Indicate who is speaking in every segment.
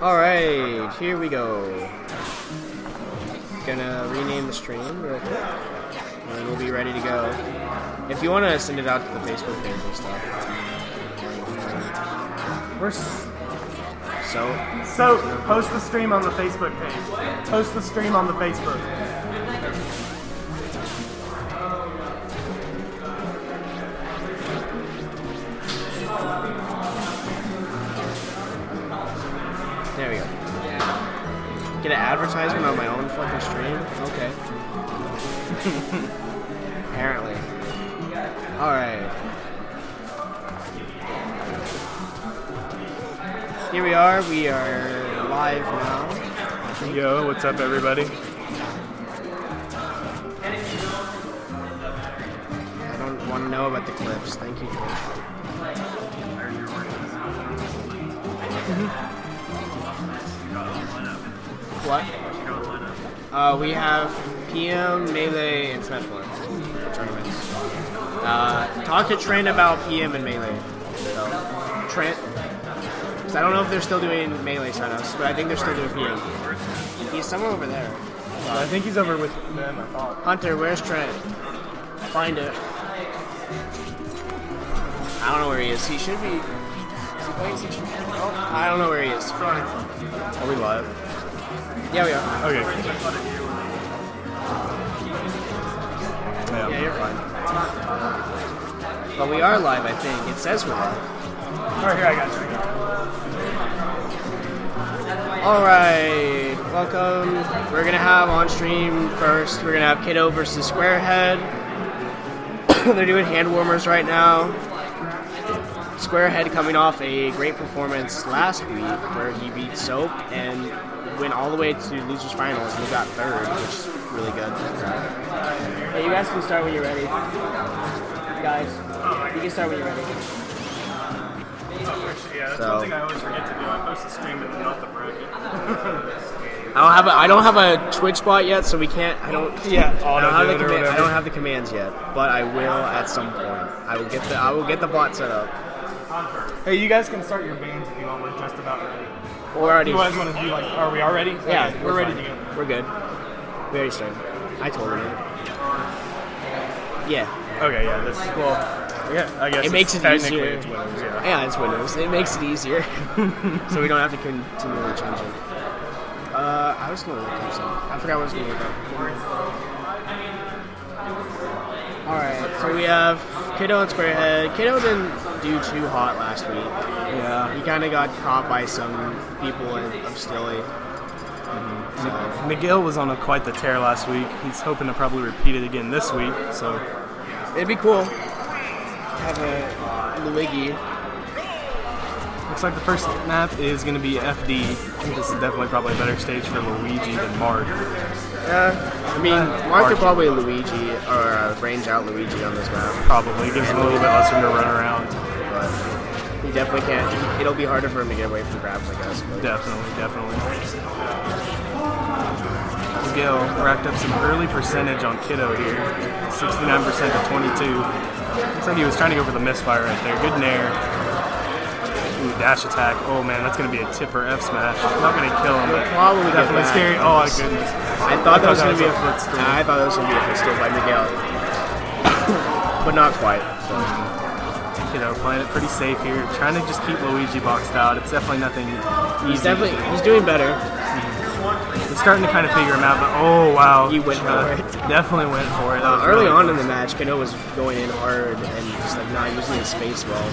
Speaker 1: Alright, here we go. Gonna rename the stream real quick. And we'll be ready to go. If you want to send it out to the Facebook page and stuff.
Speaker 2: We're s-
Speaker 1: So,
Speaker 2: so post the stream on the Facebook page. Post the stream on the Facebook.
Speaker 1: Advertisement on my own fucking stream? Okay. Apparently. Alright. Here we are. We are live now.
Speaker 2: Yo, what's up, everybody?
Speaker 1: I don't want to know about the clips. Thank you, George. What? Uh, we have PM, Melee, and Smash 4 tournaments. Uh, talk to Trent about PM and Melee. So, Trent. Because I don't know if they're still doing Melee setups, but I think they're still doing PM. He's somewhere over there.
Speaker 2: I think he's over with them, I thought.
Speaker 1: Hunter, where's Trent? Find it. I don't know where he is. He should be. Is he playing Six oh, I don't know where he is.
Speaker 2: Are we live?
Speaker 1: Yeah, we are.
Speaker 2: Okay.
Speaker 1: Yeah, you're fine. But we are live, I think. It says we're live.
Speaker 2: Alright, here, I got you.
Speaker 1: Alright, welcome. We're gonna have on stream first, we're gonna have Kiddo versus Squarehead. They're doing hand warmers right now. Squarehead coming off a great performance last week where he beat Soap and went all the way to losers finals and we got third, which is really good. Hey, you guys can start when you're ready. Guys, you can start when you're ready.
Speaker 2: Yeah, that's
Speaker 1: So-
Speaker 2: one thing I always forget to do. I post the stream and then not the bracket.
Speaker 1: I don't have a I don't have a Twitch bot yet, so we can't. I don't.
Speaker 2: Yeah,
Speaker 1: I don't have the
Speaker 2: auto-do it or
Speaker 1: command, I don't have the commands yet, but I will at some point. I will get the I will get the bot set up.
Speaker 2: Hey, you guys can start your bands if you want. We're just about ready.
Speaker 1: We're already.
Speaker 2: You guys want to do like, are we already?
Speaker 1: Yeah,
Speaker 2: Okay, we're, ready to go.
Speaker 1: We're good. Very started. I told him. Yeah.
Speaker 2: Okay, yeah, this well, yeah, I guess
Speaker 1: It makes
Speaker 2: it's
Speaker 1: it easier.
Speaker 2: It's Windows, yeah.
Speaker 1: Yeah, it's Windows. It makes it easier, so we don't have to continually change it. Uh, I was gonna look up something. I forgot what I was gonna look up. All right, so we have Kiddo and Squarehead. Kiddo didn't do too hot last week.
Speaker 2: Yeah.
Speaker 1: He kind of got caught by some people in, of Stilly. Mm-hmm. So,
Speaker 2: Miguel was on a, quite the tear last week. He's hoping to probably repeat it again this week. So
Speaker 1: it'd be cool. to Have a Luigi.
Speaker 2: looks like the first map is going to be FD. I think this is definitely probably a better stage for Luigi than Marth.
Speaker 1: Yeah, I mean, Marth could probably Luigi or uh, range out Luigi on this map.
Speaker 2: Probably gives him a little bit less room to run around.
Speaker 1: but he definitely can't. It'll be harder for him to get away from grabs, I guess. But
Speaker 2: Definitely, definitely. Miguel racked up some early percentage on Kiddo here. 69% to 22. Looks like he was trying to go for the misfire right there. Good nair. Ooh, dash attack. Oh man, that's going to be a tipper F smash. Not going to kill him, but
Speaker 1: Probably
Speaker 2: definitely scary. Oh my goodness.
Speaker 1: I thought that was going to be a
Speaker 2: footstool.
Speaker 1: I thought that was going to be a footstool by Miguel, but not quite. So.
Speaker 2: know, playing it pretty safe here. Trying to just keep Luigi boxed out. It's definitely nothing easy.
Speaker 1: He's definitely he's doing better.
Speaker 2: He's starting to kind of figure him out, but oh wow.
Speaker 1: He went
Speaker 2: Uh,
Speaker 1: for it.
Speaker 2: Definitely went for it.
Speaker 1: Uh, early
Speaker 2: really
Speaker 1: on in the match, Kano was going in hard and just like not using his space well.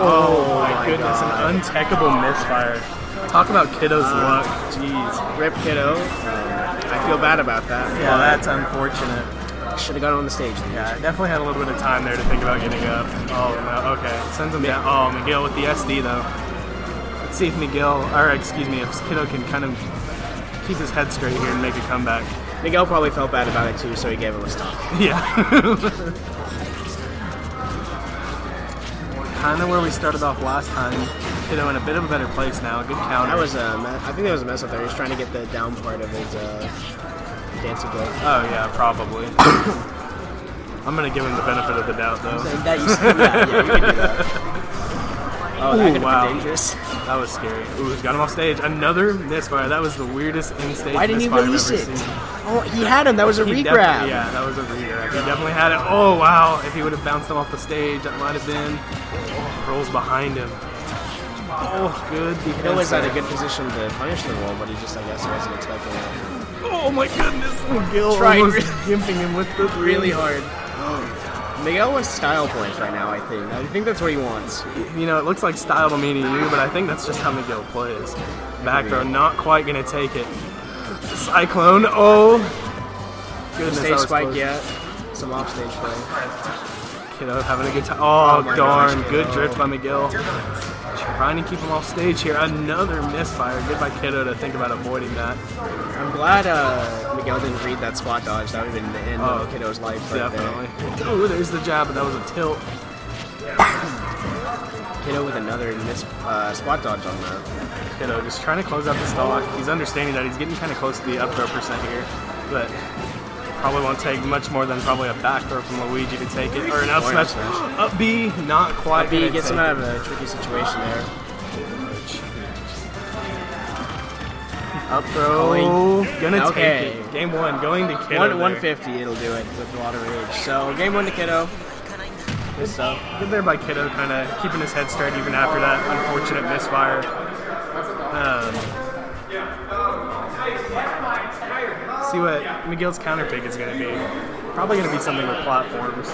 Speaker 2: Oh, my
Speaker 1: my
Speaker 2: goodness,
Speaker 1: God.
Speaker 2: an untechable misfire. Talk about kiddo's luck. Jeez.
Speaker 1: Rip Kiddo. I feel bad about that.
Speaker 2: Yeah, that's unfortunate.
Speaker 1: should have got on the stage.
Speaker 2: Yeah, definitely had a little bit of time there to think about getting up. Oh no, okay. Sends him down. Oh, Miguel with the SD though. Let's see if Miguel, or excuse me, if Kiddo can kind of keep his head straight here and make a comeback.
Speaker 1: Miguel probably felt bad about it too, so he gave him a stop.
Speaker 2: Yeah. kind of where we started off last time. Kiddo in a bit of a better place now. Good counter.
Speaker 1: That was a me- I think that was a mess up there. He was trying to get the down part of his uh, dancing glove.
Speaker 2: Oh yeah, probably. I'm gonna give him the benefit of the doubt though.
Speaker 1: That you yeah, yeah, you can do that. Oh, that
Speaker 2: Ooh, wow.
Speaker 1: dangerous.
Speaker 2: That was scary. Ooh, he's got him off stage. Another misfire. That was the weirdest in-stage
Speaker 1: Why didn't
Speaker 2: I've
Speaker 1: release
Speaker 2: ever
Speaker 1: it?
Speaker 2: seen.
Speaker 1: Oh, he had him. That was a
Speaker 2: He
Speaker 1: regrab.
Speaker 2: definitely- yeah, that was a regrab. He definitely had it. Oh wow! If he would have bounced him off the stage, that might have been. Oh, rolls behind him. Oh, good defense.
Speaker 1: He was at a
Speaker 2: uh,
Speaker 1: good position to punish the roll, but he just, I guess, wasn't expecting it.
Speaker 2: Oh my goodness! Miguel
Speaker 1: Tried
Speaker 2: almost
Speaker 1: really-
Speaker 2: gimping him with the
Speaker 1: Really hard. Miguel wants style points right now, I think. I think that's what he wants.
Speaker 2: You know, it looks like style to me to you, but I think that's just how Miguel plays. Back throw, not quite gonna take it. Cyclone. Oh. That
Speaker 1: Stage spike yet. Some off stage play.
Speaker 2: Kiddo having a good time. Oh,
Speaker 1: Oh
Speaker 2: darn.
Speaker 1: gosh,
Speaker 2: good drift by Miguel. Trying to keep him off stage here. Another misfire. Good by Kiddo to think about avoiding that.
Speaker 1: I'm glad uh, Miguel didn't read that spot dodge. That would have been the end
Speaker 2: Oh,
Speaker 1: of Kiddo's life right
Speaker 2: Definitely. Oh, there's the jab, but that was a tilt.
Speaker 1: Kiddo with another miss, uh, spot dodge on that.
Speaker 2: Kiddo just trying to close out the stock. He's understanding that he's getting kind of close to the up throw percent here, but probably won't take much more than probably a back throw from Luigi to take it, or an up smash.
Speaker 1: up.
Speaker 2: Up B, not quite.
Speaker 1: B
Speaker 2: gonna
Speaker 1: gets him out of a tricky situation there.
Speaker 2: Up throw.
Speaker 1: Going-
Speaker 2: Gonna
Speaker 1: Okay.
Speaker 2: take it. Game one, going to Kiddo.
Speaker 1: One, 150, it'll do it with a lot of rage. So, game one to Kiddo. Good stuff.
Speaker 2: Good there by Kiddo, kind of keeping his head straight even after that unfortunate misfire. Um, see what Miguel's counter pick is going to be. Probably going to be something with platforms.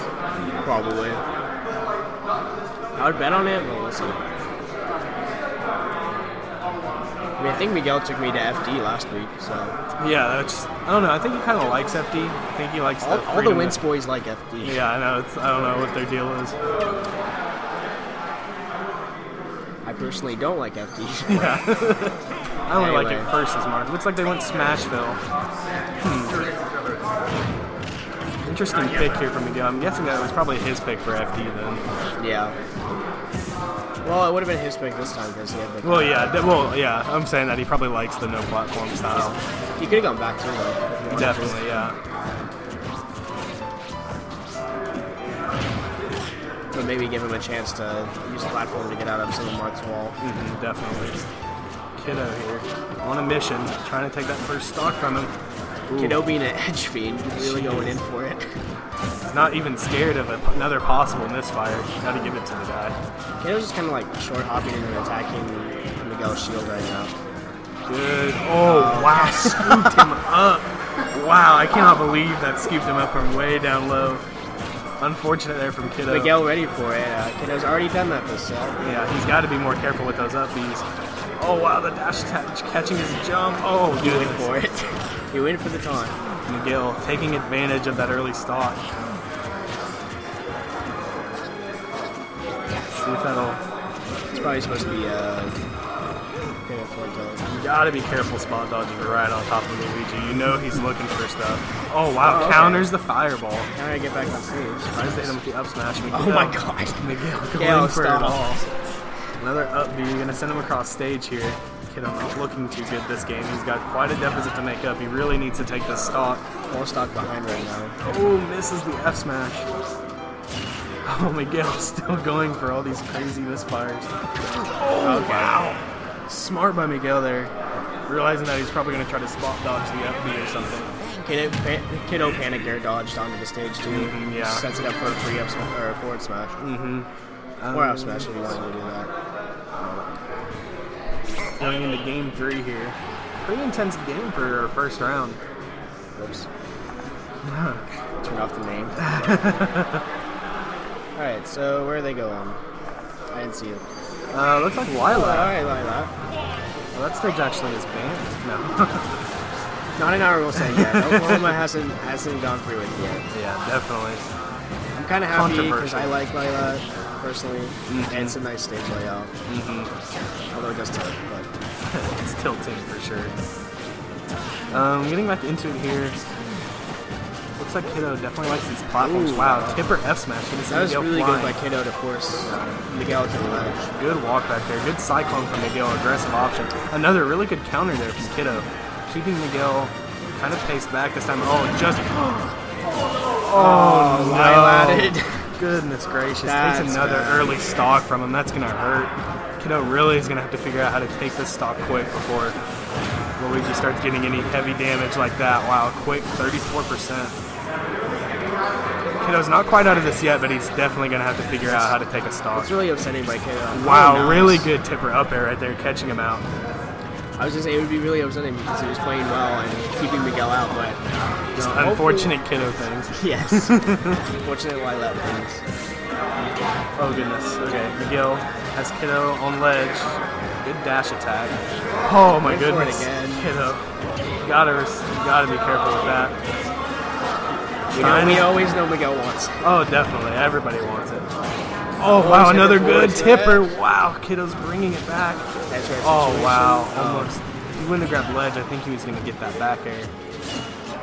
Speaker 1: Probably. I would bet on it, but we'll see. I mean, I think Miguel took me to FD last week, so
Speaker 2: Yeah, that's. I don't know. I think he kind of likes FD. I think he likes
Speaker 1: all,
Speaker 2: the
Speaker 1: all the Wince boys like FD.
Speaker 2: Yeah, I know. It's, I don't know what their deal is.
Speaker 1: I personally don't like FD. Yeah.
Speaker 2: I only like
Speaker 1: Anyway.
Speaker 2: it first as Marth. Looks like they went Smashville. Hmm. Interesting pick here from Miguel. I'm guessing that was probably his pick for FD then.
Speaker 1: yeah. Well, it would have been his pick this time because he had the.
Speaker 2: Well, yeah, well, yeah. I'm saying that he probably likes the no platform style.
Speaker 1: He could have gone back to it. though, if to.
Speaker 2: Definitely, yeah.
Speaker 1: But maybe give him a chance to use the platform to get out of some of Marth's wall.
Speaker 2: hmm definitely. Kiddo here on a mission, trying to take that first stock from him. Ooh,
Speaker 1: Kiddo being an edge fiend, really going in for it.
Speaker 2: not even scared of a, another possible misfire. Got to give it to the guy.
Speaker 1: Kiddo's just kind of like short hopping and attacking Miguel's shield right now.
Speaker 2: Good. Oh, wow. Scooped him up. Wow, I cannot believe that scooped him up from way down low. Unfortunate there from Kiddo.
Speaker 1: Miguel ready for it. Uh, Kiddo's already done that this set.
Speaker 2: Yeah, he's got to be more careful with those up Bs. Oh, wow, the dash attack catching his jump. Oh,
Speaker 1: He went
Speaker 2: goodness.
Speaker 1: for it. he went for the taunt.
Speaker 2: Miguel taking advantage of that early stock. See if that'll.
Speaker 1: It's probably supposed to be uh.
Speaker 2: You gotta be careful spot dodging right on top of Luigi. You know he's looking for stuff. Oh wow,
Speaker 1: Oh, okay.
Speaker 2: counters the fireball.
Speaker 1: How do I get back on stage?
Speaker 2: Tries to hit him with the up smash. Miguel.
Speaker 1: Oh my god.
Speaker 2: Miguel going
Speaker 1: Miguel,
Speaker 2: for
Speaker 1: stop.
Speaker 2: it all. Another up B. Gonna send him across stage here. Kiddo not looking too good this game. He's got quite a deficit to make up. He really needs to take this stock.
Speaker 1: More stock behind right now.
Speaker 2: Oh, misses the F smash. Oh, Miguel still going for all these crazy misfires. Oh,
Speaker 1: Okay.
Speaker 2: wow. Smart by Miguel there. Realizing that he's probably going to try to spot dodge the FB or something.
Speaker 1: Kiddo, pa- Kiddo panic air dodged onto the stage too.
Speaker 2: Mhm, yeah.
Speaker 1: Sets it up for a free up sm- or a forward smash.
Speaker 2: Mm-hmm.
Speaker 1: Or up smash if you wanted to do that.
Speaker 2: Going into game three here. Pretty intense game for our first round.
Speaker 1: Oops. Turn off the name. Alright, so where are they going? I didn't see it.
Speaker 2: Uh, looks like Lylat.
Speaker 1: alright, that.
Speaker 2: Well, that stage actually is banned. No.
Speaker 1: Not an hour will say yet. Oklahoma hasn't hasn't gone through it yet.
Speaker 2: yeah, definitely.
Speaker 1: I'm kind of happy because I like Lila personally, and it's a nice stage layout.
Speaker 2: Mm-hmm.
Speaker 1: Although it does tilt, but
Speaker 2: it's tilting for sure. Um, getting back into it here. Looks like Kiddo definitely likes these platforms.
Speaker 1: Ooh.
Speaker 2: wow, tipper F smash.
Speaker 1: That was
Speaker 2: Miguel
Speaker 1: really
Speaker 2: flying.
Speaker 1: good by Kiddo to force Miguel to the ledge.
Speaker 2: Good walk back there. Good cyclone from Miguel. Aggressive option. Another really good counter there from Kiddo. Keeping Miguel kind of paced back this time. Oh, just. Oh, no.
Speaker 1: Lylat did.
Speaker 2: Goodness gracious.
Speaker 1: That's
Speaker 2: Takes another
Speaker 1: bad.
Speaker 2: early stock from him. That's going to hurt. Kiddo really is going to have to figure out how to take this stock quick before Luigi starts getting any heavy damage like that. Wow, quick 34%. Kiddo's not quite out of this yet, but he's definitely going to have to figure out how to take a stock.
Speaker 1: It's really upsetting by KO.
Speaker 2: Wow,
Speaker 1: Oh, nice.
Speaker 2: really good tipper up air right there, catching him out.
Speaker 1: I was just saying it would be really upsetting because he was playing well and keeping Miguel out, but
Speaker 2: Just
Speaker 1: no,
Speaker 2: unfortunate Kiddo things.
Speaker 1: Yes. Unfortunate Lylat things.
Speaker 2: Oh goodness. Okay, Miguel has Kiddo on ledge. Good dash attack. Oh my
Speaker 1: Went for it
Speaker 2: goodness.
Speaker 1: again.
Speaker 2: Kiddo. You gotta, you gotta be careful with that.
Speaker 1: You know, we always know Miguel wants.
Speaker 2: Oh, definitely. Everybody wants it. Oh,
Speaker 1: Oh,
Speaker 2: wow, another good tipper. Wow, Kiddo's bringing it back.
Speaker 1: That's right.
Speaker 2: Oh, wow.
Speaker 1: Oh.
Speaker 2: Almost. If he wouldn't have grabbed ledge, I think he was going to get that back air.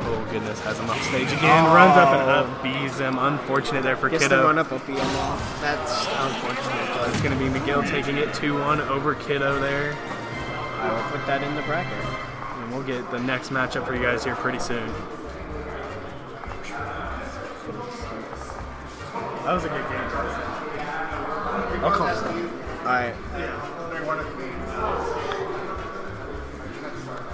Speaker 2: Oh, goodness. Has him off stage again. Runs up and up. Bees him. Unfortunate there for
Speaker 1: Gets the
Speaker 2: Kiddo.
Speaker 1: run up of BM off. That's unfortunate, but
Speaker 2: It's going to be Miguel taking it 2-1 over Kiddo there.
Speaker 1: I will put that in the bracket.
Speaker 2: And we'll get the next matchup for you guys here pretty soon. That was a good game. I'll call it.
Speaker 1: Alright.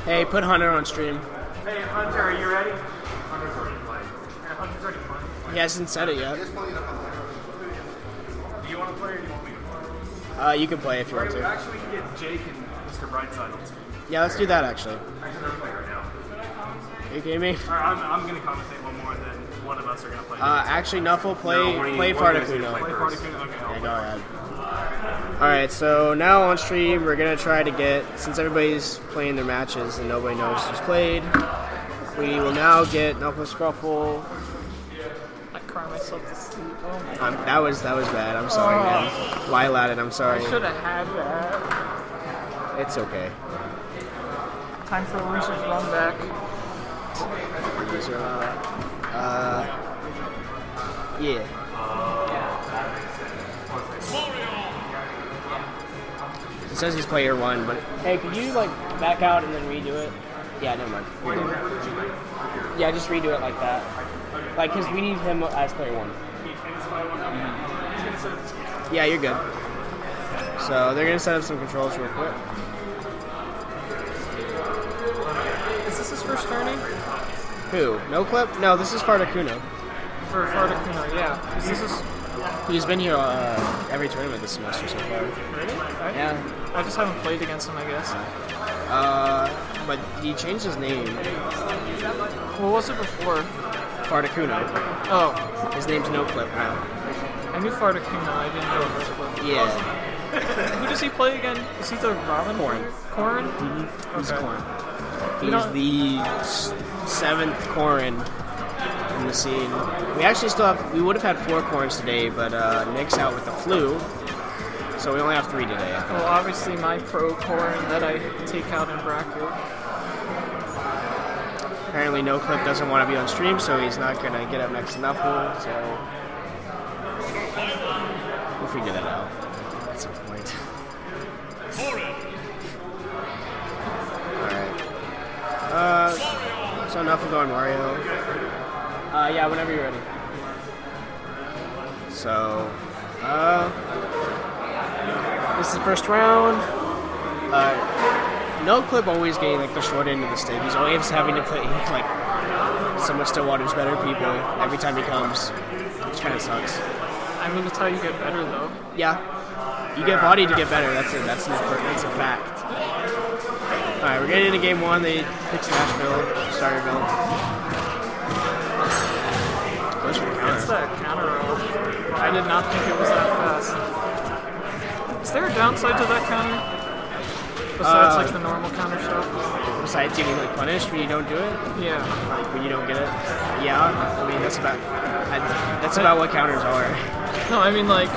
Speaker 1: Hey, put Hunter on stream.
Speaker 2: Hey, Hunter, are you ready? Hunter's already playing. Yeah, Hunter's already playing.
Speaker 1: He hasn't said it yet.
Speaker 2: Do you want to play or do you want me to play?
Speaker 1: Uh, you can play if you want to.
Speaker 2: Actually, we can get Jake and Mr. Brightside on team.
Speaker 1: Yeah, let's do that actually.
Speaker 2: Actually, they're playing right now.
Speaker 1: Are you kidding me?
Speaker 2: Alright, I'm, I'm going to commentate one more, one of us are going to play.
Speaker 1: Uh, actually, Nuffle, play
Speaker 2: No, you-
Speaker 1: play
Speaker 2: what do you guys Play Fardakuno? Okay, I'll
Speaker 1: Yeah, go ahead. Alright, so now on stream, we're gonna try to get, since everybody's playing their matches and nobody knows who's played, we will now get Nuffle Scruffle.
Speaker 3: I cry myself to sleep. Oh my
Speaker 1: Um, that was that was bad. I'm sorry, man. Lilat, I'm sorry.
Speaker 3: I should have had that.
Speaker 1: It's okay.
Speaker 3: Time for Alicia's run back.
Speaker 1: These are, uh, yeah. It says he's player one, but hey, could you like back out and then redo it? Yeah, never mind. You're. Yeah, just redo it like that. Like, cause we need him as player one. Yeah, you're good. So they're gonna set up some controls real quick.
Speaker 3: Is this his first tourney?
Speaker 1: Who? No clip? No, this is Fardakuno.
Speaker 3: For Fardakuno, yeah. This his.
Speaker 1: He's been here uh, every tournament this semester so far.
Speaker 3: Really? I,
Speaker 1: Yeah.
Speaker 3: I just haven't played against him, I guess.
Speaker 1: Uh, but he changed his name.
Speaker 3: What was it before?
Speaker 1: Fardakuno.
Speaker 3: Oh,
Speaker 1: His name's No Clip now.
Speaker 3: I knew Fardakuno, I didn't know it was
Speaker 1: Yeah.
Speaker 3: Who does he play again? Is he the Robin?
Speaker 1: Corrin.
Speaker 3: Corrin?
Speaker 1: He's
Speaker 3: Okay. Corrin.
Speaker 1: He's the seventh Corrin in the scene. We actually still have, we would have had four Corrins today, but uh, Nick's out with the flu. So we only have three today.
Speaker 3: Well, obviously my pro Corrin that I take out in bracket.
Speaker 1: Apparently, No Clip doesn't want to be on stream, so he's not going to get up next to Nuffle, so. We'll figure that out at some point. Alright. Uh, so Nuffle going Mario. Uh, yeah, whenever you're ready. So, uh, this is the first round. Uh, no clip always getting like the short end of the stick. He's always having to play like so much Stillwater's better people every time he comes, which kind of sucks.
Speaker 3: I mean, that's how you get better, though.
Speaker 1: Yeah, you get body to get better. That's a that's a, that's a fact. All right, we're getting into game one. They pick Smashville, Starterville. Goes for the
Speaker 3: What's
Speaker 1: counter.
Speaker 3: that counter roll? I did not think it was that fast. Is there a downside to that counter? Besides,
Speaker 1: Uh,
Speaker 3: like, the normal counter stuff?
Speaker 1: Besides getting like punished when you don't do it,
Speaker 3: Yeah.
Speaker 1: like when you don't get it. Yeah, I mean that's about I, that's about what counters are.
Speaker 3: No, I mean, like,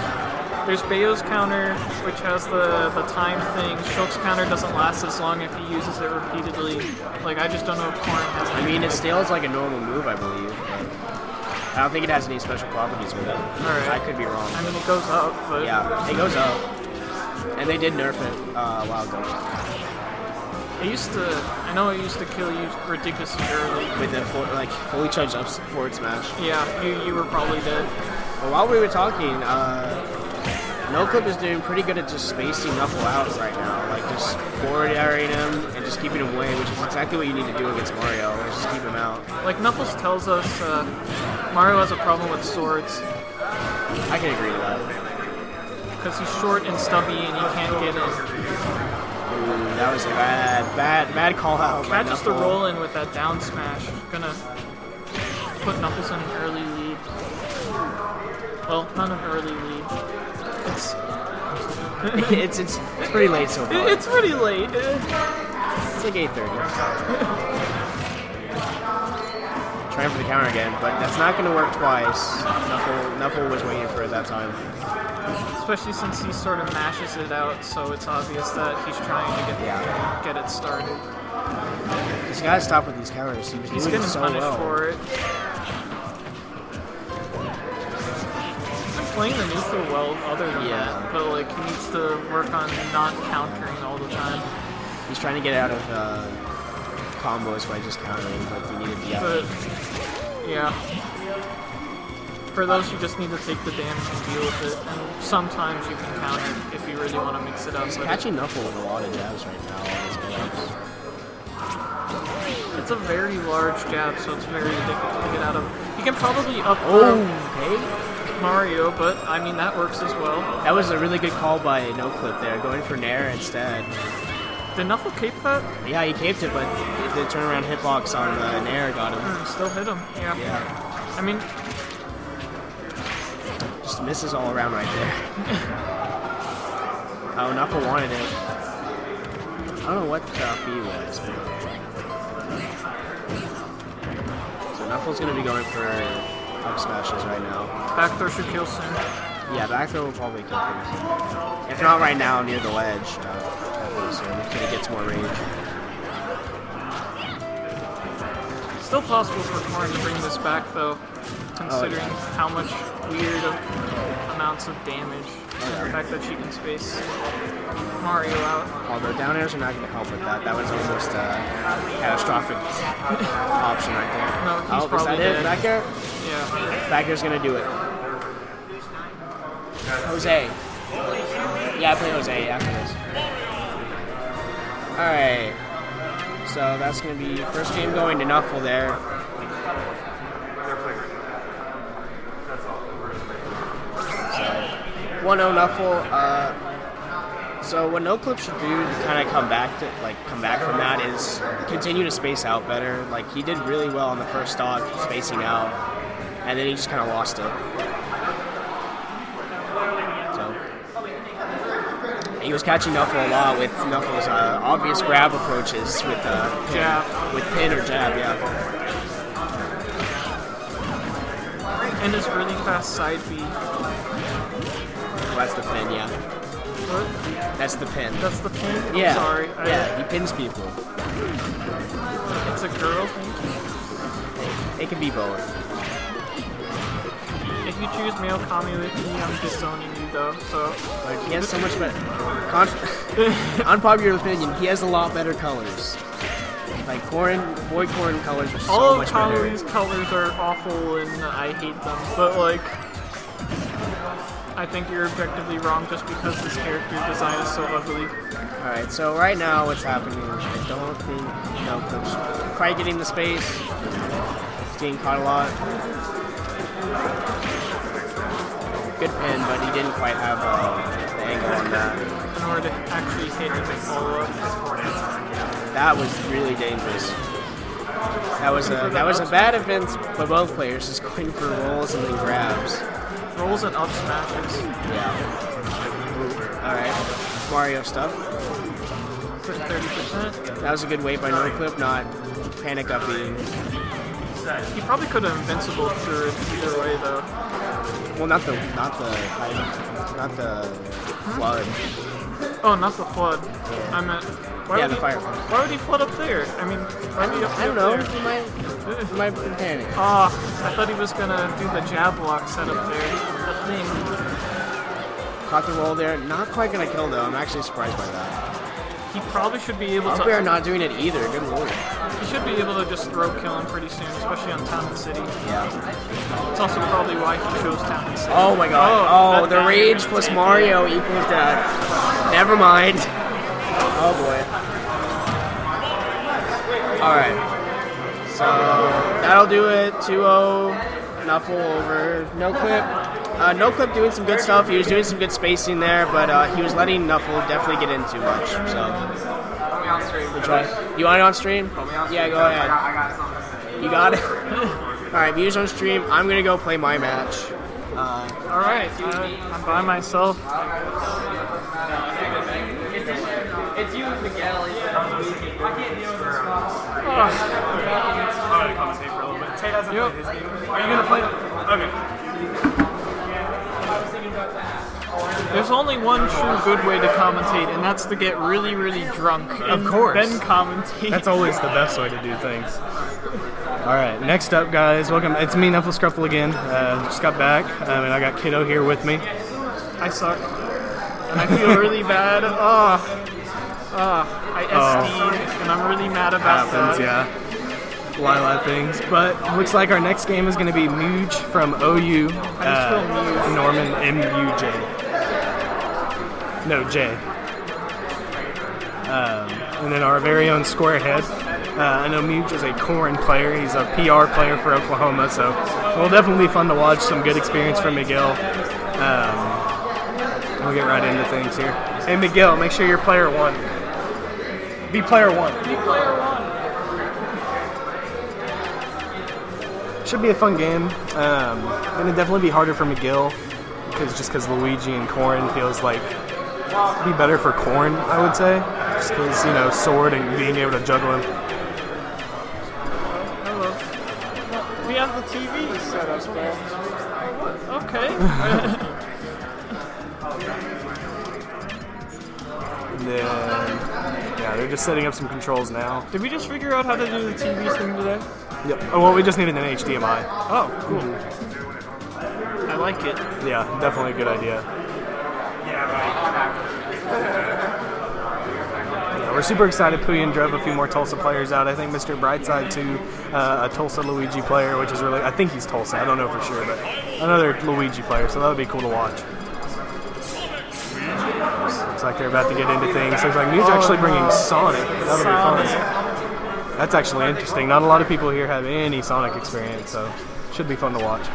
Speaker 3: there's Bayo's counter, which has the, the time thing. Shulk's counter doesn't last as long if he uses it repeatedly. Like, I just don't know if Corrin has
Speaker 1: I mean, it still is like a normal move, I believe. I don't think it has any special properties with it.
Speaker 3: Alright.
Speaker 1: I could be wrong.
Speaker 3: I mean, it goes up, but
Speaker 1: Yeah, it goes up. And they did nerf it uh, a while ago
Speaker 3: it used to. I know it used to kill you ridiculously early.
Speaker 1: with a like fully charged up forward smash.
Speaker 3: Yeah, you, you were probably dead.
Speaker 1: But while we were talking, uh, No Clip is doing pretty good at just spacing Knuckle out right now, like just forward airing him and just keeping him away, which is exactly what you need to do against Mario, just keep him out.
Speaker 3: Like Knuckles tells us, uh, Mario has a problem with swords
Speaker 1: I can agree to that.
Speaker 3: because he's short and stubby and you can't get in.
Speaker 1: Ooh, that was a bad, bad, bad call out.
Speaker 3: Bad just to roll in with that down smash. Gonna put Knuckles in an early lead. Well, not an early lead. It's
Speaker 1: it's, it's it's pretty late so far.
Speaker 3: it's pretty late.
Speaker 1: It's like 8.30. Trying for the counter again, but that's not going to work twice. Knuckle, Knuckle was waiting for it that time.
Speaker 3: Especially since he sort of mashes it out, so it's obvious that he's trying to get
Speaker 1: Yeah.
Speaker 3: get it started.
Speaker 1: He's got to stop with these counters. He was
Speaker 3: He's
Speaker 1: doing
Speaker 3: getting
Speaker 1: so well.
Speaker 3: for it. Playing the neutral well other than
Speaker 1: Yeah.
Speaker 3: that, but like he needs to work on not countering all the time.
Speaker 1: He's trying to get out of uh, combos by just countering, but we needed the
Speaker 3: But
Speaker 1: out.
Speaker 3: yeah. For those you just need to take the damage and deal with it, and sometimes you can counter if you really want to mix it up.
Speaker 1: He's catching Knuckle with a lot of jabs right now. on his jabs.
Speaker 3: it's a very large jab, so it's very difficult to get out of. You can probably up
Speaker 1: Oh, okay.
Speaker 3: Mario, but I mean that works as well.
Speaker 1: That was a really good call by No Clip there, going for Nair instead.
Speaker 3: Did Knuckle cape that?
Speaker 1: Yeah, he caped it, but the turnaround hitbox on the Nair got him.
Speaker 3: Hmm, Still hit him. Yeah.
Speaker 1: Yeah,
Speaker 3: I mean,
Speaker 1: just misses all around right there. oh, Knuckle wanted it. I don't know what the B was, but... So Knuckle's gonna be going for up smashes right now.
Speaker 3: back throw should kill soon.
Speaker 1: Yeah, back throw will probably kill pretty soon. If not right now, near the ledge, uh, soon, until he gets more range.
Speaker 3: Still possible for Corrin to bring this back though, considering
Speaker 1: yeah.
Speaker 3: how much weird amounts of damage.
Speaker 1: yeah.
Speaker 3: The fact that she can space Mario out.
Speaker 1: Although down airs are not going to help with that. That was almost a catastrophic option right there.
Speaker 3: No, he's
Speaker 1: oh,
Speaker 3: probably
Speaker 1: it?
Speaker 3: dead.
Speaker 1: Back air?
Speaker 3: Yeah.
Speaker 1: Back air's going to do it. Jose. Yeah, I play Jose after this. Alright. So that's going to be first game going to Nuffle there. So 1 0 Nuffle. Uh, so what No Clip should do to kind of come back to like come back from that is continue to space out better. Like he did really well on the first stock, spacing out, and then he just kind of lost it. So he was catching Nuffle a lot with Nuffle's uh, obvious grab approaches with uh, pin,
Speaker 3: Jab.
Speaker 1: with pin or jab, yeah.
Speaker 3: And his really fast side B.
Speaker 1: Well, that's the pin, yeah.
Speaker 3: What?
Speaker 1: That's the pin.
Speaker 3: That's the pin? I'm
Speaker 1: yeah,
Speaker 3: sorry. I-
Speaker 1: yeah. He pins people.
Speaker 3: It's a girl thing.
Speaker 1: It can be both.
Speaker 3: If you choose male Kami with me, I'm disowning you though, so.
Speaker 1: Like he has so much better. Unpopular opinion, he has a lot better colors. Like Corrin, boy Corrin colors are so
Speaker 3: All of
Speaker 1: much better.
Speaker 3: Kami's colors are awful and I hate them, but like. I think you're objectively wrong just because this character design is so ugly.
Speaker 1: All right, so right now what's happening? is I don't think no Clip's quite getting the space. He's getting caught a lot. Good pin, but he didn't quite have uh, the angle on that.
Speaker 3: in order to actually hit and follow up.
Speaker 1: That was really dangerous. That was a that was a bad event for both players, just going for rolls and then grabs.
Speaker 3: Rolls and up smashes.
Speaker 1: Yeah. All right, Mario stuff.
Speaker 3: Put 30%.
Speaker 1: That was a good weight by No Clip, not panic upping.
Speaker 3: He probably could have invincible through it either way though.
Speaker 1: Well, not the not the not the flood.
Speaker 3: Oh, not the flood. I meant. Why
Speaker 1: Yeah,
Speaker 3: would
Speaker 1: the
Speaker 3: he,
Speaker 1: fire.
Speaker 3: Why would he flood up there? I mean, why would he up
Speaker 1: I don't know.
Speaker 3: there?
Speaker 1: He might he might be panic.
Speaker 3: Ah, I thought he was gonna do the jab block setup there. The thing.
Speaker 1: Caught the roll there. Not quite gonna kill though. I'm actually surprised by that.
Speaker 3: He probably should be able
Speaker 1: Up
Speaker 3: to.
Speaker 1: not doing it either. Good lord.
Speaker 3: You should be able to just throw kill him pretty soon, especially on Town and City.
Speaker 1: Yeah.
Speaker 3: It's also probably why he chose Town and City.
Speaker 1: Oh my god.
Speaker 3: Oh,
Speaker 1: Oh, the rage plus Mario equals death. Never mind. Oh boy. Alright. So that'll do it. 2-0. Nuffle over. No clip. Uh, no clip doing some good stuff. He was doing some good spacing there, but uh, he was letting Nuffle definitely get in too much. So we'll try. You want it on stream? Yeah, go ahead. You got it. All right, views on stream. I'm gonna go play my match. Uh,
Speaker 3: All right, uh, I'm by myself.
Speaker 1: It's you, and Miguel. I can't deal with this
Speaker 3: Oh,
Speaker 2: I'm gonna commentate for a little bit. Tate hasn't
Speaker 3: Yep.
Speaker 2: played his game. Are you gonna play? Okay.
Speaker 3: there's only one true good way to commentate, and that's to get really, really drunk and
Speaker 2: course.
Speaker 3: then commentate.
Speaker 2: That's always the best way to do things. All right, next up, guys. Welcome. It's me, Nuffle Scruffle again. Uh, just got back, um, and I got Kiddo here with me.
Speaker 3: I suck. And I feel really bad. Oh, oh I SD'd, and I'm really mad about
Speaker 2: Happens,
Speaker 3: that.
Speaker 2: yeah. Lylat things, but looks like our next game is going to be Muge from OU.
Speaker 3: How do you Muge?
Speaker 2: Norman M U J. No J. Um, and then our very own Squarehead. Uh, I know Muge is a Corrin player. He's a PR player for Oklahoma, so it'll definitely be fun to watch. Some good experience from Miguel. Um, we'll get right into things here. Hey Miguel, make sure you're player one. Be player one.
Speaker 3: Be player one.
Speaker 2: Should be a fun game. Um, gonna definitely be harder for Miguel because just because Luigi and Corrin feels like be better for Corrin, I would say, just because you know sword and being able to juggle him.
Speaker 3: Hello. We have the TV set up there. Okay.
Speaker 2: And then yeah, they're just setting up some controls now.
Speaker 3: Did we just figure out how to do the TV thing today?
Speaker 2: Yep. Oh well, we just needed an HDMI.
Speaker 3: Oh, cool. I like it.
Speaker 2: Yeah, definitely a good idea. Yeah, we're super excited. Puyin drove a few more Tulsa players out. I think Mr. Brightside too, uh, a Tulsa Luigi player, which is really I think he's Tulsa. I don't know for sure, but another Luigi player. So that would be cool to watch. Looks like they're about to get into things. Looks like Mu's actually bringing Sonic. That'll be fun. That's actually interesting. Not a lot of people here have any Sonic experience, so should be fun to watch.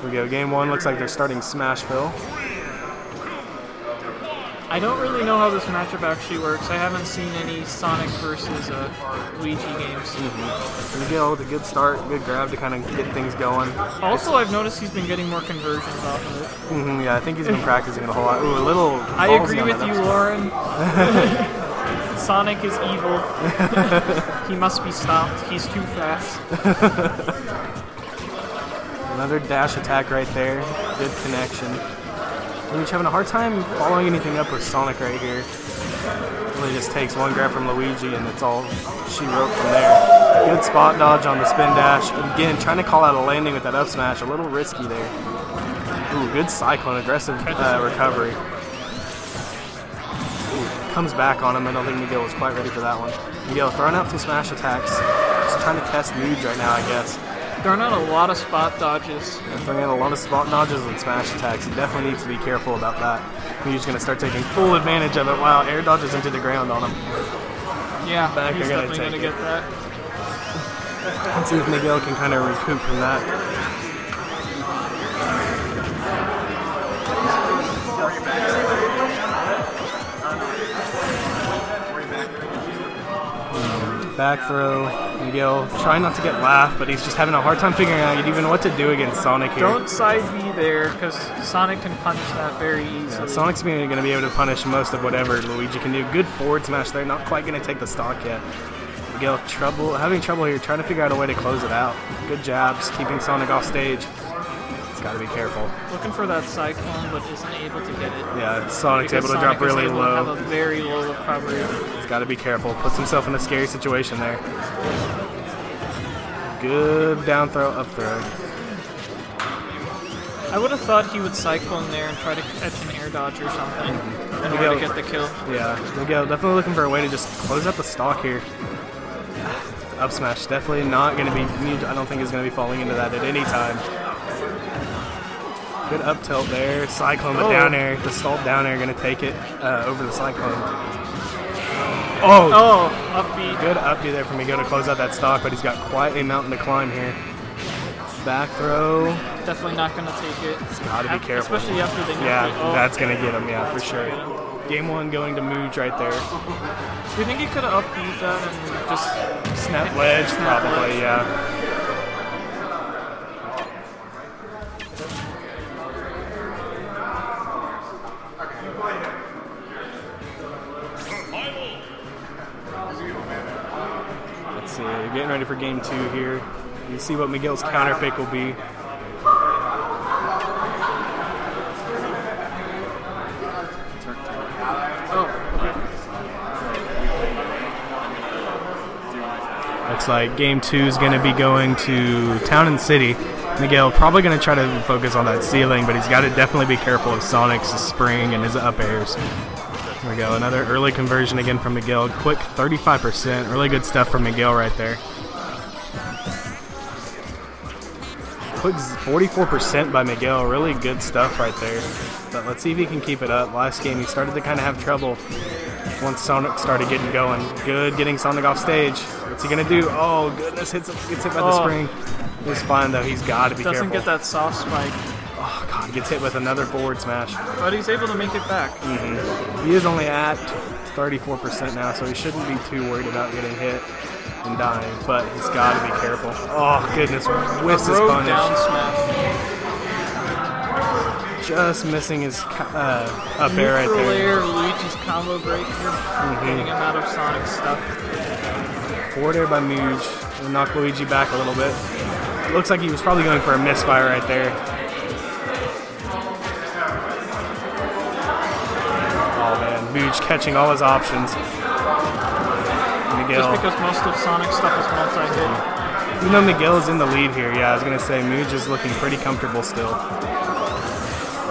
Speaker 2: Here we go. Game one looks like they're starting Smashville.
Speaker 3: I don't really know how this matchup actually works. I haven't seen any Sonic versus uh, Luigi games.
Speaker 2: Miguel with a good start, good grab to kind of get things going.
Speaker 3: Also, I've noticed he's been getting more conversions off of it.
Speaker 2: hmm yeah, I think he's been practicing it a whole lot. Ooh, a little.
Speaker 3: I agree with you. Lauren. Sonic is evil. he must be stopped. He's too fast.
Speaker 2: Another dash attack right there. Good connection. Luigi having a hard time following anything up with Sonic right here. Really just takes one grab from Luigi and it's all she wrote from there. Good spot dodge on the spin dash. Again, trying to call out a landing with that up smash. A little risky there. Ooh, good cyclone. Aggressive uh, recovery. Ooh, comes back on him. I don't think Miguel was quite ready for that one. Miguel throwing out some smash attacks. Just trying to test Muge right now, I guess.
Speaker 3: Throwing out a lot of spot dodges.
Speaker 2: Throwing out a lot of spot dodges and smash attacks. You definitely need to be careful about that. He's just going to start taking full advantage of it. Wow, air dodges into the ground on him.
Speaker 3: Yeah,
Speaker 2: Back,
Speaker 3: he's definitely gonna get that.
Speaker 2: Let's see if Miguel can kind of recoup from that. Hmm, back throw. Miguel trying not to get laughed, but he's just having a hard time figuring out even what to do against Sonic here.
Speaker 3: Don't side B there, because Sonic can punish that very easily. Yeah.
Speaker 2: Sonic's going to be able to punish most of whatever Luigi can do. Good forward smash there, not quite going to take the stock yet. Miguel trouble, having trouble here, trying to figure out a way to close it out. Good jabs, keeping Sonic off stage. It's got to be careful.
Speaker 3: Looking for that cyclone, but isn't able to get it.
Speaker 2: Yeah, Sonic's able to
Speaker 3: Sonic
Speaker 2: drop really
Speaker 3: able to
Speaker 2: low.
Speaker 3: have a very low recovery.
Speaker 2: He's got to be careful. Puts himself in a scary situation there. Good down throw, up throw.
Speaker 3: I would have thought he would cyclone there and try to catch an air dodge or something in order to get the kill.
Speaker 2: Yeah, Miguel definitely looking for a way to just close out the stock here. Up smash definitely not going to be. I don't think is going to be falling into that at any time. Good up tilt there, cyclone, but
Speaker 3: Oh.
Speaker 2: down air. The stalled down air going to take it uh, over the cyclone. Oh,
Speaker 3: Oh, upbeat.
Speaker 2: good up B there for me. Miguel to close out that stock, but he's got quite a mountain to climb here. Back throw.
Speaker 3: Definitely not going to take it.
Speaker 2: Gotta be careful.
Speaker 3: Especially after they
Speaker 2: Yeah.
Speaker 3: Oh,
Speaker 2: that's going to get him. Yeah, for sure. Game one going to Mooj right there.
Speaker 3: Do you think he could have upbeat that and just
Speaker 2: Snap ledge,
Speaker 3: Snap
Speaker 2: probably,
Speaker 3: ledge.
Speaker 2: yeah. Getting ready for game two here. You see what Miguel's counter pick will be. Looks like game two is going to be going to Town and City. Miguel probably going to try to focus on that ceiling, but he's got to definitely be careful of Sonic's spring and his up airs. We go, another early conversion again from Miguel. Quick 35%. Really good stuff from Miguel right there. Quick 44% by Miguel. Really good stuff right there. But let's see if he can keep it up. Last game he started to kind of have trouble once Sonic started getting going. Good getting Sonic off stage. What's he gonna do? Oh goodness, hits gets hit by the
Speaker 3: Oh.
Speaker 2: spring. It's fine though. He's got to be
Speaker 3: doesn't
Speaker 2: careful.
Speaker 3: get that soft spike,
Speaker 2: Oh god, gets hit with another forward smash.
Speaker 3: but he's able to make it back.
Speaker 2: He is only at 34% now, so he shouldn't be too worried about getting hit and dying. But he's got to be careful. Oh goodness, whiffs his
Speaker 3: Rogue
Speaker 2: punish.
Speaker 3: down smash.
Speaker 2: Just missing his ca- uh, up air right
Speaker 3: Neutral
Speaker 2: there.
Speaker 3: air, Luigi's combo breaker, getting him out of Sonic stuff.
Speaker 2: Forward air by Muge. Will knock Luigi back a little bit. Looks like he was probably going for a misfire right there. Muge catching all his options.
Speaker 3: Just because most of Sonic stuff is multi-hit.
Speaker 2: You know Miguel is in the lead here. Yeah, I was gonna say Muge is looking pretty comfortable still.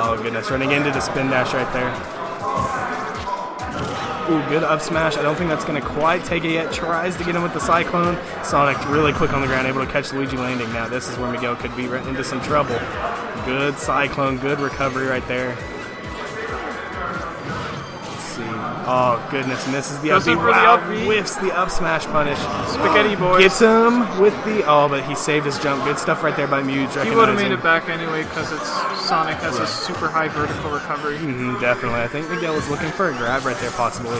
Speaker 2: Oh goodness, running into the spin dash right there. Ooh, good up smash. I don't think that's gonna quite take it yet. Tries to get him with the cyclone. Sonic really quick on the ground, able to catch Luigi landing. Now this is where Miguel could be right into some trouble. Good cyclone, good recovery right there. Oh goodness, misses the
Speaker 3: Goes
Speaker 2: up
Speaker 3: for the up B.
Speaker 2: whiffs the up smash punish.
Speaker 3: Spaghetti boys.
Speaker 2: Gets him with the oh, but he saved his jump. Good stuff right there by Muge.
Speaker 3: He would have made it back anyway because it's Sonic has a super high vertical recovery.
Speaker 2: hmm definitely. I think Miguel was looking for a grab right there, possibly.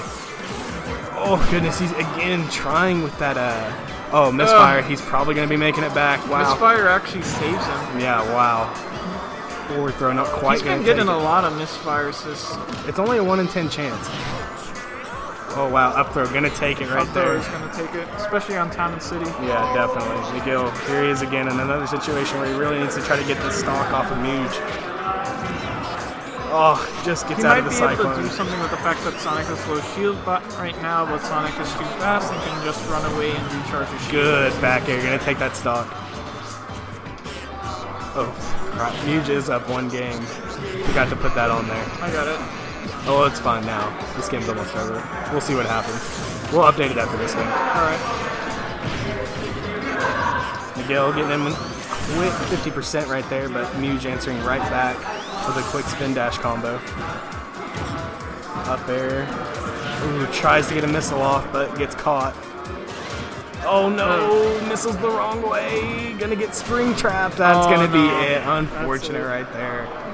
Speaker 2: Oh goodness, he's again trying with that. Uh, oh, misfire. He's probably gonna be making it back. Wow.
Speaker 3: Misfire actually saves him.
Speaker 2: Yeah. Wow. Forward throw, not quite
Speaker 3: He's been getting a lot of misfires this
Speaker 2: It's only a one in ten chance. Oh wow, up throw, gonna take it right
Speaker 3: up there. He's gonna take it, especially on Town and City.
Speaker 2: Yeah, definitely. Miguel, here he is again in another situation where he really needs to try to get the stock off of Muge. Oh, just gets
Speaker 3: He
Speaker 2: out
Speaker 3: might
Speaker 2: of
Speaker 3: be able to do something with the fact that Sonic has low shield but right now, but Sonic is too fast and can just run away and recharge his shield.
Speaker 2: Good back air, gonna take that stock. Oh, crap. Muge is up one game. Forgot to put that on there.
Speaker 3: I got it.
Speaker 2: Oh, it's fine now. This game's almost over. We'll see what happens. We'll update it after this game.
Speaker 3: Alright.
Speaker 2: Miguel getting him quick 50% right there, but Muge answering right back with a quick spin dash combo. Up there. Ooh, tries to get a missile off, but gets caught. Oh no, oh. missile's the wrong way. Gonna get spring trapped. That's
Speaker 3: Oh,
Speaker 2: gonna be it. Unfortunate
Speaker 3: That's
Speaker 2: right there.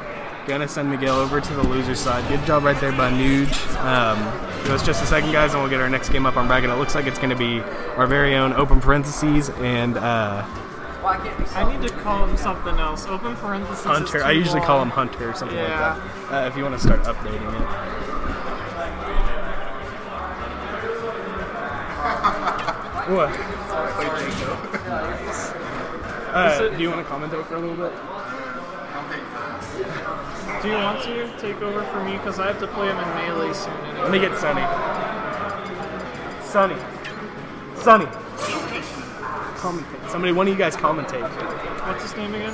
Speaker 2: Gonna send Miguel over to the loser side. Good job right there by Muge. Um, give us just a second, guys, and we'll get our next game up on bracket. It looks like it's gonna be our very own open parentheses and uh,
Speaker 3: I need to call him something else. Open parentheses.
Speaker 2: Hunter. I usually call him. Hunter or something
Speaker 3: Yeah.
Speaker 2: like that. Uh, if you want to start updating it. What? Uh,
Speaker 3: Is it-
Speaker 2: do you want to commentate for a little bit?
Speaker 3: Do you want to take over for me? Because I have to play him in melee soon.
Speaker 2: Let me get Sunny. Sunny. Sunny. Commentate. Somebody, one of you guys commentate.
Speaker 3: What's his name again?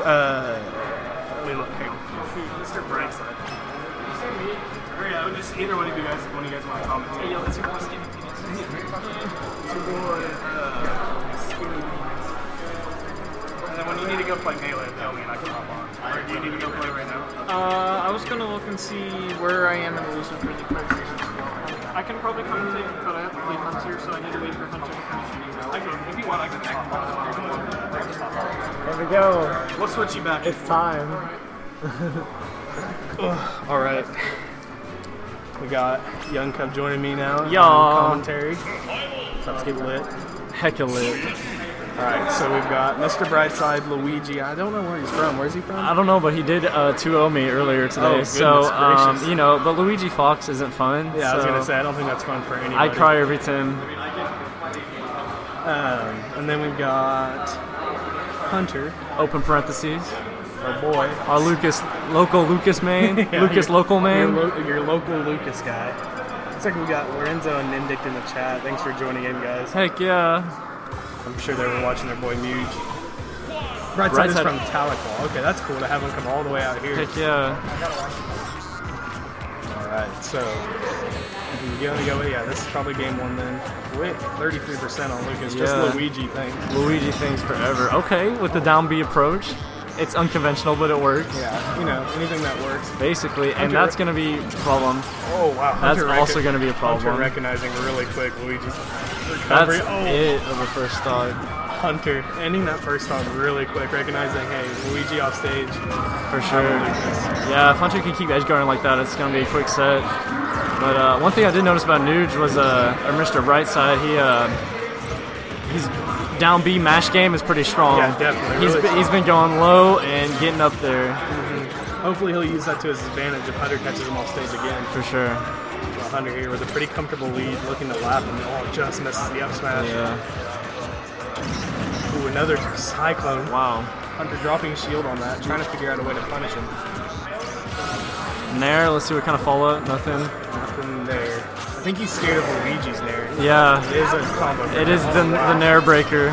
Speaker 2: Uh, Wait, look, hey, Mr. Brightside. Or yeah, would just either one of you guys, one of you guys want to comment. Hey, yo, let's see more skinny peanuts. Two boy, uh, skinny. And then when you need to go play melee, tell me and I can hop on. Or do you need to go play right now?
Speaker 3: Uh, I was gonna look and see where I am in the losers really quick. I can probably commentate, but I have to play Hunter, so I need to wait for Hunter to finish.
Speaker 2: I can, if you want, I can hop on.
Speaker 4: There we go.
Speaker 2: We'll switch you back.
Speaker 4: It's time.
Speaker 2: All right. We got Young Cub joining me now.
Speaker 4: Yeah.
Speaker 2: on Commentary. So let's get lit.
Speaker 4: Hecka lit.
Speaker 2: All right, so we've got Mr. Brightside, Luigi. I don't know where he's from. Where's he from?
Speaker 4: I don't know, but he did uh, 2-0 me earlier today.
Speaker 2: Oh,
Speaker 4: so, um, you know, but Luigi Fox isn't fun.
Speaker 2: yeah, I was gonna say I don't think that's fun for anybody.
Speaker 4: I cry every time.
Speaker 2: Um, and then we've got Hunter,
Speaker 4: Open parentheses.
Speaker 2: our boy.
Speaker 4: Our Lucas, local Lucas main.
Speaker 2: Yeah,
Speaker 4: Lucas
Speaker 2: your-
Speaker 4: local main.
Speaker 2: Your, lo- your local Lucas guy. Looks like we got Lorenzo and Nindict in the chat. Thanks for joining in, guys.
Speaker 4: Heck yeah.
Speaker 2: I'm sure they were watching their boy Muge. Brightside is from Tahlequah. Okay, that's cool to have him come all the way out here.
Speaker 4: Heck yeah.
Speaker 2: All right, so we're gonna go. Yeah, this is probably game one then. Quick, 33% on Lucas.
Speaker 4: Yeah.
Speaker 2: Just Luigi things.
Speaker 4: Luigi things forever. Okay, with the down B approach. It's unconventional, but it works.
Speaker 2: Yeah, you know anything that works.
Speaker 4: Basically, and
Speaker 2: Hunter-
Speaker 4: that's going to be a problem.
Speaker 2: Oh wow,
Speaker 4: That's
Speaker 2: Hunter
Speaker 4: also gonna be a problem.
Speaker 2: Hunter recognizing really quick Luigi's
Speaker 4: That's
Speaker 2: recovery. oh,
Speaker 4: it of a first thought.
Speaker 2: Hunter ending that first thought really quick, recognizing hey Luigi off stage.
Speaker 4: For sure. Yeah, if Hunter can keep edge guarding like that, it's going to be a quick set. But uh, one thing I did notice about Nuge was, uh, or Mr. Brightside, he, uh, he's down B mash game is pretty strong.
Speaker 2: Yeah, definitely,
Speaker 4: He's
Speaker 2: really
Speaker 4: been, he's been going low and getting up there mm-hmm.
Speaker 2: Hopefully he'll use that to his advantage if Hunter catches him off stage again.
Speaker 4: for sure.
Speaker 2: Well, Hunter here with a pretty comfortable lead, looking to lap him. Oh, just misses the up smash.
Speaker 4: Yeah.
Speaker 2: Ooh, another cyclone.
Speaker 4: Wow.
Speaker 2: Hunter dropping shield on that, trying to figure out a way to punish him.
Speaker 4: There. let's see what kind of follow up. Nothing.
Speaker 2: Nothing there. I think he's scared of Luigi's Nair.
Speaker 4: Yeah.
Speaker 2: It is a combo.
Speaker 4: It is the, the Nair breaker,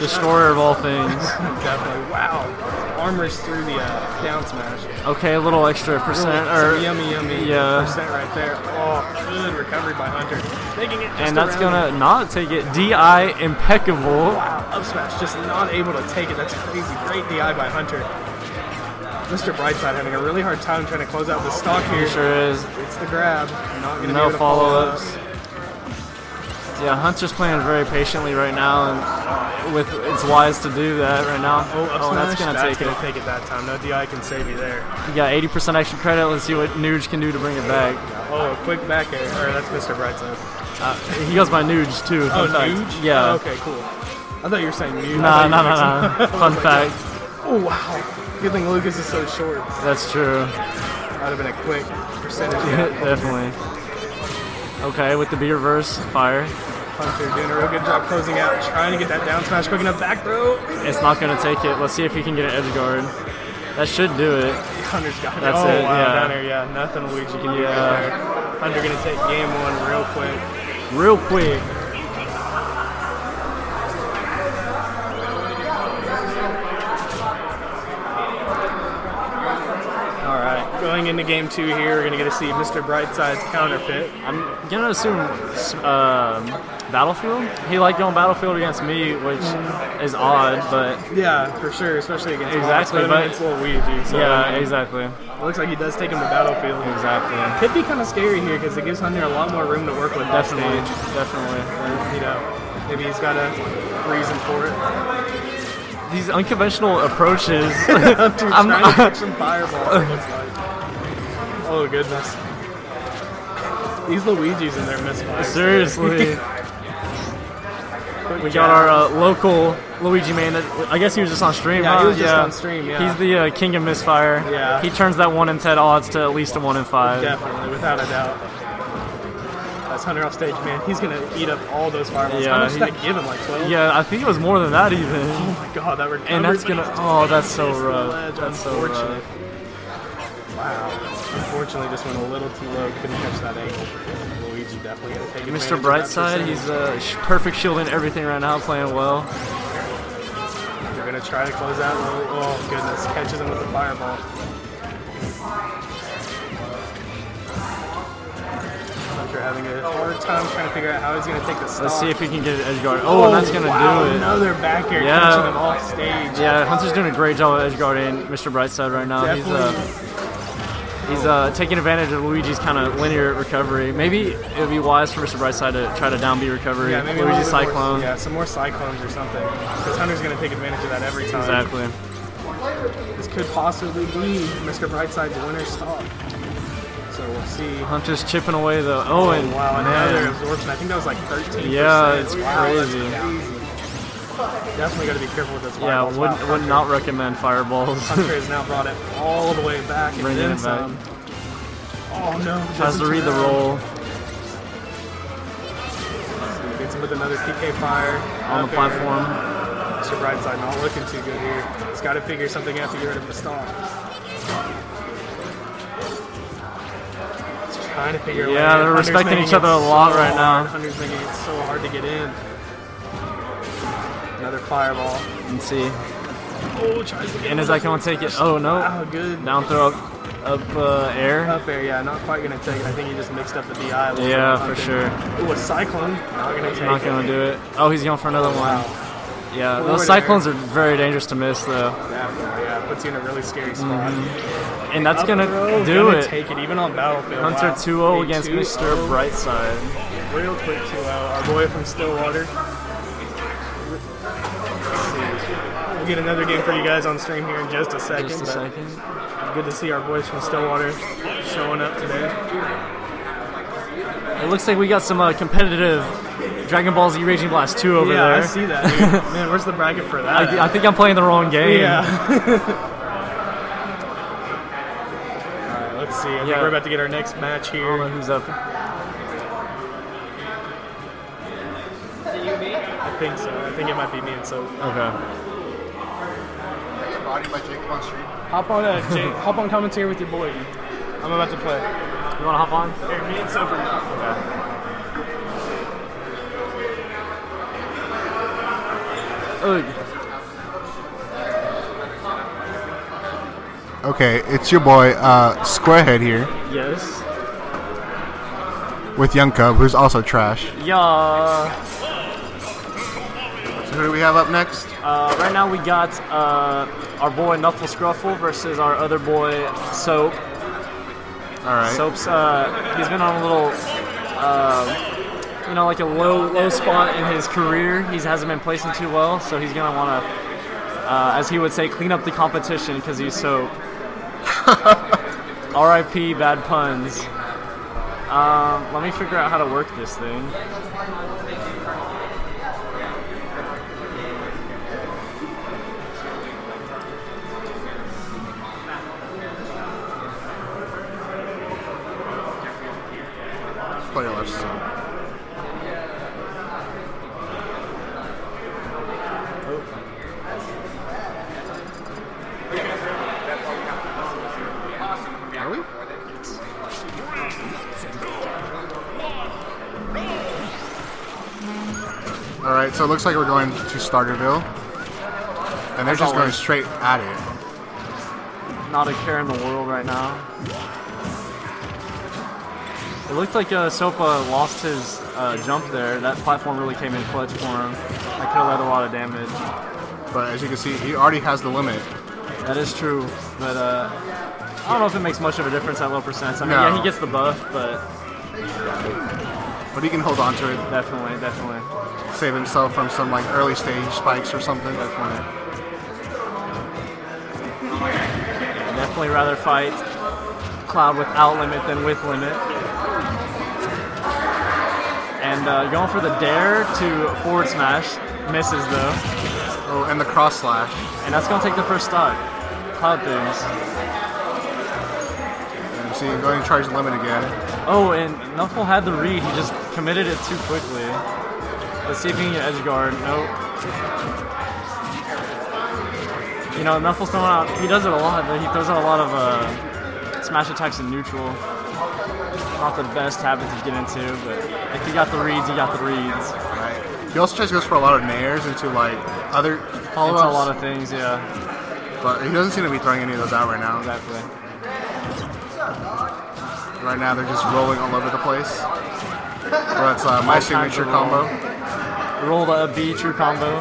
Speaker 4: destroyer of all things.
Speaker 2: Definitely. Wow. Armors through the uh, down smash.
Speaker 4: Okay, a little extra percent, or
Speaker 2: yummy, yummy
Speaker 4: yeah.
Speaker 2: percent right there. Oh, good recovery by Hunter. Taking it just
Speaker 4: and that's gonna not take it. Di impeccable.
Speaker 2: Wow, up smash, just not able to take it. That's crazy. Great DI by Hunter. Mr. Brightside having a really hard time trying to close out the stock here.
Speaker 4: He sure is.
Speaker 2: It's the grab. Not gonna
Speaker 4: No
Speaker 2: to follow
Speaker 4: follow
Speaker 2: up.
Speaker 4: ups. Yeah, Hunter's playing very patiently right now, and with it's wise to do that right now.
Speaker 2: Oh,
Speaker 4: oh that's gonna
Speaker 2: that's
Speaker 4: take
Speaker 2: gonna
Speaker 4: it.
Speaker 2: take it that time. No DI can save you there.
Speaker 4: You got 80% extra credit. Let's see what Nuge can do to bring it back.
Speaker 2: Oh, a quick back air. Or that's Mr. Brightside.
Speaker 4: Uh, he goes by Nuge too.
Speaker 2: Oh,
Speaker 4: fact.
Speaker 2: Nuge?
Speaker 4: Yeah.
Speaker 2: Oh, okay, cool. I thought you were saying Nuge.
Speaker 4: Nah, nah,
Speaker 2: thought you were
Speaker 4: nah, nah. Fun fact.
Speaker 2: Oh, wow. Good thing Lucas is so short.
Speaker 4: That's true.
Speaker 2: That would have been a quick percentage.
Speaker 4: Definitely. Okay, with the B reverse fire,
Speaker 2: Hunter doing a real good job closing out, trying to get that down smash quick enough back throw.
Speaker 4: it's not gonna take it. Let's see if he can get an edge guard. That should do it.
Speaker 2: Hunter's got it.
Speaker 4: That's
Speaker 2: oh,
Speaker 4: it,
Speaker 2: wow,
Speaker 4: yeah.
Speaker 2: down there, yeah. Nothing Luigi can do
Speaker 4: Yeah.
Speaker 2: right there. Hunter gonna take game one real quick.
Speaker 4: Real quick.
Speaker 2: Going into game two here, we're gonna get to see Mr. Brightside's counter pit.
Speaker 4: I'm gonna assume um, Battlefield. He liked going Battlefield against me, which is odd, but
Speaker 2: Yeah, for sure, especially against
Speaker 4: Exactly, but-
Speaker 2: against Luigi. So,
Speaker 4: yeah,
Speaker 2: I mean,
Speaker 4: exactly,
Speaker 2: It looks like he does take him to Battlefield.
Speaker 4: exactly.
Speaker 2: Could be kind of scary here because it gives Hunter a lot more room to work with.
Speaker 4: Definitely,
Speaker 2: backstage.
Speaker 4: definitely.
Speaker 2: You know, maybe he's got a reason for it.
Speaker 4: These unconventional approaches. I'm-
Speaker 2: trying to catch some fireballs. It looks like. Oh goodness. These Luigi's in there misfire.
Speaker 4: Seriously. We got our uh, local Luigi man. That I guess he was just on stream.
Speaker 2: Yeah,
Speaker 4: huh?
Speaker 2: he was just on stream, yeah.
Speaker 4: He's the uh, king of misfire.
Speaker 2: Yeah.
Speaker 4: He turns that one in ten odds to at least a one in five.
Speaker 2: Definitely, without a doubt. That's Hunter off stage, man. He's gonna eat up all those fireballs.
Speaker 4: Yeah,
Speaker 2: How much
Speaker 4: he-
Speaker 2: did that give him? Like 12?
Speaker 4: Yeah, I think it was more than that even.
Speaker 2: Oh my god, that recovery.
Speaker 4: And that's gonna. Oh, that's so rough.
Speaker 2: ledge,
Speaker 4: That's so rough.
Speaker 2: Wow. Unfortunately, just went a little too low. Couldn't catch that angle. Luigi definitely going to take
Speaker 4: Mr. Brightside, he's uh, perfect perfect shielding everything right now, playing well.
Speaker 2: They're going to try to close out. Lily. Oh, goodness. Catches him with a fireball. Hunter having a hard time trying to figure out how he's going to take the.
Speaker 4: Let's see if he can get an edge guard. Oh, oh and that's going to
Speaker 2: wow,
Speaker 4: do it.
Speaker 2: Another back air
Speaker 4: yeah.
Speaker 2: catching him off stage.
Speaker 4: Yeah, Hunter's doing a great job of edge guarding Mr. Brightside right now. Definitely. He's uh, he's uh, taking advantage of Luigi's kind of linear recovery. Maybe it would be wise for Mr. Brightside to try to down B recovery.
Speaker 2: Yeah, maybe
Speaker 4: Luigi's
Speaker 2: bit more-
Speaker 4: Cyclone.
Speaker 2: yeah, some more cyclones or something. Because Hunter's going to take advantage of that every time.
Speaker 4: Exactly.
Speaker 2: This could possibly be Mr. Brightside's winner stock. So we'll see.
Speaker 4: Hunter's chipping away though. Oh, and
Speaker 2: wow, another absorption. I think that was like 13.
Speaker 4: Yeah, it's
Speaker 2: wow, that's
Speaker 4: crazy.
Speaker 2: Definitely got to be careful with those
Speaker 4: Yeah,
Speaker 2: fireballs.
Speaker 4: would
Speaker 2: Wow,
Speaker 4: would not recommend fireballs.
Speaker 2: Hunter has now brought it all the way back
Speaker 4: Bringing it back.
Speaker 2: some. Oh no!
Speaker 4: Has to read the roll
Speaker 2: Gets him with another PK fire
Speaker 4: on the platform.
Speaker 2: Mr. Brightside not looking too good here. He's got to figure something out to get rid of the stock. He's trying to figure a way
Speaker 4: Yeah, they're
Speaker 2: Hunter's
Speaker 4: respecting each other a lot
Speaker 2: so
Speaker 4: right
Speaker 2: hard.
Speaker 4: now.
Speaker 2: Hunter's making it so hard to get in. Another fireball.
Speaker 4: And see.
Speaker 2: Oh, tries to get
Speaker 4: And is that going to take it? Oh no.
Speaker 2: Wow, good.
Speaker 4: Down throw up, up uh, air.
Speaker 2: Up there, yeah, not quite gonna take it. I think he just mixed up the DI. a little
Speaker 4: Yeah, for sure.
Speaker 2: Ooh, a cyclone. Not gonna take
Speaker 4: Not
Speaker 2: it.
Speaker 4: going to do it. Oh, he's going for another one.
Speaker 2: Wow.
Speaker 4: Yeah, those cyclones are very dangerous to miss though.
Speaker 2: Definitely, yeah, puts you in a really scary spot.
Speaker 4: And that's
Speaker 2: Up
Speaker 4: going to
Speaker 2: throw,
Speaker 4: do
Speaker 2: gonna
Speaker 4: it.
Speaker 2: Take it even on battlefield.
Speaker 4: Hunter
Speaker 2: wow.
Speaker 4: 2-0
Speaker 2: A
Speaker 4: against
Speaker 2: 2-0.
Speaker 4: Mr. Brightside.
Speaker 2: Real quick 2-0. Our boy from Stillwater. Let's see. We'll get another game for you guys on stream here in just a second.
Speaker 4: Just a second.
Speaker 2: Good to see our boys from Stillwater showing up today.
Speaker 4: It looks like we got some uh, competitive Dragon Ball Z Raging Blast 2 over
Speaker 2: yeah,
Speaker 4: there.
Speaker 2: I see that. Dude. Man, where's the bracket for that?
Speaker 4: I, I think I'm playing the wrong game.
Speaker 2: Yeah. All right, let's see. I think
Speaker 4: Yeah.
Speaker 2: we're about to get our next match
Speaker 4: I
Speaker 2: here.
Speaker 4: who's up.
Speaker 2: I think so. I think it might be me and so.
Speaker 4: Okay.
Speaker 5: Body by Jacob on stream.
Speaker 2: Hop on, uh, Jay, hop on commentary with your boy. I'm about to play.
Speaker 4: You want to hop on?
Speaker 2: Here, me and Sofer.
Speaker 4: Ugh.
Speaker 5: Okay, it's your boy uh, Squarehead here
Speaker 4: Yes.
Speaker 5: with Young Cub, who's also trash.
Speaker 4: Yeah.
Speaker 5: So who do we have up next?
Speaker 4: Uh, right now we got uh, our boy Nuffle Scruffle versus our other boy Soap.
Speaker 5: All right.
Speaker 4: Soap's uh, he's been on a little, uh, you know, like a low low spot in his career. He hasn't been placing too well, so he's gonna want to, uh, as he would say, clean up the competition because he's Soap. R.I.P. Bad puns. Um, let me figure out how to work this thing.
Speaker 5: Play your left side. Are we? All right, so it looks like we're going to Starterville, and they're
Speaker 4: As
Speaker 5: just going straight at it.
Speaker 4: Not a care in the world right now. It looked like uh, Sopa lost his uh, jump there. That platform really came in clutch for him. That could have led a lot of damage.
Speaker 5: But as you can see, he already has the limit.
Speaker 4: That is true, but uh, I don't know if it makes much of a difference at low percents. I mean,
Speaker 5: No.
Speaker 4: yeah, he gets the buff, but
Speaker 5: But he can hold on to it,
Speaker 4: definitely, definitely,
Speaker 5: save himself from some like early stage spikes or something.
Speaker 4: definitely. Definitely rather fight Cloud without limit than with limit. And uh, going for the dair to forward smash, misses though.
Speaker 5: Oh, and the cross slash.
Speaker 4: And that's gonna take the first stock. Cloud things.
Speaker 5: And see, going to charge the limit again.
Speaker 4: Oh, and Nuffle had the read, he just committed it too quickly. Let's see if he can get edge guard. Nope. You know, Nuffle's throwing out, he does it a lot, but he throws out a lot of uh, smash attacks in neutral. Not the best habit to get into, but if you got the reads, you got the reads.
Speaker 5: Right. He also tries to go for a lot of nairs into like other follow
Speaker 4: Into a lot of things, yeah,
Speaker 5: but he doesn't seem to be throwing any of those out right now.
Speaker 4: exactly.
Speaker 5: Right now they're just rolling all over the place. That's uh, my
Speaker 4: All
Speaker 5: signature combo.
Speaker 4: Roll to B, true combo.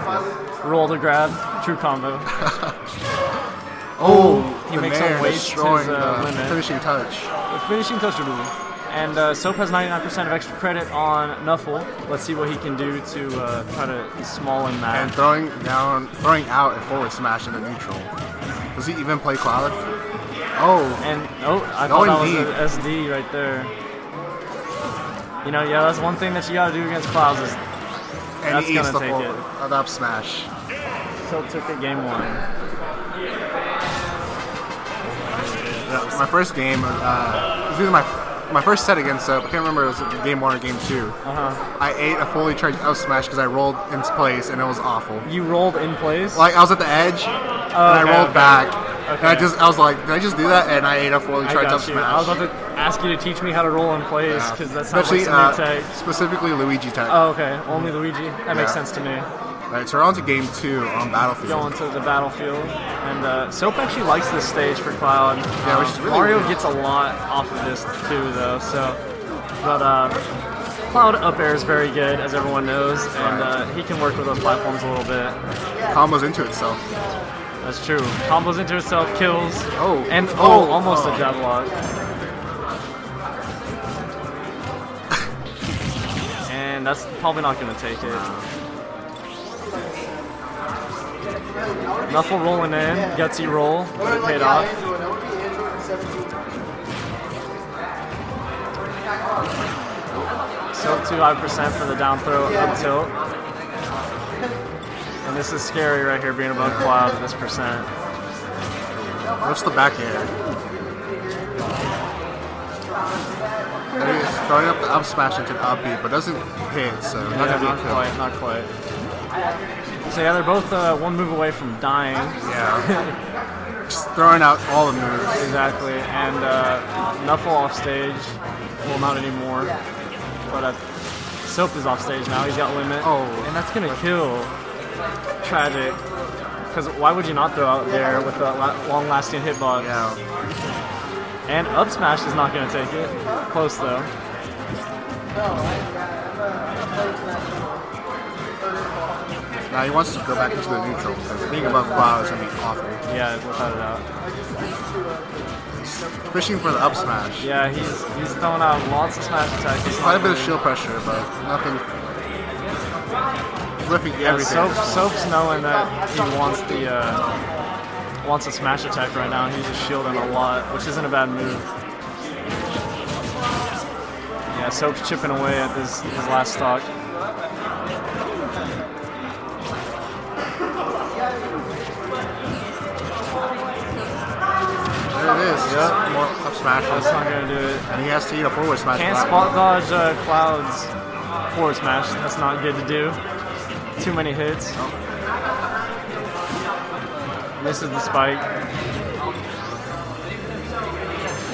Speaker 4: Roll to grab, true combo.
Speaker 5: Oh,
Speaker 4: he
Speaker 5: the
Speaker 4: makes
Speaker 5: Nair
Speaker 4: waste his, uh,
Speaker 5: the
Speaker 4: limit.
Speaker 5: finishing touch.
Speaker 4: The finishing touch rule. And uh, Soap has 99% of extra credit on Nuffle. Let's see what he can do to uh, try to small him
Speaker 5: And
Speaker 4: that.
Speaker 5: throwing down, throwing out a forward smash into neutral. Does he even play Cloud? Oh,
Speaker 4: And oh, I thought that was SD right there. You know, yeah, that's one thing that you gotta do against Clouds is
Speaker 5: and
Speaker 4: That's gonna
Speaker 5: the
Speaker 4: take it.
Speaker 5: the up smash.
Speaker 4: Soap took it game one.
Speaker 5: Yeah, my first game, uh, was either my my first set against Soap. I can't remember if it was game one or game two.
Speaker 4: Uh-huh.
Speaker 5: I ate a fully charged up smash because I rolled in place and it was awful.
Speaker 4: You rolled in place.
Speaker 5: Like I was at the edge and I
Speaker 4: okay,
Speaker 5: rolled
Speaker 4: okay.
Speaker 5: back. And I just I was like, did I just do that? And I ate a fully charged up
Speaker 4: you.
Speaker 5: smash.
Speaker 4: I was about to ask you to teach me how to roll in place because that sounds
Speaker 5: Especially
Speaker 4: like
Speaker 5: uh, specifically Luigi tech.
Speaker 4: Oh, okay. Only Luigi. That makes sense to me.
Speaker 5: Right, so we're on to game two on Battlefield.
Speaker 4: Going to the battlefield, and uh, Soap actually likes this stage for Cloud.
Speaker 5: Yeah, which
Speaker 4: Um,
Speaker 5: is really
Speaker 4: Mario
Speaker 5: weird.
Speaker 4: gets a lot off of this too, though. So, but uh, Cloud up air is very good, as everyone knows, and uh, he can work with those platforms a little bit.
Speaker 5: Combos into itself.
Speaker 4: That's true. Combos into itself, kills,
Speaker 5: Oh.
Speaker 4: and oh,
Speaker 5: Oh,
Speaker 4: almost
Speaker 5: oh.
Speaker 4: a jab lock. and that's probably not going to take it. Nuffle rolling in, gutsy roll, but it paid off. Soap 200% for the down throw up tilt. And this is scary right here being above cloud at this percent.
Speaker 5: What's the back air? There he is, throwing up the up smash into the up B, but doesn't hit, so not
Speaker 4: Yeah,
Speaker 5: gonna be
Speaker 4: not quite, not quite. So yeah, they're both uh, one move away from dying.
Speaker 5: Yeah. Just throwing out all the moves.
Speaker 4: Exactly, and uh, Nuffle off stage. Well, not anymore. But uh, Soap is off stage now. He's got limit.
Speaker 5: Oh.
Speaker 4: and that's gonna kill. Tragic. Because why would you not throw out there with a la- long-lasting hitbox?
Speaker 5: Yeah.
Speaker 4: And up smash is not gonna take it. Close though.
Speaker 5: Now he wants to go back into the neutral because being above cloud is gonna be awful.
Speaker 4: Yeah, without a doubt.
Speaker 5: Fishing for the up smash.
Speaker 4: Yeah, he's he's throwing out lots of smash attacks. He's
Speaker 5: Quite a bit of shield pressure, but nothing. Whiffing
Speaker 4: Yeah,
Speaker 5: everything.
Speaker 4: Soap, Soap's knowing that he wants the uh, wants a smash attack right now, and he's just shielding a lot, which isn't a bad move. Yeah, Soap's chipping away at this his last stock.
Speaker 5: There it is. Yep. More up smashes.
Speaker 4: That's not gonna do it.
Speaker 5: And he has to eat a forward smash.
Speaker 4: Can't spot dodge uh, Cloud's forward smash. That's not good to do. Too many hits. Misses the spike.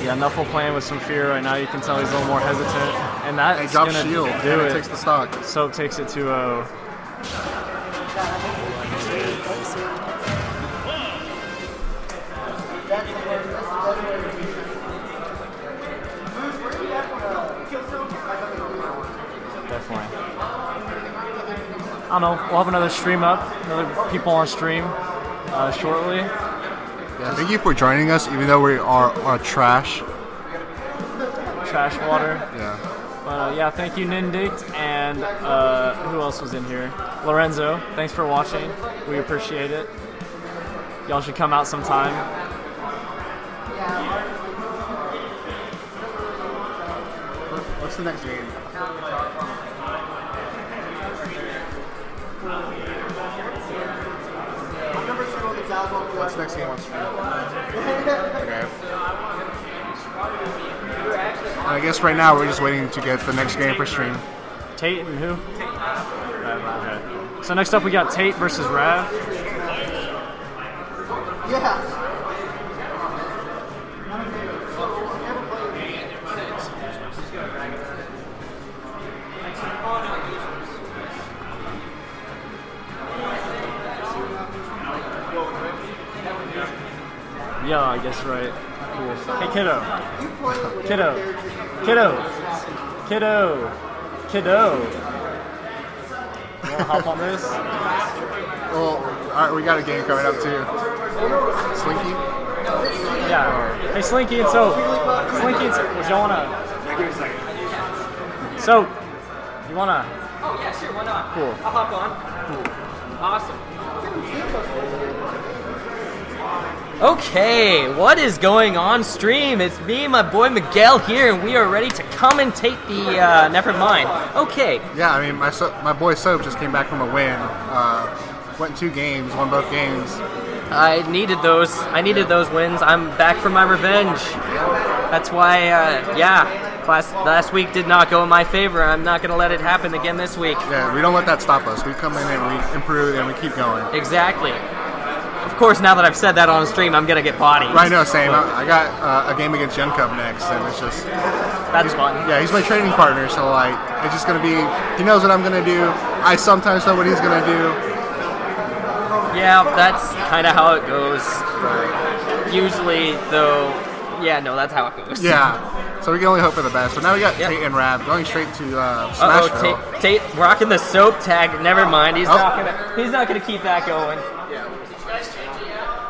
Speaker 4: Yeah, Nuffle playing with some fear right now. You can tell he's a little more hesitant, and
Speaker 5: one. He
Speaker 4: that's
Speaker 5: drops
Speaker 4: gonna
Speaker 5: shield
Speaker 4: do
Speaker 5: and
Speaker 4: it.
Speaker 5: it takes the stock.
Speaker 4: Soap takes it oh. 2-0. Don't know. We'll have another stream up, another people on stream uh, shortly.
Speaker 5: Yeah, thank you for joining us, even though we are, are trash.
Speaker 4: Trash water.
Speaker 5: Yeah.
Speaker 4: But uh, yeah, thank you, Nindict, and uh, who else was in here? Lorenzo. Thanks for watching. We appreciate it. Y'all should come out sometime.
Speaker 5: What's the next game? What's the next game on stream? okay. I guess right now we're just waiting to get the next game for stream.
Speaker 4: Tate and who? Okay. So next up we got Tate versus Rav. Yeah, I guess right. Cool. Hey kiddo. Kiddo. Kiddo. Kiddo. Kiddo. You wanna hop on this?
Speaker 5: Well, all right, we got a game coming up too. Slinky.
Speaker 4: Yeah. Hey, Slinky and Soap. Slinky and Soap. Would y'all wanna? So, you wanna?
Speaker 6: Oh, yeah, sure, why not?
Speaker 4: Cool.
Speaker 6: I'll hop on. Awesome. Okay, what is going on stream? It's me and my boy Miguel here, and we are ready to commentate the, uh, never mind. Okay,
Speaker 5: Yeah, I mean, my so- my boy Soap just came back from a win. Uh, went two games, won both games.
Speaker 6: I needed those. I needed those wins. I'm back for my revenge. That's why, uh, yeah, last, last week did not go in my favor. I'm not going to let it happen again this week.
Speaker 5: Yeah, we don't let that stop us. We come in and we improve and we keep going.
Speaker 6: Exactly. Of course, now that I've said that on stream, I'm going to get bodied.
Speaker 5: Right now, same. I I got uh, a game against Gen Cub next, and it's just
Speaker 6: That's fun.
Speaker 5: yeah, he's my training partner, so like it's just gonna be. He knows what I'm gonna do. I sometimes know what he's gonna do.
Speaker 6: Yeah, that's kind of how it goes. Usually, though, yeah, no, that's how it goes.
Speaker 5: Yeah. So we can only hope for the best. But now we got
Speaker 6: Yep.
Speaker 5: Tate and Rav going straight to uh,
Speaker 6: Uh-oh,
Speaker 5: Smashville.
Speaker 6: Tate, Tate rocking the soap tag. Never mind. He's
Speaker 5: Oh.
Speaker 6: not gonna. He's not gonna keep that going.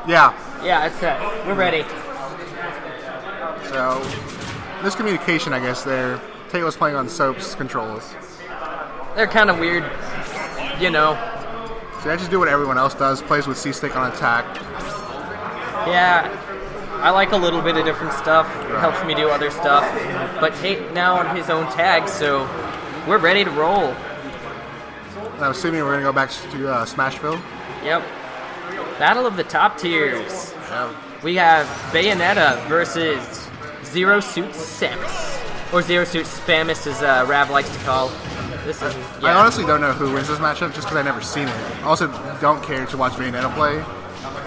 Speaker 5: Yeah.
Speaker 6: Yeah, it's set. We're ready.
Speaker 5: So miscommunication, I guess. There, Tate was playing on Soap's controls.
Speaker 6: They're kind of weird, you know.
Speaker 5: So I just do what everyone else does. Plays with C stick on attack.
Speaker 6: Yeah, I like a little bit of different stuff. It helps me do other stuff. But Tate now on his own tag, so we're ready to roll.
Speaker 5: I'm assuming we're gonna go back to uh, Smashville.
Speaker 6: Yep. Battle of the top tiers. We have Bayonetta versus Zero Suit Samus. Or Zero Suit Spamus, as uh, Rav likes to call. This is. yeah.
Speaker 5: I honestly don't know who wins this matchup just because I've never seen it. I also don't care to watch Bayonetta play.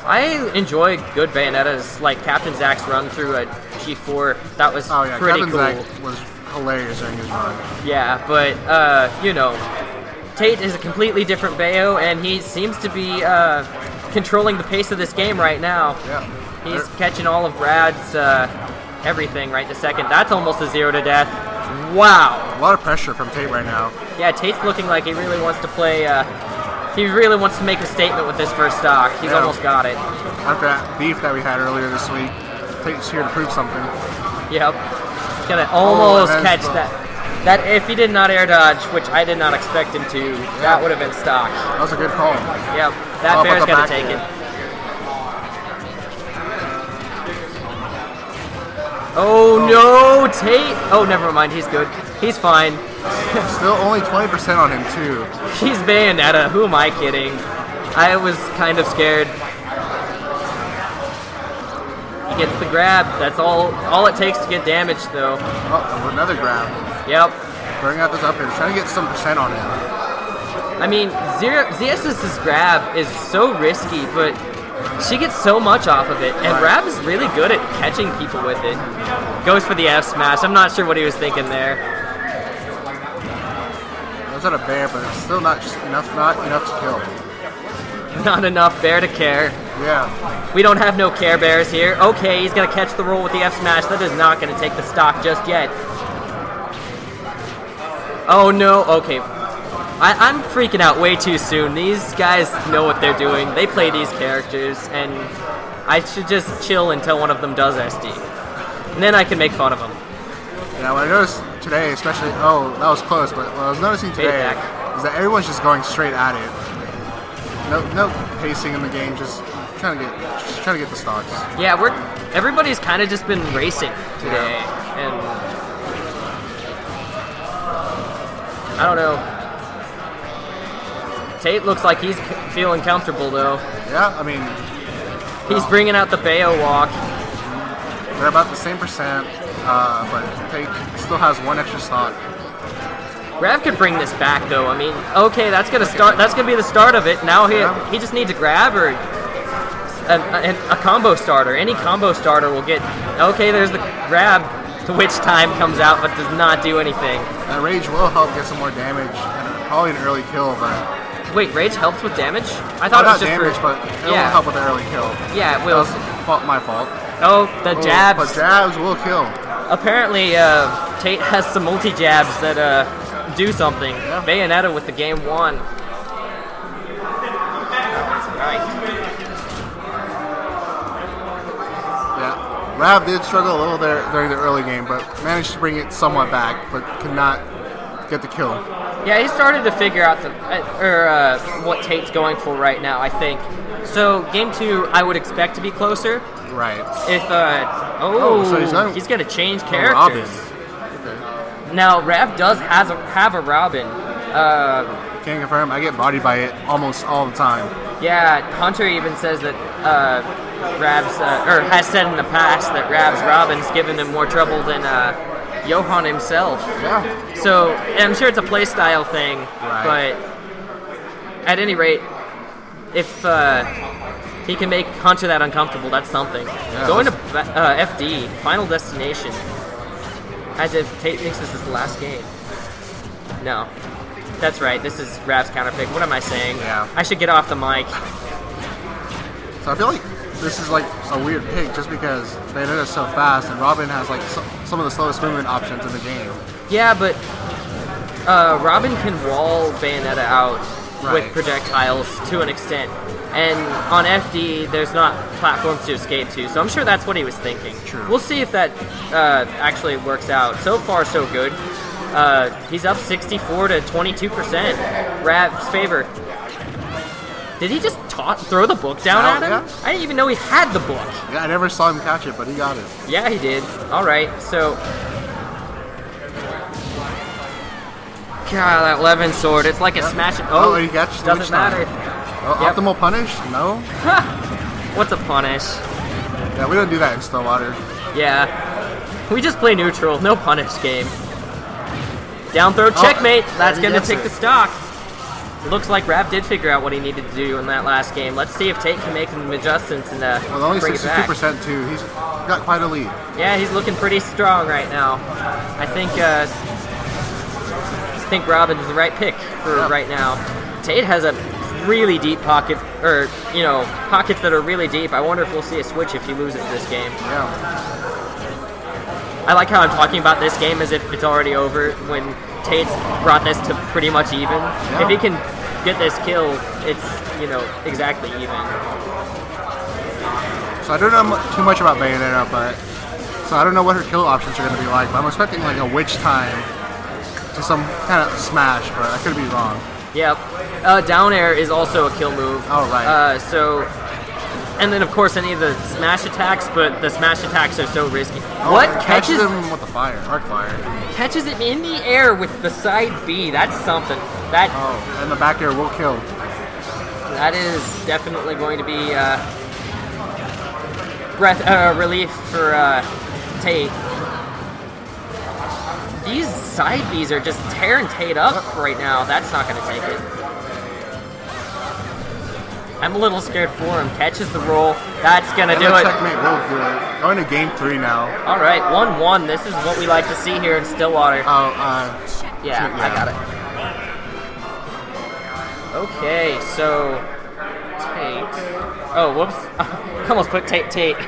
Speaker 6: I enjoy good Bayonettas, like Captain Zack's run through a G4. That was
Speaker 5: Oh yeah,
Speaker 6: pretty
Speaker 5: Kevin
Speaker 6: cool.
Speaker 5: Was hilarious during his run.
Speaker 6: Yeah, but uh, you know, Tate is a completely different Bayo, and he seems to be uh, controlling the pace of this game right now.
Speaker 5: Yeah.
Speaker 6: He's catching all of Brad's uh, everything right the second. That's almost a zero to death. Wow.
Speaker 5: A lot of pressure from Tate right now.
Speaker 6: Yeah, Tate's looking like he really wants to play. Uh, he really wants to make a statement with this first stock. He's
Speaker 5: Yeah.
Speaker 6: almost got it.
Speaker 5: After that beef that we had earlier this week, Tate's here to prove something.
Speaker 6: Yep. He's gonna almost
Speaker 5: that's
Speaker 6: catch that. That if he did not air dodge, which I did not expect him to, that would have been stock.
Speaker 5: That was a good call.
Speaker 6: Yep, that
Speaker 5: Oh, but
Speaker 6: bear's gonna take
Speaker 5: roll.
Speaker 6: it. Oh no, Tate! Oh, never mind. He's good. He's fine.
Speaker 5: Still only 20% on him too.
Speaker 6: He's banned, Bayonetta. Who am I kidding? I was kind of scared. He gets the grab. That's all. All it takes to get damaged, though.
Speaker 5: Oh, another grab.
Speaker 6: Yep.
Speaker 5: Bring out this up here. Trying to get some percent on him.
Speaker 6: I mean, Zero ZSS's grab is so risky, but she gets so much off of it, and. Rav is really good at catching people with it. Goes for the F smash. I'm not sure what he was thinking there.
Speaker 5: That's not a bear, but it's still not enough. Not enough to kill.
Speaker 6: Not enough bear to care.
Speaker 5: Yeah.
Speaker 6: We don't have no Care Bears here. Okay, he's gonna catch the roll with the F smash. That is not gonna take the stock just yet. Oh no. Okay. I, I'm freaking out way too soon. These guys know what they're doing. They play these characters, and I should just chill until one of them does SD. And then I can make fun of them.
Speaker 5: Yeah. What I noticed today, especially, oh, that was close. But what I was noticing today is that everyone's just going straight at it. No, no pacing in the game. Just trying to get, just trying to get the stocks.
Speaker 6: Yeah, we're everybody's kind of just been racing today, and I don't know. Tate looks like he's feeling comfortable though.
Speaker 5: Yeah. I mean,
Speaker 6: He's bringing out the Bayo walk.
Speaker 5: they're about the same percent, uh, but Tate still has one extra stock.
Speaker 6: Rav could bring this back though. I mean, okay, that's gonna start. That's gonna be the start of it. Now he
Speaker 5: Yeah.
Speaker 6: he just needs a grab or a, a, a combo starter. Any combo starter will get. Okay, there's the grab, to witch time comes out but does not do anything.
Speaker 5: And Rage will help get some more damage and probably an early kill, but
Speaker 6: Wait, rage helps with damage? I thought it was just
Speaker 5: damage,
Speaker 6: for,
Speaker 5: but it will help with the early kill.
Speaker 6: yeah, it
Speaker 5: That
Speaker 6: will.
Speaker 5: was my fault.
Speaker 6: Oh, the
Speaker 5: Oh,
Speaker 6: jabs.
Speaker 5: But jabs will kill.
Speaker 6: Apparently, uh, Tate has some multi jabs that uh, do something. Bayonetta with the game one. Right.
Speaker 5: Yeah. Rav did struggle a little there during the early game, but managed to bring it somewhat back, but could not get the kill.
Speaker 6: Yeah, he started to figure out the uh, or uh, what Tate's going for right now. I think. So game two, I would expect to be closer.
Speaker 5: Right.
Speaker 6: If uh oh,
Speaker 5: Oh, so he's
Speaker 6: he's,
Speaker 5: gonna-
Speaker 6: change characters.
Speaker 5: Okay.
Speaker 6: Now Rav does has a, have a Robin. Uh,
Speaker 5: Can't confirm. I get bodied by it almost all the time.
Speaker 6: yeah, Hunter even says that uh, Rav's uh, or has said in the past that Rav's Robin's given him more trouble than uh, Johan himself.
Speaker 5: Yeah.
Speaker 6: So and I'm sure it's a playstyle thing,
Speaker 5: Right.
Speaker 6: but at any rate, if uh, he can make Hunter that uncomfortable, that's something. Going to uh, FD, Final Destination, as if Tate thinks this is the last game. No, that's right. This is Rav's counterpick. What am I saying?
Speaker 5: Yeah.
Speaker 6: I should get off the mic.
Speaker 5: So I feel like this is like a weird pick just because Bayonetta's so fast and Robin has like so, some of the slowest movement options in the game.
Speaker 6: Yeah, but uh, Robin can wall Bayonetta out
Speaker 5: Right.
Speaker 6: with projectiles to an extent. And on FD, there's not platforms to escape to, so I'm sure that's what he was thinking.
Speaker 5: True.
Speaker 6: We'll see if that uh, actually works out. So far, so good. Uh, he's up 64 to 22 percent. Rav's favor. Did he just throw the book down
Speaker 5: Yeah,
Speaker 6: at him?
Speaker 5: yeah.
Speaker 6: I didn't even know he had the book.
Speaker 5: Yeah, I never saw him catch it, but he got it.
Speaker 6: Yeah, he did. All right, so. God, that Levin sword. It's like a smash.
Speaker 5: Oh,
Speaker 6: Oh,
Speaker 5: he catches
Speaker 6: doesn't
Speaker 5: each time.
Speaker 6: matter.
Speaker 5: Oh,
Speaker 6: Yep.
Speaker 5: Optimal punish? No.
Speaker 6: What's a punish?
Speaker 5: Yeah, we don't do that in Stillwater.
Speaker 6: Yeah, we just play neutral. No punish game. Down throw oh, checkmate. That's gonna take
Speaker 5: it.
Speaker 6: the stock. Looks like Rav did figure out what he needed to do in that last game. Let's see if Tate can make some adjustments and uh,
Speaker 5: Well, only
Speaker 6: bring it back.
Speaker 5: 62% too. He's got quite a lead.
Speaker 6: Yeah, he's looking pretty strong right now. I think uh, I think Robin's the right pick for
Speaker 5: Yeah.
Speaker 6: right now. Tate has a really deep pocket, or you know, pockets that are really deep. I wonder if we'll see a switch if he loses this game.
Speaker 5: Yeah.
Speaker 6: I like how I'm talking about this game as if it's already over when Tate's brought this to pretty much even. If he can get this kill, it's you know exactly even.
Speaker 5: So I don't know too much about Bayonetta, but so I don't know what her kill options are going to be like. But I'm expecting like a witch time to some kind of smash, but I could be wrong.
Speaker 6: Yep. Uh, down air is also a kill move.
Speaker 5: Oh, right.
Speaker 6: Uh, so, and then of course any of the smash attacks, but the smash attacks are so risky. what
Speaker 5: Oh,
Speaker 6: catches
Speaker 5: him with the fire, arc fire?
Speaker 6: catches it in the air with the side B? That's something. That
Speaker 5: Oh, and the back air will kill.
Speaker 6: that is definitely going to be uh, breath uh, relief for uh, Tate. These side Bs are just tearing Tate up right now. That's not going to take it. I'm a little scared for him. Catches the roll. That's going to
Speaker 5: And
Speaker 6: do it.
Speaker 5: checkmate will do it. Going to game three now.
Speaker 6: All right, 1 1. This is what we like to see here in Stillwater.
Speaker 5: Oh, uh,
Speaker 6: Yeah, I got it. Okay, so Tate. Oh, whoops! Almost put Tate Tate.
Speaker 5: all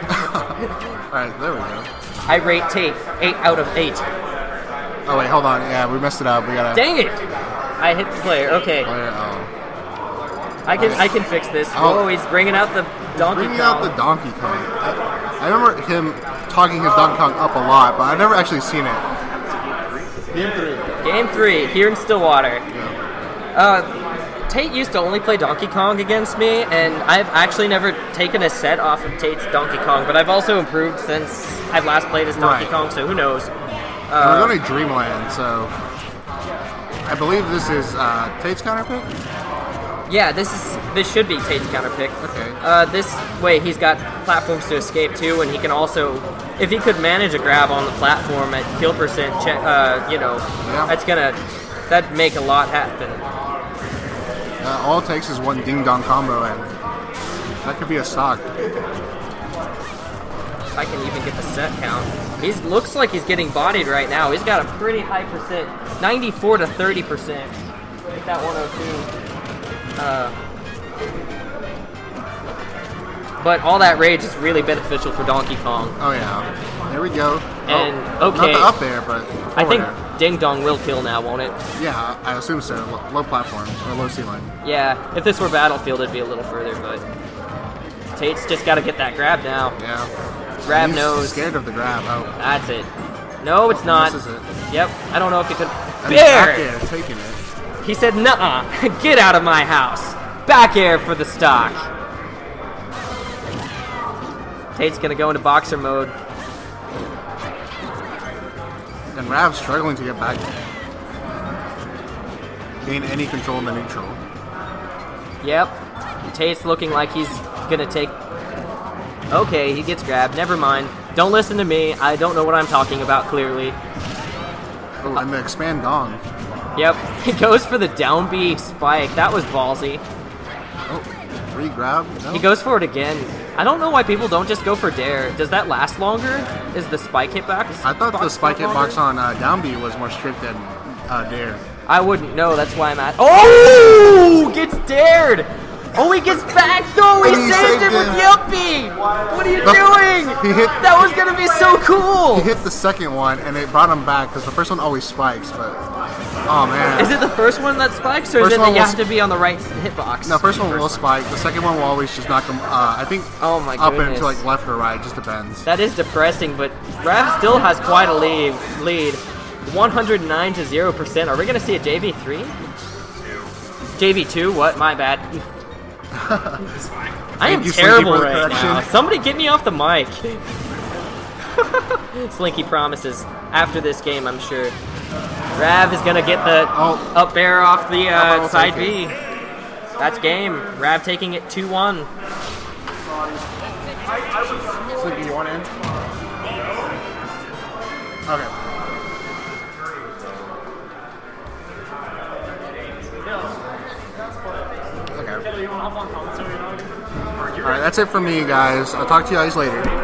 Speaker 5: right, there we go.
Speaker 6: I rate Tate eight out of eight.
Speaker 5: Oh wait, hold on. Yeah, we messed it up. We gotta.
Speaker 6: Dang it! I hit the player. Okay,
Speaker 5: Player, oh.
Speaker 6: I can I can fix this.
Speaker 5: Oh.
Speaker 6: Oh, he's bringing out the Donkey
Speaker 5: Bringing
Speaker 6: Kong.
Speaker 5: out the Donkey Kong. I, I remember him talking his Donkey Kong up a lot, but I've never actually seen it. Game three.
Speaker 6: Game three here in Stillwater. Uh, Tate used to only play Donkey Kong against me, and I've actually never taken a set off of Tate's Donkey Kong. But I've also improved since I've last played as Donkey
Speaker 5: Right.
Speaker 6: Kong, so who knows? Uh,
Speaker 5: we're going to Dreamland, so I believe this is uh, Tate's counter pick.
Speaker 6: Yeah, this is this should be Tate's counter pick.
Speaker 5: Okay.
Speaker 6: Uh, this way, he's got platforms to escape to, and he can also, if he could manage a grab on the platform at kill percent, check, uh, you know,
Speaker 5: Yeah.
Speaker 6: that's gonna that make a lot happen.
Speaker 5: Uh, all it takes is one ding dong combo, and that could be a stock.
Speaker 6: If I can even get the set count, he looks like he's getting bodied right now. He's got a pretty high percent, 94 to 30 percent. Get that 102. Uh, but all that rage is really beneficial for Donkey Kong.
Speaker 5: Oh yeah. There we go.
Speaker 6: And
Speaker 5: Oh,
Speaker 6: okay,
Speaker 5: Not the up air, but
Speaker 6: I think
Speaker 5: air.
Speaker 6: Ding Dong will kill now, won't it?
Speaker 5: Yeah, I assume so. Low, low platforms or low ceiling.
Speaker 6: Yeah, if this were Battlefield, it'd be a little further, but Tate's just got to get that grab now.
Speaker 5: Yeah.
Speaker 6: Grab
Speaker 5: He's
Speaker 6: knows.
Speaker 5: Scared of the grab. Oh,
Speaker 6: That's it. No, it's not.
Speaker 5: This is it.
Speaker 6: Yep, I don't know if you could.
Speaker 5: Back
Speaker 6: Bear!
Speaker 5: air, taking it.
Speaker 6: He said, "Nuh-uh, get out of my house." Back air for the stock. Tate's gonna go into boxer mode.
Speaker 5: And Rav's struggling to get back. Gain any control in the neutral.
Speaker 6: Yep. Tate's looking like he's gonna take. Okay, he gets grabbed. Never mind. Don't listen to me. I don't know what I'm talking about clearly.
Speaker 5: Oh, and the expand dong.
Speaker 6: Yep. He goes for the down B spike. That was ballsy.
Speaker 5: Oh, re-grab. No.
Speaker 6: He goes for it again. I don't know why people don't just go for dair. Does that last longer? Is the spike hitbox?
Speaker 5: I thought the spike hitbox on uh, down B was more strict than uh, dair.
Speaker 6: I wouldn't know. That's why I'm at. Oh! Gets dared. Oh, he gets back though. He,
Speaker 5: he
Speaker 6: saved
Speaker 5: saved
Speaker 6: it with
Speaker 5: him.
Speaker 6: Yuppie. What are you
Speaker 5: The-
Speaker 6: doing?
Speaker 5: he hit-
Speaker 6: That was gonna be so cool.
Speaker 5: He hit the second one and it brought him back because the first one always spikes, but oh man.
Speaker 6: Is it the first one that spikes, or is
Speaker 5: First
Speaker 6: it that you have to be on the right hitbox?
Speaker 5: No, first one will spike. The second one will always just knock them. Uh, I think
Speaker 6: Oh my
Speaker 5: up
Speaker 6: goodness.
Speaker 5: into like left or right. Just depends.
Speaker 6: That is depressing, but Rav still has quite a lead. Lead, 109 to zero percent. Are we gonna see a JV three? JV two? What? My bad. I am terrible right now. Somebody get me off the mic. Slinky promises after this game, I'm sure. Rav is gonna get the
Speaker 5: Oh.
Speaker 6: up air off the uh, side
Speaker 5: take
Speaker 6: B. That's game. Rav taking it 2-1.
Speaker 5: Slinky, you want in? Okay. Okay. All right, that's it for me, guys. I'll talk to you guys later.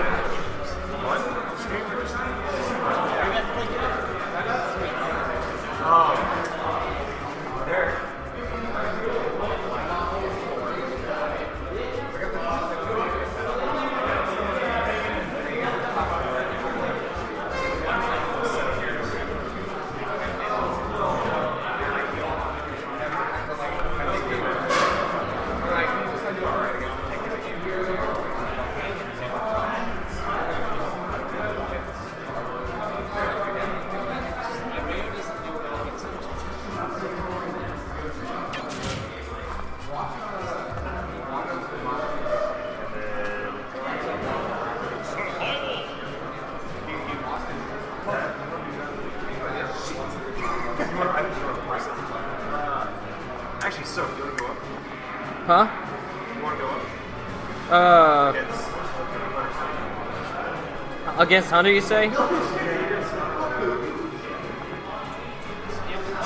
Speaker 6: Against Hunter, you say?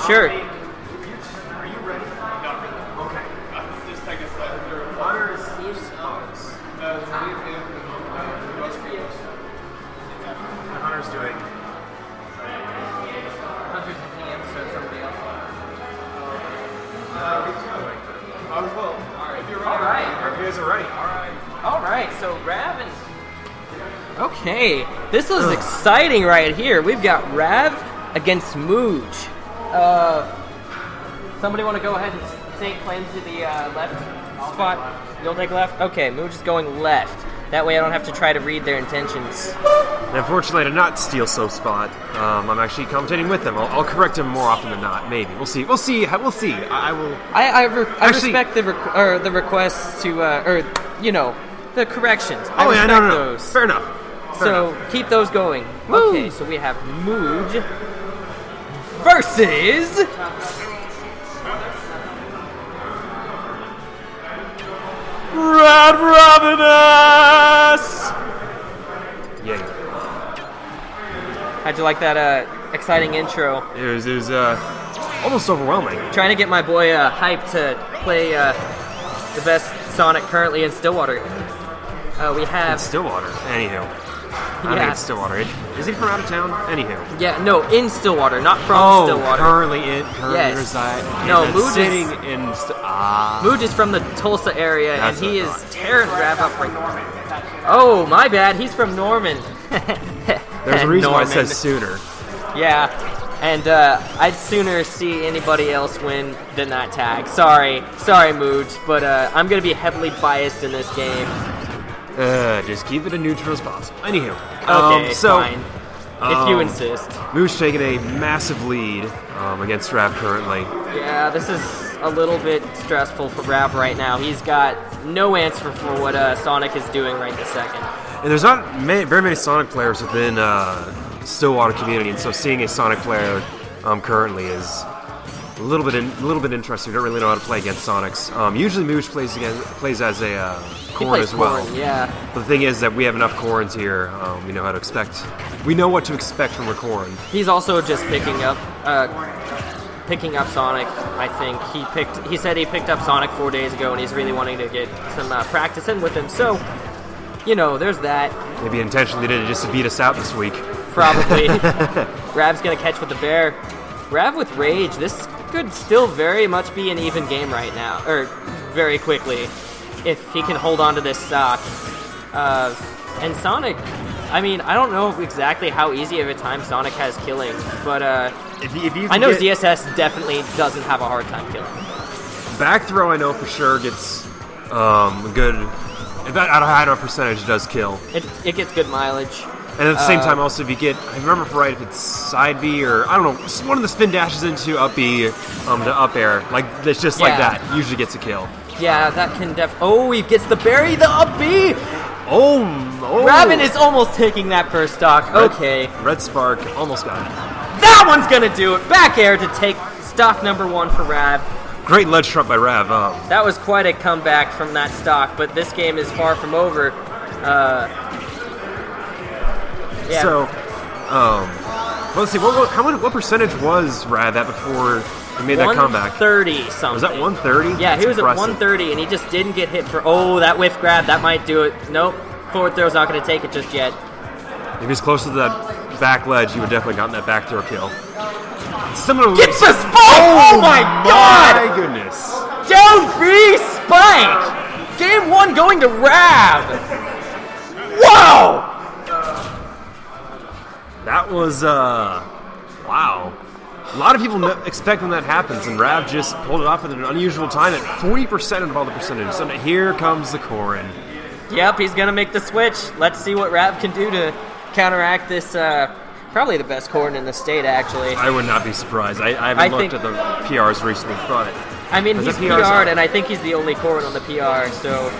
Speaker 6: Sure.
Speaker 2: Are you ready? Not really. Okay. Just take a second. Hunter is uh, Hunter's doing. Uh, uh, well, if you're ready.
Speaker 6: All right.
Speaker 2: If you guys are ready. All right.
Speaker 6: All right, so Rav and Okay, this is exciting right here. We've got Rav against Muge. Uh, somebody want to go ahead and take claim to the uh, left spot? You'll take left. Okay, Muge is going left. That way, I don't have to try to read their intentions.
Speaker 7: Unfortunately, I did not steal Soap's spot. Um, I'm actually commentating with them. I'll, I'll correct him more often than not. Maybe we'll see. We'll see. We'll see. I, I will.
Speaker 6: I I, re- I respect the requ- or the requests to uh, or you know the corrections. I
Speaker 7: Oh yeah, no, no, no.
Speaker 6: those.
Speaker 7: Fair enough.
Speaker 6: So
Speaker 7: enough.
Speaker 6: keep those going. Okay, so we have Muge versus
Speaker 7: Rad Ravenous. Yeah,
Speaker 6: How'd you like that uh, exciting intro?
Speaker 7: it was, it was uh, almost overwhelming.
Speaker 6: Trying to get my boy uh, hyped to play uh, the best Sonic currently in Stillwater. Uh, we have
Speaker 7: Stillwater. Anywho, I
Speaker 6: yeah,
Speaker 7: it's Stillwater. Is he from out of town? Anywho.
Speaker 6: yeah, no, in Stillwater, not from
Speaker 7: Oh,
Speaker 6: Stillwater.
Speaker 7: currently in currently
Speaker 6: Yes.
Speaker 7: reside.
Speaker 6: No,
Speaker 7: is
Speaker 6: Mood is-
Speaker 7: sitting in. St- ah.
Speaker 6: Muge is from the Tulsa area,
Speaker 7: That's
Speaker 6: and he is tearing Rav up right now. Oh, my bad. He's from Norman.
Speaker 7: There's a reason why it
Speaker 6: Norman.
Speaker 7: says sooner.
Speaker 6: Yeah, and uh, I'd sooner see anybody else win than that tag. Sorry, sorry, Muge, but uh, I'm gonna be heavily biased in this game.
Speaker 7: Uh, just keep it as neutral as possible. Anywho,
Speaker 6: Okay,
Speaker 7: um, so
Speaker 6: fine. If you
Speaker 7: um,
Speaker 6: insist.
Speaker 7: Moosh taking a massive lead um, against Rav currently.
Speaker 6: Yeah, this is a little bit stressful for Rav right now. He's got no answer for what uh, Sonic is doing right this second.
Speaker 7: And there's not many, very many Sonic players within uh, Stillwater community, and so seeing a Sonic player um, currently is a little bit in, a little bit interesting. We don't really know how to play against Sonics. Um, usually, Muge plays against, plays as a uh, Corn as well.
Speaker 6: Corn, yeah.
Speaker 7: But the thing is that we have enough Corns here. Um, we know how to expect. We know what to expect from a Corn.
Speaker 6: He's also just picking up, uh, picking up Sonic. I think he picked. He said he picked up Sonic four days ago, and he's really wanting to get some uh, practice in with him. So, you know, there's that.
Speaker 7: Maybe intentionally did it just to beat us out this week.
Speaker 6: Probably. Rav's gonna catch with the bear. Rav with rage. This could still very much be an even game right now, or very quickly, if he can hold on to this stock. Uh, and Sonic. I mean, I don't know exactly how easy of a time Sonic has killing, but uh,
Speaker 7: If you, if you
Speaker 6: I know
Speaker 7: get-
Speaker 6: ZSS definitely doesn't have a hard time killing.
Speaker 7: back throw, I know for sure gets um, good. If that at a high enough percentage does kill.
Speaker 6: It, it gets good mileage.
Speaker 7: And at the same
Speaker 6: Uh,
Speaker 7: time, also, if you get, I remember if right, if it's side B or, I don't know, one of the spin dashes into up B um, to up air, like, it's just like that, usually gets a kill.
Speaker 6: Yeah, that can def. Oh, he gets the berry, the up B.
Speaker 7: Oh, oh.
Speaker 6: Raven is almost taking that first stock. Okay,
Speaker 7: Red Spark almost got it.
Speaker 6: that one's gonna do it. Back air to take stock number one for Rav.
Speaker 7: Great ledge trump by Rav. Um,
Speaker 6: That was quite a comeback from that stock, but this game is far from over. Uh, yeah.
Speaker 7: So, um, well, let's see, what, what, how much, what percentage was Rav at before he made that comeback?
Speaker 6: 130 something.
Speaker 7: Was that 130?
Speaker 6: Yeah, he was
Speaker 7: That's
Speaker 6: at 130 and he just didn't get hit for. Oh, that whiff grab, that might do it. Nope. Forward throw's not going to take it just yet.
Speaker 7: If he was closer to that back ledge, he would definitely gotten that back throw kill. Similar.
Speaker 6: Gets the spike! Oh, my god!
Speaker 7: My goodness.
Speaker 6: Down B spike! Game one going to Rav! Whoa!
Speaker 7: That was, uh, wow. A lot of people expect when that happens, and Rav just pulled it off at an unusual time at 40% of all the percentages. So here comes the Corrin.
Speaker 6: Yep, he's gonna make the switch. Let's see what Rav can do to counteract this. Uh, probably the best Corrin in the state, actually.
Speaker 7: I would not be surprised. I, I haven't
Speaker 6: I
Speaker 7: looked at the PRs recently, but
Speaker 6: I mean, he's PR'd, and I think he's the only Corrin on the PR. So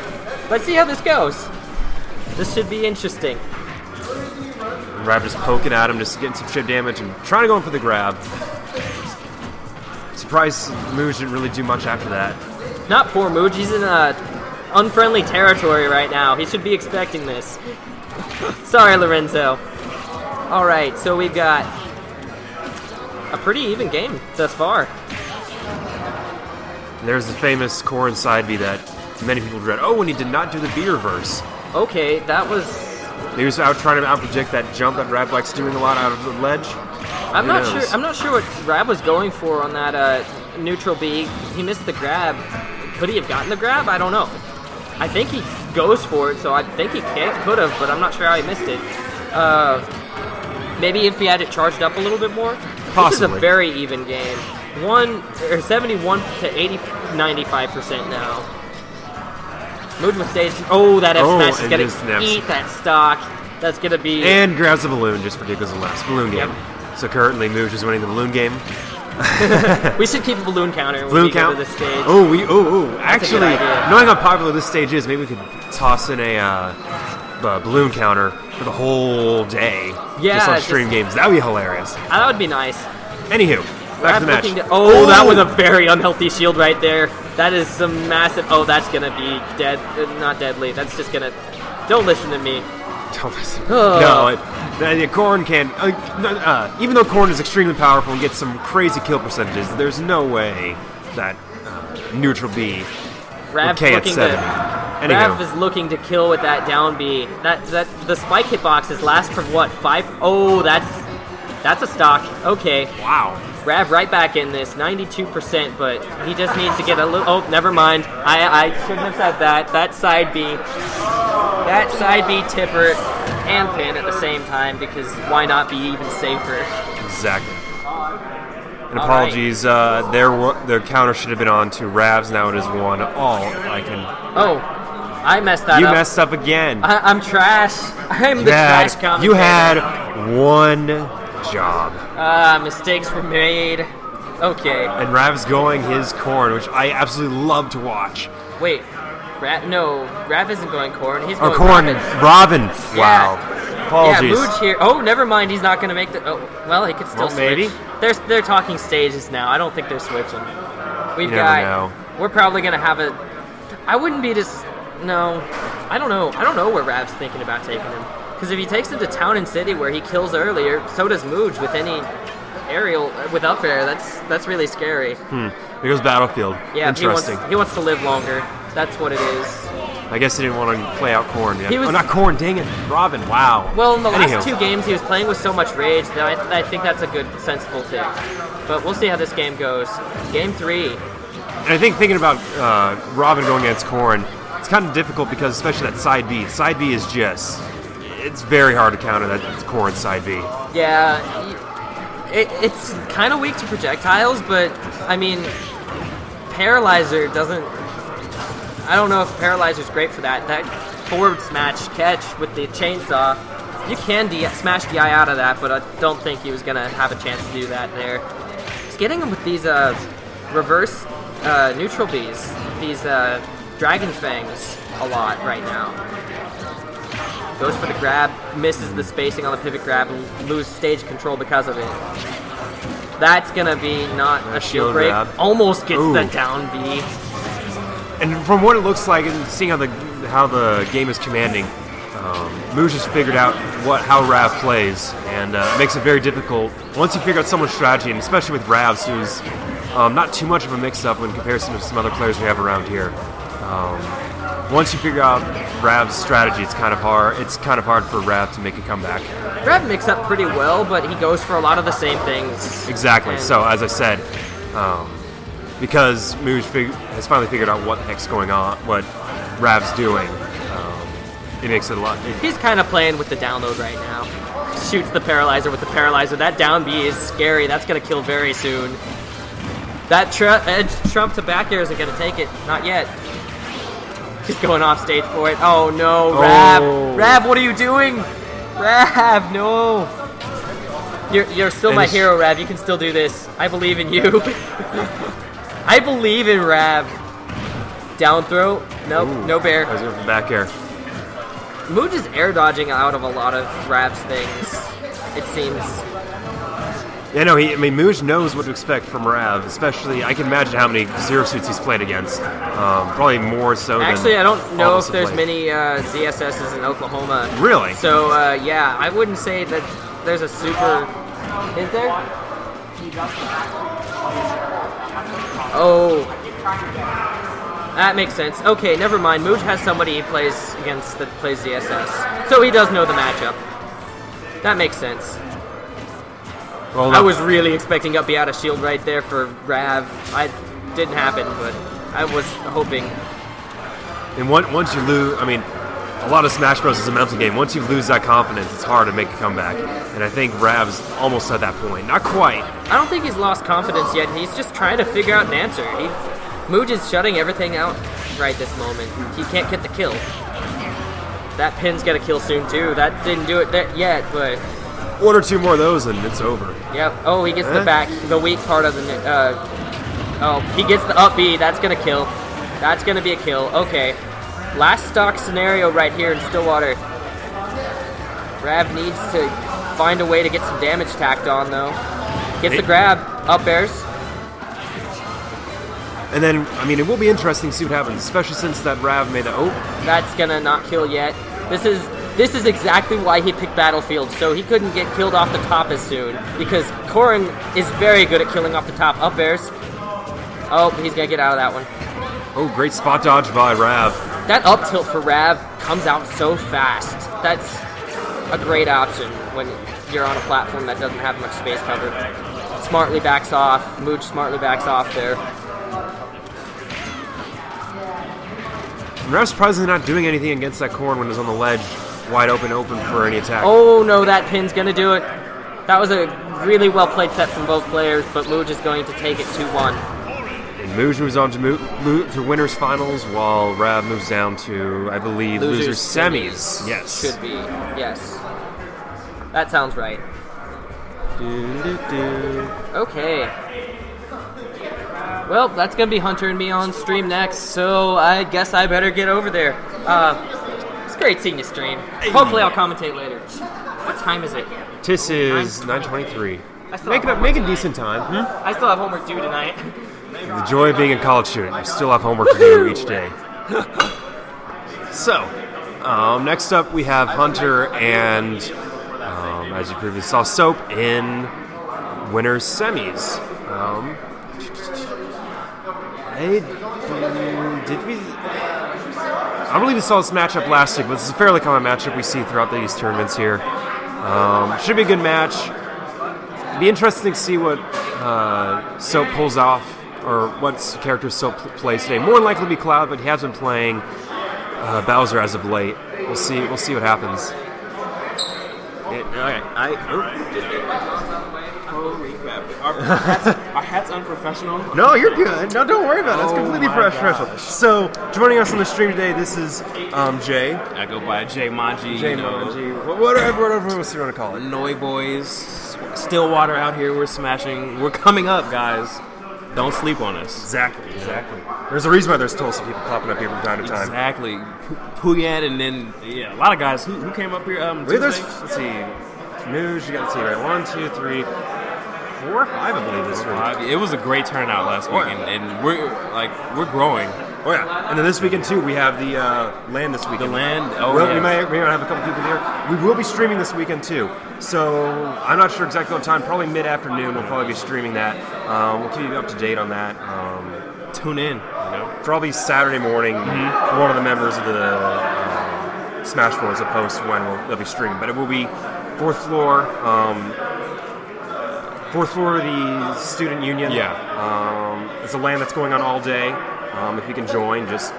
Speaker 6: let's see how this goes. This should be interesting.
Speaker 7: Rav just poking at him, just getting some chip damage, and trying to go in for the grab. Surprised Muge didn't really do much after that.
Speaker 6: Not poor Muge. He's in uh, unfriendly territory right now. He should be expecting this. Sorry, Lorenzo. All right, so we've got a pretty even game thus far.
Speaker 7: There's the famous Corrin side B that many people dread. Oh, and he did not do the B reverse.
Speaker 6: Okay, that was.
Speaker 7: He was out trying to outproject that jump that Rav likes doing a lot out of the ledge.
Speaker 6: I'm
Speaker 7: Who
Speaker 6: not
Speaker 7: knows?
Speaker 6: sure. I'm not sure what Rav was going for on that uh, neutral B. He missed the grab. Could he have gotten the grab? I don't know. I think he goes for it, so I think he could have, but I'm not sure how he missed it. Uh, maybe if he had it charged up a little bit more. Possibly. This is a very even game. One or 71 to 80, 95 percent now. With stage. Oh, that F
Speaker 7: Oh,
Speaker 6: smash is gonna
Speaker 7: just
Speaker 6: eat that stock. That's gonna be.
Speaker 7: And grabs the balloon just for giggles and laughs. Balloon game.
Speaker 6: Yep.
Speaker 7: So currently Muge is winning the balloon game.
Speaker 6: we should keep a balloon counter
Speaker 7: Balloon
Speaker 6: we
Speaker 7: count.
Speaker 6: go to this stage.
Speaker 7: Oh, we oh oh. Actually, knowing how popular this stage is, maybe we could toss in a uh, b- balloon counter for the whole day.
Speaker 6: Yeah,
Speaker 7: just on
Speaker 6: just-
Speaker 7: stream games. That would be hilarious.
Speaker 6: That would be nice.
Speaker 7: Anywho, back to the match.
Speaker 6: to- oh, that was a very unhealthy shield right there. That is some massive. Oh, that's gonna be dead. uh, Not deadly. That's just gonna. Don't listen to me.
Speaker 7: Don't listen.
Speaker 6: Ugh.
Speaker 7: No, it, Corn can. Uh, uh, even though Corn is extremely powerful and gets some crazy kill percentages, there's no way that uh, neutral B at
Speaker 6: looking to. Rav is looking to kill with that down B. That that the spike hitboxes last for what five? Oh, that's that's a stock. Okay,
Speaker 7: Wow.
Speaker 6: Rav right back in this, 92%, but he just needs to get a little. Oh, never mind. I I shouldn't have said that. That side B, that side B tipper, and pin at the same time because why not be even safer?
Speaker 7: Exactly. And
Speaker 6: All
Speaker 7: apologies, uh, their their counter should have been on to Ravs. Now it is one all. If I can.
Speaker 6: Oh, I messed that
Speaker 7: You
Speaker 6: up.
Speaker 7: messed up again.
Speaker 6: I, I'm trash. I'm the
Speaker 7: had-
Speaker 6: trash commentator.
Speaker 7: you had one job,
Speaker 6: Ah, mistakes were made. Okay.
Speaker 7: and Rav's going his corn, which I absolutely love to watch.
Speaker 6: Wait. No, Rav isn't going corn. He's
Speaker 7: Or
Speaker 6: going
Speaker 7: corn,
Speaker 6: Robin.
Speaker 7: Robin. Wow. Apologies.
Speaker 6: Yeah, Muge here. Oh, never mind. He's not going to make the. Oh, well, he could still
Speaker 7: Well, maybe.
Speaker 6: They're they're talking stages now. I don't think they're switching. We've
Speaker 7: You never
Speaker 6: got.
Speaker 7: know.
Speaker 6: We're probably going to have a. I wouldn't be just. No, I don't know. I don't know where Rav's thinking about taking him. Because if he takes him to Town and City where he kills earlier, so does Muge with any aerial with up air. That's that's really scary.
Speaker 7: Here goes Battlefield.
Speaker 6: Yeah, he wants
Speaker 7: Interesting.
Speaker 6: he wants to live longer. That's what it is.
Speaker 7: I guess he didn't want to play out corn yet.
Speaker 6: He was-
Speaker 7: oh, not corn. Dang it, Robin. Wow.
Speaker 6: Well, in the last
Speaker 7: Anyhow.
Speaker 6: two games, he was playing with so much rage that I, I think that's a good, sensible pick. But we'll see how this game goes. Game three.
Speaker 7: And I think thinking about uh, Robin going against Corn, it's kind of difficult because especially that side B. Side B is just it's very hard to counter that Corn side B.
Speaker 6: Yeah, it, it's kind of weak to projectiles, but I mean, Paralyzer doesn't. I don't know if Paralyzer's great for that. That forward smash catch with the chainsaw, you can smash the eye out of that, but I don't think he was gonna have a chance to do that there. He's getting him with these uh, reverse uh, neutral bees, these uh, dragon fangs, a lot right now. Goes for the grab, misses the spacing on the pivot grab, and lose stage control because of it. That's gonna be not a
Speaker 7: shield
Speaker 6: shield break.
Speaker 7: grab.
Speaker 6: Almost gets the down B.
Speaker 7: And from what it looks like and seeing how the how the game is commanding, um, Muge has figured out what how Rav plays, and uh, makes it very difficult once you figure out someone's strategy, and especially with Rav's, who's um, not too much of a mix-up in comparison to some other players we have around here. Um, once you figure out Rav's strategy, it's kind of hard. It's kind of hard for Rav to make a comeback.
Speaker 6: Grab mix up pretty well, but he goes for a lot of the same things.
Speaker 7: Exactly. So as I said, um, because Muge fig- has finally figured out what the heck's going on, what Rav's doing, um, it makes it a lot. It,
Speaker 6: He's kind of playing with the download right now. Shoots the paralyzer with the paralyzer. That down B is scary. That's gonna kill very soon. That tr- edge trump to back air isn't gonna take it. Not yet. He's going off stage for it. Oh no, oh. Rav!
Speaker 7: Oh.
Speaker 6: Rav, what are you doing? Rav, no! You're, you're still
Speaker 7: And
Speaker 6: my hero, Rav. You can still do this. I believe in you. I believe in Rav. Down throw. Nope,
Speaker 7: Ooh.
Speaker 6: no bear.
Speaker 7: I was going for back air.
Speaker 6: Muge is air dodging out of a lot of Rav's things. It seems.
Speaker 7: Yeah, no, he, I mean, Muge knows what to expect from Rav, especially, I can imagine how many zero suits he's played against. Um, probably more so than
Speaker 6: Actually, I don't know if there's
Speaker 7: played.
Speaker 6: many uh, ZSSs in Oklahoma.
Speaker 7: Really?
Speaker 6: So uh, yeah, I wouldn't say that there's a super. Is there? Oh. That makes sense. Okay, never mind. Muge has somebody he plays against that plays ZSS. So he does know the matchup. That makes sense.
Speaker 7: Well,
Speaker 6: I
Speaker 7: that-
Speaker 6: was really expecting up B out of shield right there for Rav. I didn't happen, but I was hoping.
Speaker 7: And one, once you lose, I mean, a lot of Smash Bros. is a mental game. Once you lose that confidence, it's hard to make a comeback. And I think Rav's almost at that point. Not quite.
Speaker 6: I don't think he's lost confidence yet. He's just trying to figure out an answer. He, Muge is shutting everything out right this moment. He can't get the kill. That pin's gonna kill soon too. That didn't do it yet, but
Speaker 7: One or two more of those, and it's over.
Speaker 6: yep. Oh, he gets
Speaker 7: Eh?
Speaker 6: the back, the weak part of the. Uh, oh, he gets the up B. That's gonna kill. That's gonna be a kill. Okay. Last stock scenario right here in Stillwater. Rav needs to find a way to get some damage tacked on though. Gets the grab. Up airs.
Speaker 7: And then, I mean, it will be interesting to see what happens, especially since that Rav made the. Oh,
Speaker 6: That's gonna not kill yet. This is this is exactly why he picked Battlefield, so he couldn't get killed off the top as soon. Because Corrin is very good at killing off the top. Up airs. Oh, he's gonna get out of that one.
Speaker 7: oh, great spot dodge by Rav.
Speaker 6: That up tilt for Rav comes out so fast. That's a great option when you're on a platform that doesn't have much space cover. Smartly backs off. Muge smartly backs off there.
Speaker 7: Rav's surprisingly not doing anything against that corn when it was on the ledge.
Speaker 8: Wide open, open for any attack.
Speaker 6: Oh no, that pin's gonna do it. That was a really well played set from both players, but Muge is going to take it 2-1.
Speaker 8: And Muge moves on to, mo- to winners finals, while Rav moves down to, I believe, losers,
Speaker 6: Losers
Speaker 8: semis. Yes.
Speaker 6: Should be, yes. That sounds right. Do, do, do. Okay. Well, that's gonna be Hunter and me on stream next, so I guess I better get over there. Uh, great seeing you stream. Hopefully, I'll commentate later. What time is it?
Speaker 8: Tis is 923.
Speaker 6: I still,
Speaker 8: Make
Speaker 6: have
Speaker 8: it,
Speaker 6: homework
Speaker 8: make a
Speaker 6: to
Speaker 8: decent time. Hmm?
Speaker 6: I still have homework due tonight.
Speaker 8: The joy of being a college student. You still have homework to do each day. so, um, next up we have Hunter and, um, as you previously saw, Soap in winners semis. Um, I, did we? I believe we saw this matchup last week, but this is a fairly common matchup we see throughout these tournaments here. Um, should be a good match. Be interesting to see what uh, Soap pulls off, or what character Soap plays today. More likely to be Cloud, but he has been playing uh, Bowser as of late. We'll see. We'll see what happens.
Speaker 9: Okay, I. Holy crap. Our, our, hats, our hats unprofessional.
Speaker 7: No, you're good. No, don't worry about it. It's
Speaker 9: Oh
Speaker 7: completely
Speaker 9: my
Speaker 7: professional.
Speaker 9: gosh.
Speaker 7: So, joining us on the stream today, this is um, Jay.
Speaker 9: I go by J Manji.
Speaker 7: Jay
Speaker 9: you know,
Speaker 7: Manji. Wh- Whatever, whatever else you want to call it.
Speaker 9: Noi Bois. Stillwater out here. We're smashing. We're coming up, guys. Don't sleep on us.
Speaker 7: Exactly, exactly. There's a reason why there's some people popping up here from time to time.
Speaker 9: Exactly. P- Puyan and then yeah, a lot of guys who, who came up here. Um,
Speaker 7: Wait, there's,
Speaker 9: Tuesday?
Speaker 7: let's see. News, you got to see, right? One, two, three, four, or five, I believe this week.
Speaker 9: Uh, It was a great turnout last
Speaker 7: Oh,
Speaker 9: week,
Speaker 7: yeah.
Speaker 9: and, and we're like we're growing.
Speaker 7: Oh yeah, and then this weekend too, we have the uh, LAN this weekend.
Speaker 9: The LAN. Oh,
Speaker 7: well,
Speaker 9: yes.
Speaker 7: we might we might have a couple people here. We will be streaming this weekend too. So I'm not sure exactly what time. Probably mid afternoon. We'll probably be streaming that. Um, we'll keep you up to date on that. Um,
Speaker 9: Tune in. You know.
Speaker 7: probably Saturday morning.
Speaker 9: Mm-hmm.
Speaker 7: One of the members of the um, Smash Bros. will post when we'll, they'll be streaming. But it will be fourth floor. Um, fourth floor of the student union.
Speaker 9: Yeah.
Speaker 7: Um, it's a LAN that's going on all day. Um, if you can join, just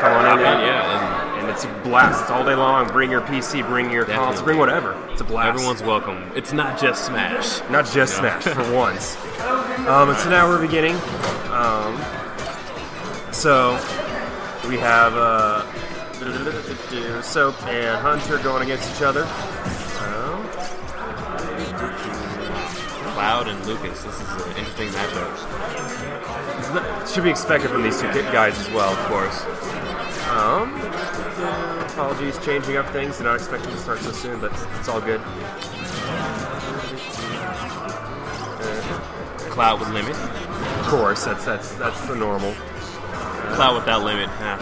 Speaker 7: come on in.
Speaker 9: Yeah,
Speaker 7: And it's a blast. It's all day long. Bring your PC, bring your console, bring whatever. It's a blast.
Speaker 9: everyone's welcome. It's not just Smash.
Speaker 7: Not just Smash for once. Um, and so now we're beginning. Um, so we have uh, Soap and Hunter going against each other.
Speaker 9: Cloud and Lucas. This is an interesting matchup.
Speaker 7: not- should be expected from these two guys as well, of course. Um, apologies, changing up things. Did not expecting to start so soon, but it's all good.
Speaker 9: Cloud with limit.
Speaker 7: Of course, that's that's that's the normal.
Speaker 9: Cloud without limit. Huh.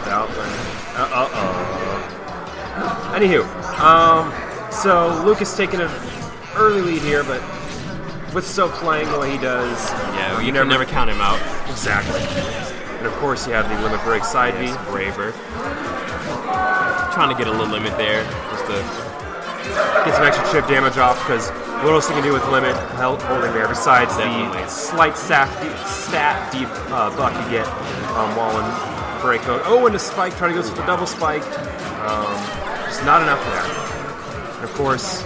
Speaker 7: Without limit. uh oh. Anywho, um, so Lucas taking an early lead here, but with Soap playing the way he does,
Speaker 9: Yeah, you can never count him out.
Speaker 7: exactly. And of course, you have the limit break side B.
Speaker 9: Yes, Braver. Trying to get a little limit there, just to
Speaker 7: Get some extra chip damage off because what else you can do with limit held, holding there besides
Speaker 9: Definitely.
Speaker 7: the slight stat deep, stat deep uh, buck you get um, while in break mode. Oh, and a spike, trying to go for the double spike. Um, just not enough there. And of course,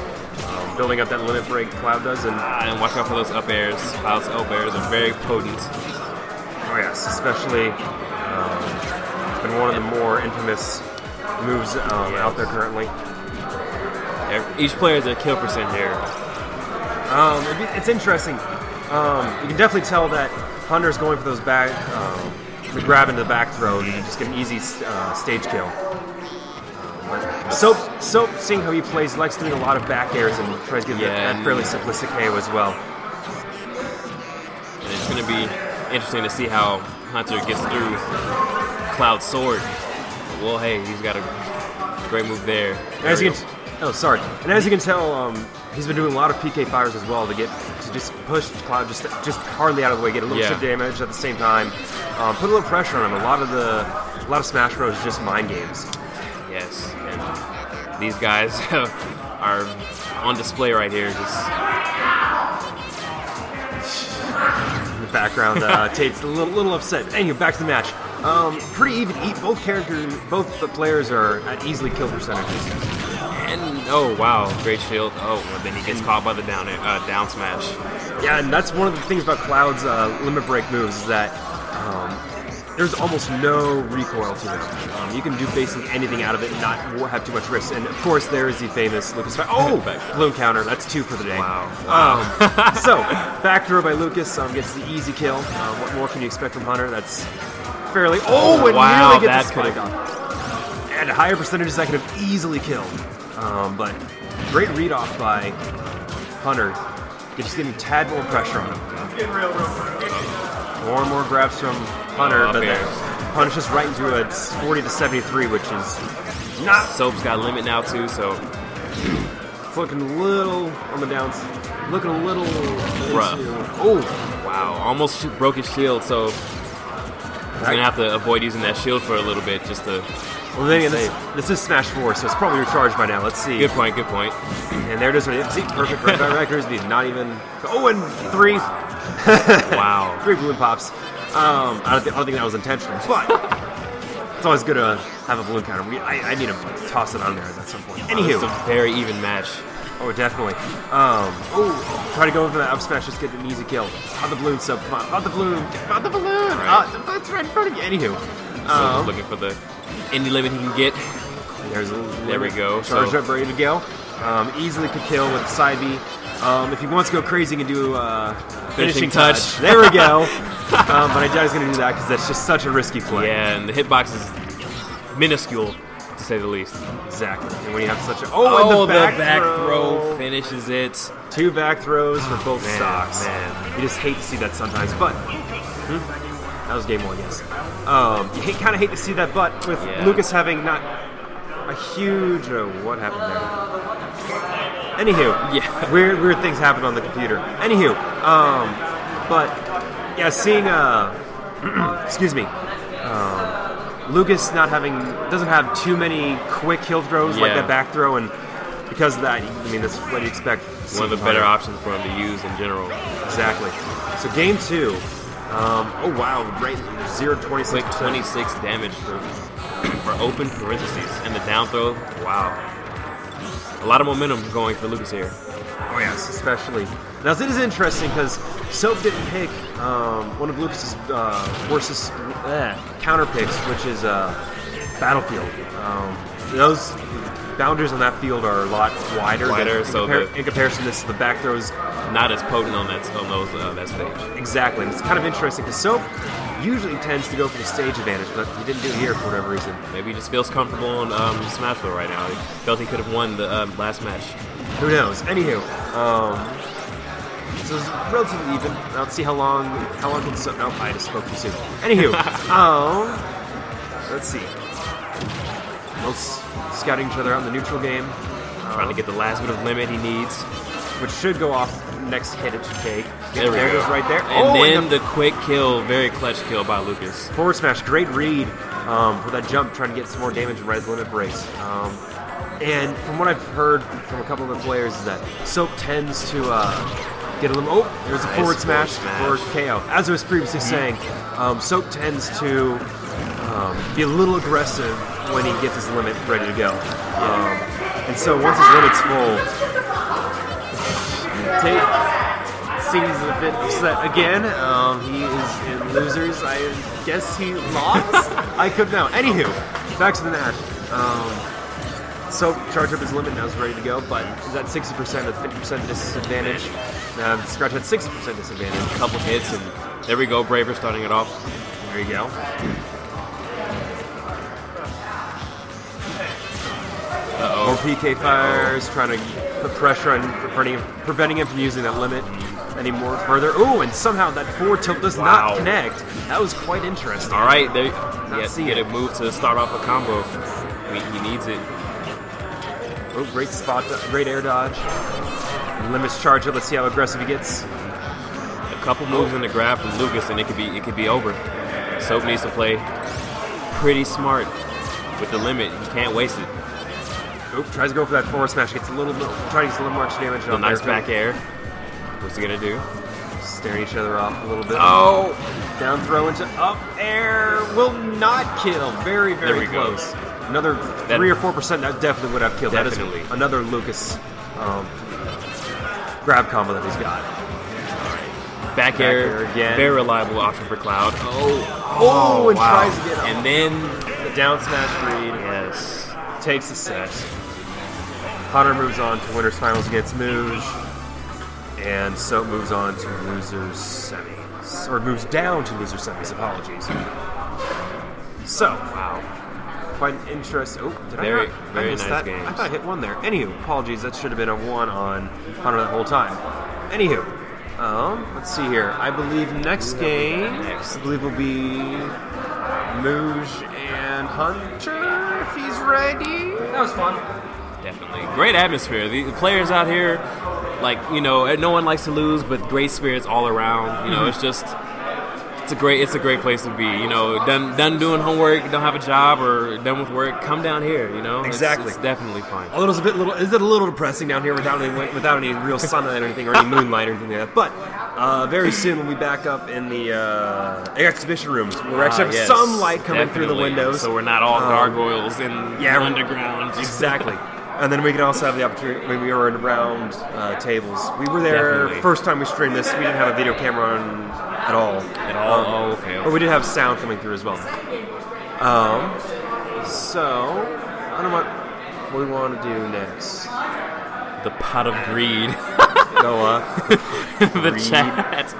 Speaker 7: building up that limit break Cloud does, and
Speaker 9: ah, and watch out for those up airs. Cloud's up airs are very potent.
Speaker 7: oh yes, especially um, it's been one of the more infamous moves um, out there currently.
Speaker 9: Each player has a kill percent here.
Speaker 7: Um, it's interesting. Um, you can definitely tell that Hunter's going for those back, um, the grab into the back throw, and you just get an easy uh, stage kill. Soap, Soap, seeing how he plays, he likes doing a lot of back airs and tries to give
Speaker 9: Yeah,
Speaker 7: that, that fairly simplistic KO as well.
Speaker 9: And it's going to be interesting to see how Hunter gets through Cloud's sword. Well, hey, he's got a great move there.
Speaker 7: As you can, oh sorry, and as you can tell, um, he's been doing a lot of PK fires as well to get to just push Cloud just just hardly out of the way, get a little
Speaker 9: Yeah.
Speaker 7: chip damage at the same time, um, put a little pressure on him. A lot of the a lot of Smash Bros is just mind games.
Speaker 9: These guys are on display right here. Just
Speaker 7: In the background, uh, Tate's a little, little upset. Anyway, back to the match. Um, pretty even. Eat both characters, both the players are at easily kill percentages.
Speaker 9: And oh wow, great shield. Oh, well, then he gets caught by the down uh, down smash.
Speaker 7: Yeah, and that's one of the things about Cloud's uh, limit break moves is that um, there's almost no recoil to them. Um, you can do basically anything out of it and not have too much risk. And of course, there is the famous Lucas. Fa- oh, balloon counter. That's two for the day.
Speaker 9: Wow.
Speaker 7: Um, so back throw by Lucas um, gets the easy kill. Uh, what more can you expect from Hunter? That's fairly. Oh, and
Speaker 9: wow,
Speaker 7: nearly gets
Speaker 9: that
Speaker 7: the spike
Speaker 9: could've-
Speaker 7: off. And higher percentages that could have easily killed. Um, but great read off by Hunter. Just getting tad more pressure on him. More and more grabs from Hunter,
Speaker 9: Oh,
Speaker 7: but
Speaker 9: up
Speaker 7: then
Speaker 9: airs.
Speaker 7: punishes right into a 40 to 73, which is not
Speaker 9: Soap's got limit now too, so
Speaker 7: it's looking a little on the downs. Looking a little
Speaker 9: Rough.
Speaker 7: Oh,
Speaker 9: wow, almost broke his shield. So he's gonna have to avoid using that shield for a little bit just to.
Speaker 7: well then again, this, this is Smash 4, so it's probably recharged by now. Let's see.
Speaker 9: Good point. Good point.
Speaker 7: And there it is. See, perfect red dot records. Did not even. Oh, and three.
Speaker 9: Wow.
Speaker 7: Three balloon pops. Um, I don't, think, I don't think that was intentional, but it's always good to have a balloon counter. We, I, I need to toss it on there at some point. Anywho,
Speaker 9: It's a very even match.
Speaker 7: oh definitely. Um, oh, try to go for that up smash, just get an easy kill. On the balloon sub, come on, on the balloon, on the balloon. Uh, that's right in front of you. Anywho,
Speaker 9: So
Speaker 7: um,
Speaker 9: looking for the indie limit he can get.
Speaker 7: there's a
Speaker 9: There we go.
Speaker 7: Charge
Speaker 9: So-
Speaker 7: up, ready to go. Um, easily could kill with side B. Um, if he wants to go crazy, he can do uh, finishing,
Speaker 9: Finishing
Speaker 7: touch.
Speaker 9: touch.
Speaker 7: There we go. um, but I doubt he's going to do that because that's just such a risky play.
Speaker 9: Yeah, and the hitbox is minuscule to say the least.
Speaker 7: Exactly. And when you have such a oh, and the back,
Speaker 9: throw finishes it.
Speaker 7: two back throws for both
Speaker 9: Man,
Speaker 7: stocks.
Speaker 9: man.
Speaker 7: You just hate to see that sometimes, but hmm, that was game one, yes. Um, you kind of hate to see that, but with
Speaker 9: Yeah.
Speaker 7: Lucas having not a huge uh, what happened there. Anywho,
Speaker 9: Yeah.
Speaker 7: weird weird things happen on the computer. Anywho, um, but yeah, seeing uh, excuse me, um, Lucas not having doesn't have too many quick kill throws like
Speaker 9: Yeah.
Speaker 7: that back throw, and because of that, I mean that's what you expect.
Speaker 9: One of the better options for him to use in general.
Speaker 7: Exactly. So game two. Um, oh wow, right, zero twenty six.
Speaker 9: Quick 26 damage for for open parentheses. And the down throw, wow. A lot of momentum going for Lucas here.
Speaker 7: Oh yes, especially. Now it is interesting because Soap didn't pick um, one of Lucas's uh, worstest eh, counter picks, which is uh, Battlefield. Um, those boundaries on that field are a lot wider. than-
Speaker 9: Wider,
Speaker 7: in,
Speaker 9: so
Speaker 7: compar- in comparison, this the back throws
Speaker 9: Not as potent on that on those uh, that stage.
Speaker 7: exactly. And It's kind of interesting because Soap usually tends to go for the stage advantage, but he didn't do it here for whatever reason.
Speaker 9: Maybe he just feels comfortable on um, Smashville right now. He felt he could have won the um, last match.
Speaker 7: Who knows? Anywho, um, so it's relatively even. Let's see how long. How long can so? Nope, I just spoke too soon. Anywho, um, let's see. Both scouting each other out in the neutral game,
Speaker 9: Trying to get the last bit of limit he needs.
Speaker 7: which should go off next hit it should take.
Speaker 9: There we go.
Speaker 7: right there.
Speaker 9: And
Speaker 7: oh,
Speaker 9: then
Speaker 7: and
Speaker 9: the quick kill, very clutch kill by Lucas.
Speaker 7: forward smash, great read um, for that jump, trying to get some more damage and res limit breaks. Um, and from what I've heard from a couple of the players, is that Soap tends to uh, get a little. Oh, there's a
Speaker 9: Nice
Speaker 7: forward smash,
Speaker 9: forward
Speaker 7: for KO. As I was previously saying, um, Soap tends to um, be a little aggressive when he gets his limit ready to go. Um, and so once his limit's full, Tate seems a bit upset again. Um, he is in losers. I guess he lost. I could know. Anywho, back to the Nash. Um, so charge up his limit now is ready to go, but is at 60% with 50% disadvantage. Now Scratch had 60% disadvantage.
Speaker 9: A couple hits, and there we go. Braver starting it off.
Speaker 7: There you go. More PK fires, trying to put pressure on preventing, preventing him from using that limit any more further. Ooh, and somehow that forward tilt does
Speaker 9: Wow.
Speaker 7: not connect. That was quite interesting.
Speaker 9: All right, there. Yeah,
Speaker 7: see
Speaker 9: get
Speaker 7: it.
Speaker 9: a move to start off a combo. He, he needs it.
Speaker 7: Oh, great spot, great air dodge. Limits charge it. Let's see how aggressive he gets.
Speaker 9: A couple moves in the grab from Lucas, and it could be it could be over. Soap needs to play pretty smart with the limit. He can't waste it.
Speaker 7: Oop, tries to go for that forward smash. Gets a little bit, trying to get a little more extra damage.
Speaker 9: The
Speaker 7: on
Speaker 9: nice back air. What's he gonna do?
Speaker 7: Staring each other off a little bit.
Speaker 9: Oh,
Speaker 7: Down throw into up air will not kill. Very, very
Speaker 9: we go.
Speaker 7: close. Another
Speaker 9: That-
Speaker 7: three or four percent that definitely would have killed.
Speaker 9: Definitely.
Speaker 7: That is another Lucas um, grab combo that he's got.
Speaker 9: Back, air,
Speaker 7: air again.
Speaker 9: very reliable option for Cloud. Oh,
Speaker 7: Oh, and
Speaker 5: wow.
Speaker 7: tries to get up.
Speaker 9: and then
Speaker 7: the down smash read.
Speaker 9: yes,
Speaker 7: takes the set. Hunter moves on to winners finals against Muge, and Soap moves on to losers semis, or moves down to losers semis. Apologies. So wow, quite an interest. Oh, did
Speaker 9: Very-
Speaker 7: I, not,
Speaker 9: very
Speaker 7: I missed
Speaker 9: nice
Speaker 7: that?
Speaker 9: games.
Speaker 7: I thought I hit one there. Anywho, apologies. That should have been a one on Hunter that whole time. Anywho, um, let's see here. I believe next game, I believe will be Muge and Hunter if he's ready.
Speaker 6: That was fun.
Speaker 9: Definitely great atmosphere. The, the players out here, like you know, no one likes to lose, but great spirits all around. You know, it's just. It's a great, it's a great place to be. You know, done, done doing homework, don't have a job, or done with work. Come down here. You know,
Speaker 7: Exactly.
Speaker 9: It's, definitely fun.
Speaker 7: Although it's a bit little, is it a little depressing down here without any without any real sunlight or anything or any moonlight or anything like that? But uh, very soon we'll be back up in the uh, exhibition rooms. We'll actually
Speaker 9: Ah,
Speaker 7: have
Speaker 9: yes,
Speaker 7: some light coming through the windows.
Speaker 9: so we're not all
Speaker 7: Um,
Speaker 9: gargoyles in
Speaker 7: yeah,
Speaker 9: the underground.
Speaker 7: Exactly. And then we can also have the opportunity when we were in round uh, tables. We were there
Speaker 9: Definitely.
Speaker 7: first time we streamed this. We didn't have a video camera on at all.
Speaker 9: At all? Oh, okay,
Speaker 7: But we did have sound coming through as well. Um, so I don't know what we want to do next.
Speaker 9: the pot of greed.
Speaker 7: Go uh,
Speaker 9: the chat.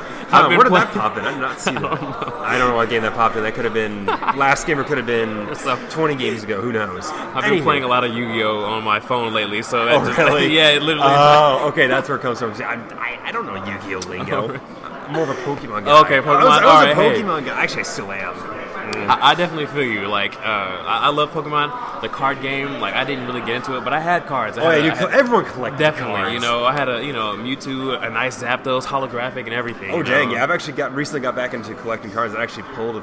Speaker 7: Oh,
Speaker 9: I've been
Speaker 7: where did that pop in? I did not see that. I don't know what game that popped in. That could have been last game or could have been 20 games ago. Who knows?
Speaker 9: I've been playing a lot of Yu-Gi-Oh on my phone lately, so
Speaker 7: Oh,
Speaker 9: just,
Speaker 7: really?
Speaker 9: yeah, it literally.
Speaker 7: Oh, okay, that's where it comes from. I, I, I don't know Yu-Gi-Oh lingo. I'm more of a Pokemon guy.
Speaker 9: Okay,
Speaker 7: I was,
Speaker 9: Pokemon,
Speaker 7: I was a
Speaker 9: hey.
Speaker 7: Pokemon guy. Actually, I still am. Mm.
Speaker 9: I, I definitely feel you. Like, uh, I, I love Pokemon. The card game, like, I didn't really get into it, but I had cards. I
Speaker 7: Oh
Speaker 9: had,
Speaker 7: yeah, you
Speaker 9: I had-
Speaker 7: everyone collects
Speaker 9: definitely.
Speaker 7: cards.
Speaker 9: You know, I had a you know Mewtwo, a nice Zapdos, holographic, and everything.
Speaker 7: Oh dang!
Speaker 9: know?
Speaker 7: Yeah, I've actually got recently got back into collecting cards. I actually pulled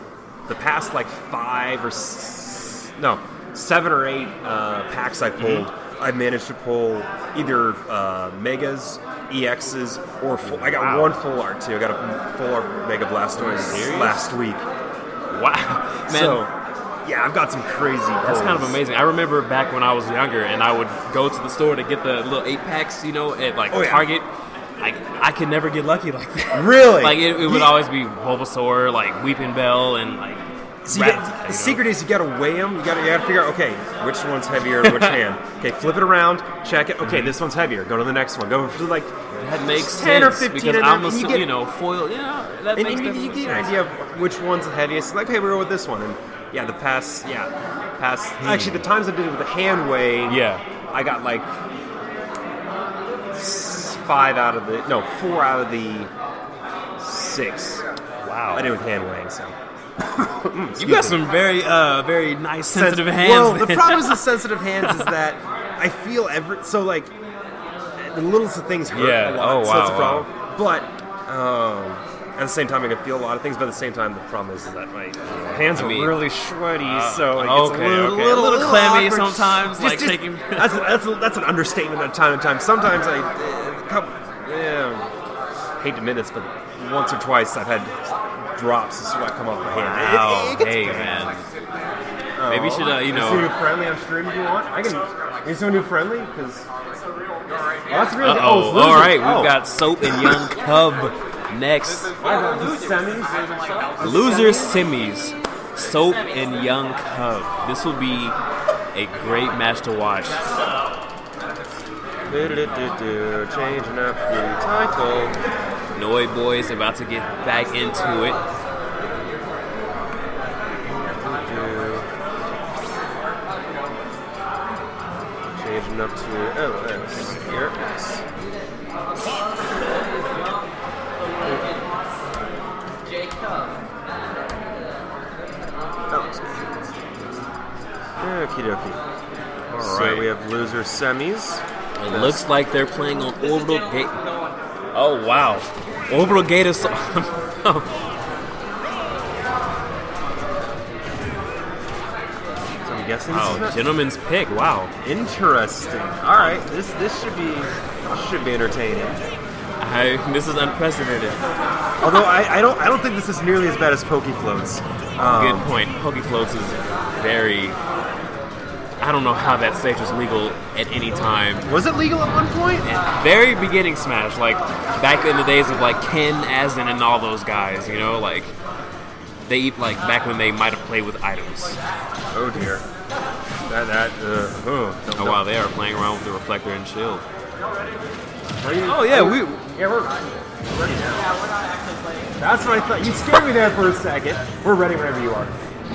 Speaker 7: the past like five or s- no seven or eight uh, packs I pulled.
Speaker 9: Mm-hmm.
Speaker 7: I managed to pull either uh, megas, EXs, or full, I got
Speaker 9: Wow.
Speaker 7: one full art too. I got a full art Mega Blastoise last week.
Speaker 9: Wow, man.
Speaker 7: So yeah, I've got some crazy.
Speaker 9: That's kind of amazing. I remember back when I was younger, and I would go to the store to get the little eight packs, you know, at like
Speaker 7: Oh, yeah.
Speaker 9: Target. Like I could never get lucky like that.
Speaker 7: Really?
Speaker 9: Like it, it would
Speaker 7: Yeah.
Speaker 9: always be Bulbasaur, like Weepinbell, and like.
Speaker 7: So you get- the secret is you gotta weigh them. You gotta you gotta figure out okay which one's heavier in which hand. Okay, flip it around, check it. Okay, this one's heavier. Go to the next one. Go for like
Speaker 9: That makes
Speaker 7: 10 or
Speaker 9: sense
Speaker 7: 15
Speaker 9: because
Speaker 7: of them,
Speaker 9: I'm
Speaker 7: and
Speaker 9: a,
Speaker 7: you
Speaker 9: you,
Speaker 7: get-
Speaker 9: you know foil. You know that
Speaker 7: and,
Speaker 9: makes
Speaker 7: and you, you get an idea of which one's the heaviest. Like, okay, we're with this one, and yeah, the past, yeah, past. Actually, the times I did it with the hand weigh,
Speaker 9: Hmm. Yeah.
Speaker 7: I got like five out of the no, four out of the six.
Speaker 9: Wow.
Speaker 7: I did it with hand weighing, so.
Speaker 9: You got some very, uh, very nice sensitive
Speaker 7: Sens-
Speaker 9: hands.
Speaker 7: Well, the problem with sensitive hands is that I feel every so like the littlest of things hurt
Speaker 9: Yeah.
Speaker 7: a lot.
Speaker 9: Oh,
Speaker 7: so that's a
Speaker 9: wow,
Speaker 7: problem. But um, at the same time, I can feel a lot of things. But at the same time, the problem is that my hands
Speaker 9: I
Speaker 7: are
Speaker 9: mean,
Speaker 7: really sweaty,
Speaker 9: uh,
Speaker 7: so gets
Speaker 9: okay,
Speaker 7: a little,
Speaker 9: okay.
Speaker 7: little,
Speaker 9: little clammy
Speaker 7: awkward.
Speaker 9: sometimes,
Speaker 7: Just-
Speaker 9: like
Speaker 7: just-
Speaker 9: taking-
Speaker 7: that's, a, that's, a, that's an understatement at time and time. Sometimes I, uh, couple, yeah, hate to admit this, but once or twice I've had drops of sweat come off my hand. It-
Speaker 9: Wow.
Speaker 7: it, it, gets
Speaker 9: hey,
Speaker 7: bad.
Speaker 9: man. Maybe you should, uh, you
Speaker 7: Let's do
Speaker 9: know.
Speaker 7: a friendly on stream if you want. I can. Can you do a new friendly? Because. Oh, that's really
Speaker 9: Uh oh.
Speaker 7: oh,
Speaker 9: All right, we've
Speaker 7: oh.
Speaker 9: got Soap and Young Cub next.
Speaker 7: I the semis.
Speaker 9: Losers semis. Soap and Young Cub. This will be a great match to watch.
Speaker 7: Changing up the title.
Speaker 9: Noi Bois about to get back into it.
Speaker 7: Changing up to oh, LS here. Okie dokie.
Speaker 9: All
Speaker 7: So
Speaker 9: right.
Speaker 7: we have loser semis.
Speaker 9: It looks like they're playing on Orbital Gate. Oh wow, Orbital Gate is.
Speaker 7: So I'm guessing
Speaker 9: oh, gentleman's pick. Wow.
Speaker 7: interesting. All right, this this should be should be entertaining.
Speaker 9: I, this is unprecedented.
Speaker 7: Although I, I don't I don't think this is nearly as bad as Poké Floats. Um,
Speaker 9: Good point. Poké Floats is very. I don't know how that stage was legal at any time.
Speaker 7: Was it legal at one point?
Speaker 9: Very beginning Smash, like back in the days of like Ken, Azen, and all those guys. You know, like they eat like back when they might have played with items.
Speaker 7: Oh dear. That that uh, oh,
Speaker 9: Oh wow, they are playing around with the reflector and shield.
Speaker 7: Oh yeah, we yeah we're ready now. That's what I thought. You scared me there for a second. We're ready whenever you are.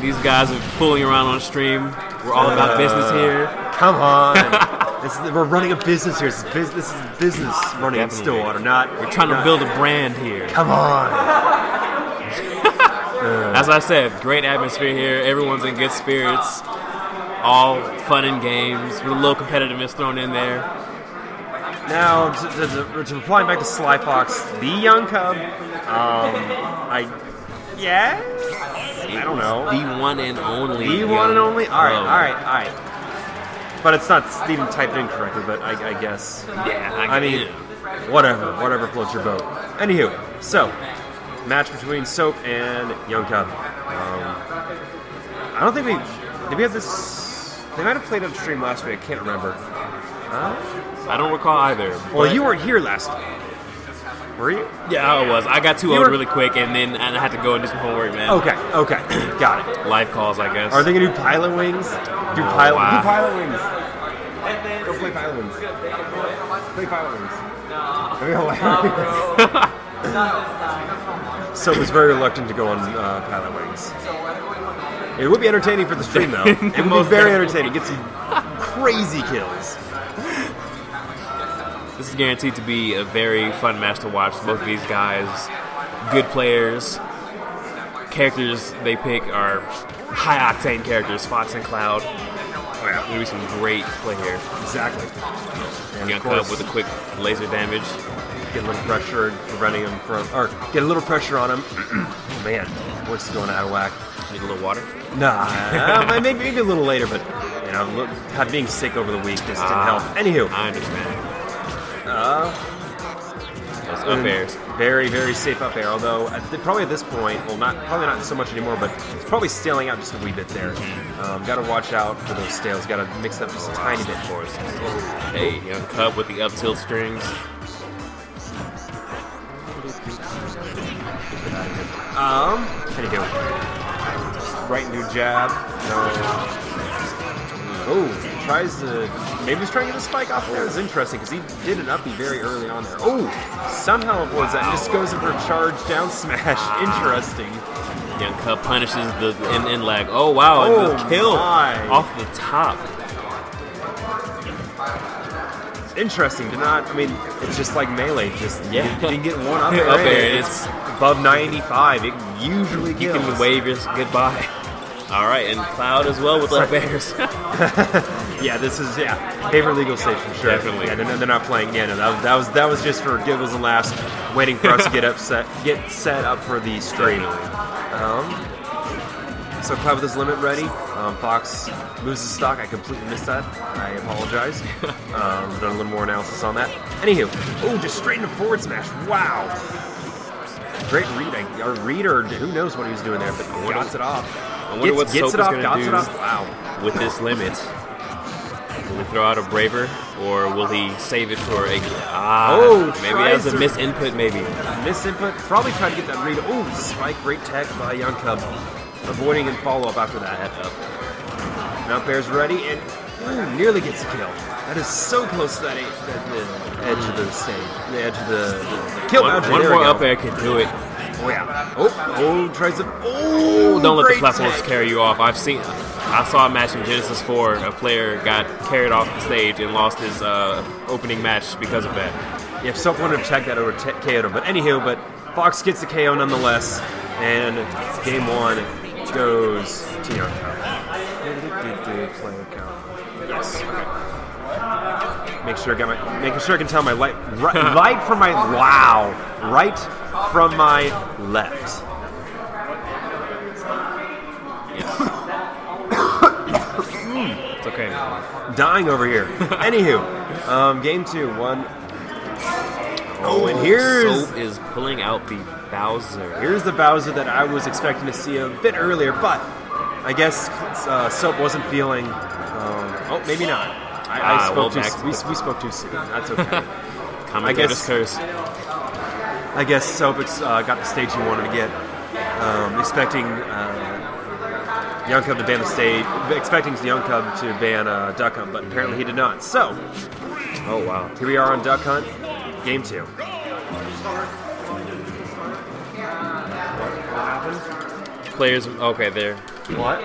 Speaker 9: These guys are fooling around on stream. We're all about business here.
Speaker 7: Come on. this is, we're running a business here. This is, bus- this is business running in
Speaker 9: Definitely.
Speaker 7: Stillwater, not.
Speaker 9: We're trying to
Speaker 7: not-
Speaker 9: build a brand here.
Speaker 7: Come on.
Speaker 9: As I said, great atmosphere here. Everyone's in good spirits. All fun and games with a little competitiveness thrown in there.
Speaker 7: Now, to, to, to, back to Sly Fox, the young cub, um, I. Yeah? I don't know.
Speaker 9: The one and only.
Speaker 7: The
Speaker 9: young
Speaker 7: one and only? Alright,
Speaker 9: cub.
Speaker 7: alright, alright. But it's not even typed in correctly, but I, I guess.
Speaker 9: Yeah, I,
Speaker 7: I mean, whatever, whatever floats your boat. Anywho, so match between Soap and Young Cub. Um, I don't think we did. We have this. They might have played on stream last week. I can't remember.
Speaker 9: I don't recall either.
Speaker 7: Well,
Speaker 9: but-
Speaker 7: you weren't here last. Were you?
Speaker 9: Yeah, I was. I got too
Speaker 7: You
Speaker 9: old
Speaker 7: were-
Speaker 9: really quick, and then and I had to go and do some homework, man.
Speaker 7: Okay, okay, got it.
Speaker 9: Life calls, I guess.
Speaker 7: Are they gonna do pilot wings? Do pilot?
Speaker 9: wow.
Speaker 7: Do pilot wings? Go play pilot wings. Play pilot wings. That'd be hilarious. so it was very reluctant to go on uh, pilot wings. It would be entertaining for the stream, though. It would be very entertaining. Get some crazy kills.
Speaker 9: This is guaranteed to be a very fun match to watch. Both of these guys, good players. Characters they pick are high octane characters, Fox and Cloud. Oh yeah, gonna be some great play here.
Speaker 7: Exactly. And
Speaker 9: Young Cub
Speaker 7: course,
Speaker 9: with a quick laser damage.
Speaker 7: get a little pressure, preventing him from, or get a little pressure on him. oh, man, voice is going out of whack.
Speaker 9: Need a little water.
Speaker 7: Nah, uh, maybe, maybe a little later, but you know, being sick over the week just didn't
Speaker 9: Ah.
Speaker 7: help. Anywho,
Speaker 9: I understand.
Speaker 7: Uh,
Speaker 9: Those up airs.
Speaker 7: very, very safe up air. Although at the, probably at this point, well, not probably not so much anymore, but it's probably staling out just a wee bit there. Um, Got to watch out for those stales. Got to mix up just a tiny bit for us.
Speaker 9: Hey, Young Cub with the up tilt strings.
Speaker 7: Um, anywho, right into jab. No. Oh, tries to maybe he's trying to get a spike off there. It's interesting because he did an uppy very early on there. Oh, somehow avoids that and just goes in for a charge down smash. Interesting.
Speaker 9: Young Cub punishes the in, in lag. Oh wow, and
Speaker 7: Oh,
Speaker 9: the kill
Speaker 7: my.
Speaker 9: off the top.
Speaker 7: Interesting. Did not. I mean, it's just like melee. Just
Speaker 9: Yeah.
Speaker 7: you, you get one up
Speaker 9: Up
Speaker 7: there.
Speaker 9: air, it's-
Speaker 7: it's above 95. It usually
Speaker 9: You
Speaker 7: kills.
Speaker 9: can wave your goodbye. All right, and Cloud as well with up airs.
Speaker 7: Yeah, this is yeah favorite legal stage for sure.
Speaker 9: Definitely.
Speaker 7: Yeah, they're, they're not playing. Yeah, no, that was, that was that was just for giggles and laughs, waiting for us to get upset, get set up for the stream. Um, so Cloud with his limit ready. Um, Fox moves his stock. I completely missed that. I apologize. um, done a little more analysis on that. Anywho, oh, just straight into forward smash. Wow. Great read, I- or read, or who knows what he was doing there, but
Speaker 9: wonder-
Speaker 7: got it off.
Speaker 9: I wonder
Speaker 7: Gets,
Speaker 9: what
Speaker 7: gets
Speaker 9: Soap
Speaker 7: it off,
Speaker 9: gonna do
Speaker 7: it off. Wow.
Speaker 9: with this limit. Will he throw out a Braver, or will he save it for a ah?
Speaker 7: Oh,
Speaker 9: maybe
Speaker 7: tries
Speaker 9: as a misinput, maybe.
Speaker 7: Miss input. Probably try to get that read. Oh, spike. Great tech by Young Cub. Avoiding and follow up after that.
Speaker 9: head up.
Speaker 7: Now Bear's ready and ooh, nearly gets the kill. That is so close to that, that the edge of the stage. The edge of the, the, kill
Speaker 9: One, one more
Speaker 7: go.
Speaker 9: up air can do it.
Speaker 7: Oh, yeah. Oh, oh, tries to. Oh,
Speaker 9: Don't let the platforms
Speaker 7: tech.
Speaker 9: carry you off. I've seen. I saw a match in Genesis 4. A player got carried off the stage and lost his uh, opening match because of that.
Speaker 7: If Soap wanted to check that over t- KO'd him. But anywho, but Fox gets the KO nonetheless. And game one goes to Cub. Player count. Yes. Okay. Make sure I got my making sure I can tell my light right, right from my wow right from my left.
Speaker 9: It's okay.
Speaker 7: Dying over here. Anywho, um, game two, one. Oh, and here's
Speaker 9: Soap is pulling out the Bowser.
Speaker 7: Here's the Bowser that I was expecting to see a bit earlier, but I guess uh, Soap wasn't feeling. Um, oh, maybe not. I, I
Speaker 9: Ah,
Speaker 7: spoke
Speaker 9: well,
Speaker 7: too. We, we spoke too soon. That's okay.
Speaker 9: Commentator's
Speaker 7: guess-
Speaker 9: curse.
Speaker 7: I guess Soap uh, got the stage he wanted to get, um, expecting uh, Young Cub to ban the stage, expecting Young Cub to ban uh, Duck Hunt, but apparently he did not. So,
Speaker 9: Oh wow.
Speaker 7: here we are on Duck Hunt, game two.
Speaker 9: Players. Okay, there.
Speaker 7: What?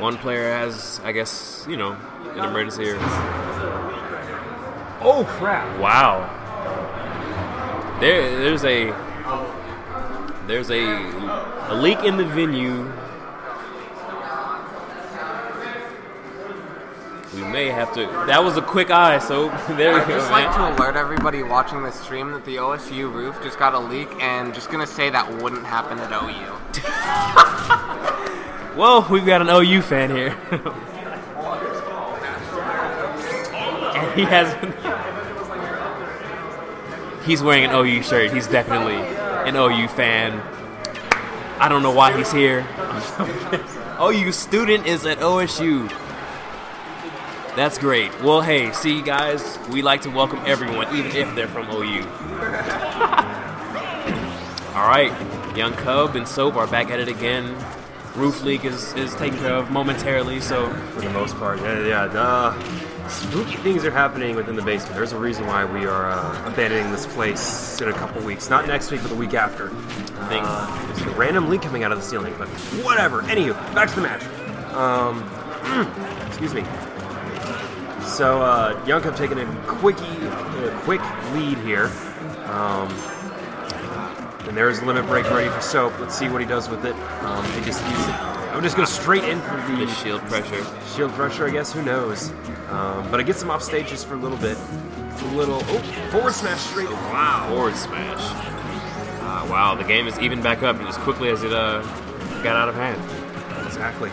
Speaker 9: One player has, I guess, you know, an emergency or.
Speaker 7: Oh crap!
Speaker 9: Wow. There, there's a, there's a, a leak in the venue. We may have to. That was a quick eye, so there we
Speaker 10: I'd
Speaker 9: go.
Speaker 10: just
Speaker 9: man.
Speaker 10: like to alert everybody watching this stream that the OSU roof just got a leak, and just gonna say that wouldn't happen at OU.
Speaker 9: Well, we've got an OU fan here. and he has. He's wearing an OU shirt. He's definitely an OU fan. I don't know why he's here. OU student is at OSU. That's great. Well, hey, see, guys, we like to welcome everyone, even if they're from OU. All right, Young Cub and Soap are back at it again. Roof leak is, is taken care of momentarily, so
Speaker 7: For the most part, yeah, yeah. Uh, spooky things are happening within the basement. There's a reason why we are uh, abandoning this place in a couple weeks. Not next week, but the week after.
Speaker 9: I think-
Speaker 7: Uh, there's a random leak coming out of the ceiling, but whatever. Anywho, back to the match. Um, excuse me. So, uh, Young Cub taking a quickie, a quick lead here. Um, and there's limit break ready for Soap. Let's see what he does with it. Um, he just he's, I'm just go straight in for
Speaker 9: the shield pressure.
Speaker 7: Shield pressure, I guess. Who knows? Um, but I get some off stage just for a little bit. It's a little oh forward smash straight. Wow.
Speaker 9: Forward smash. Uh, wow, the game is even back up as quickly as it uh, got out of hand.
Speaker 7: Exactly.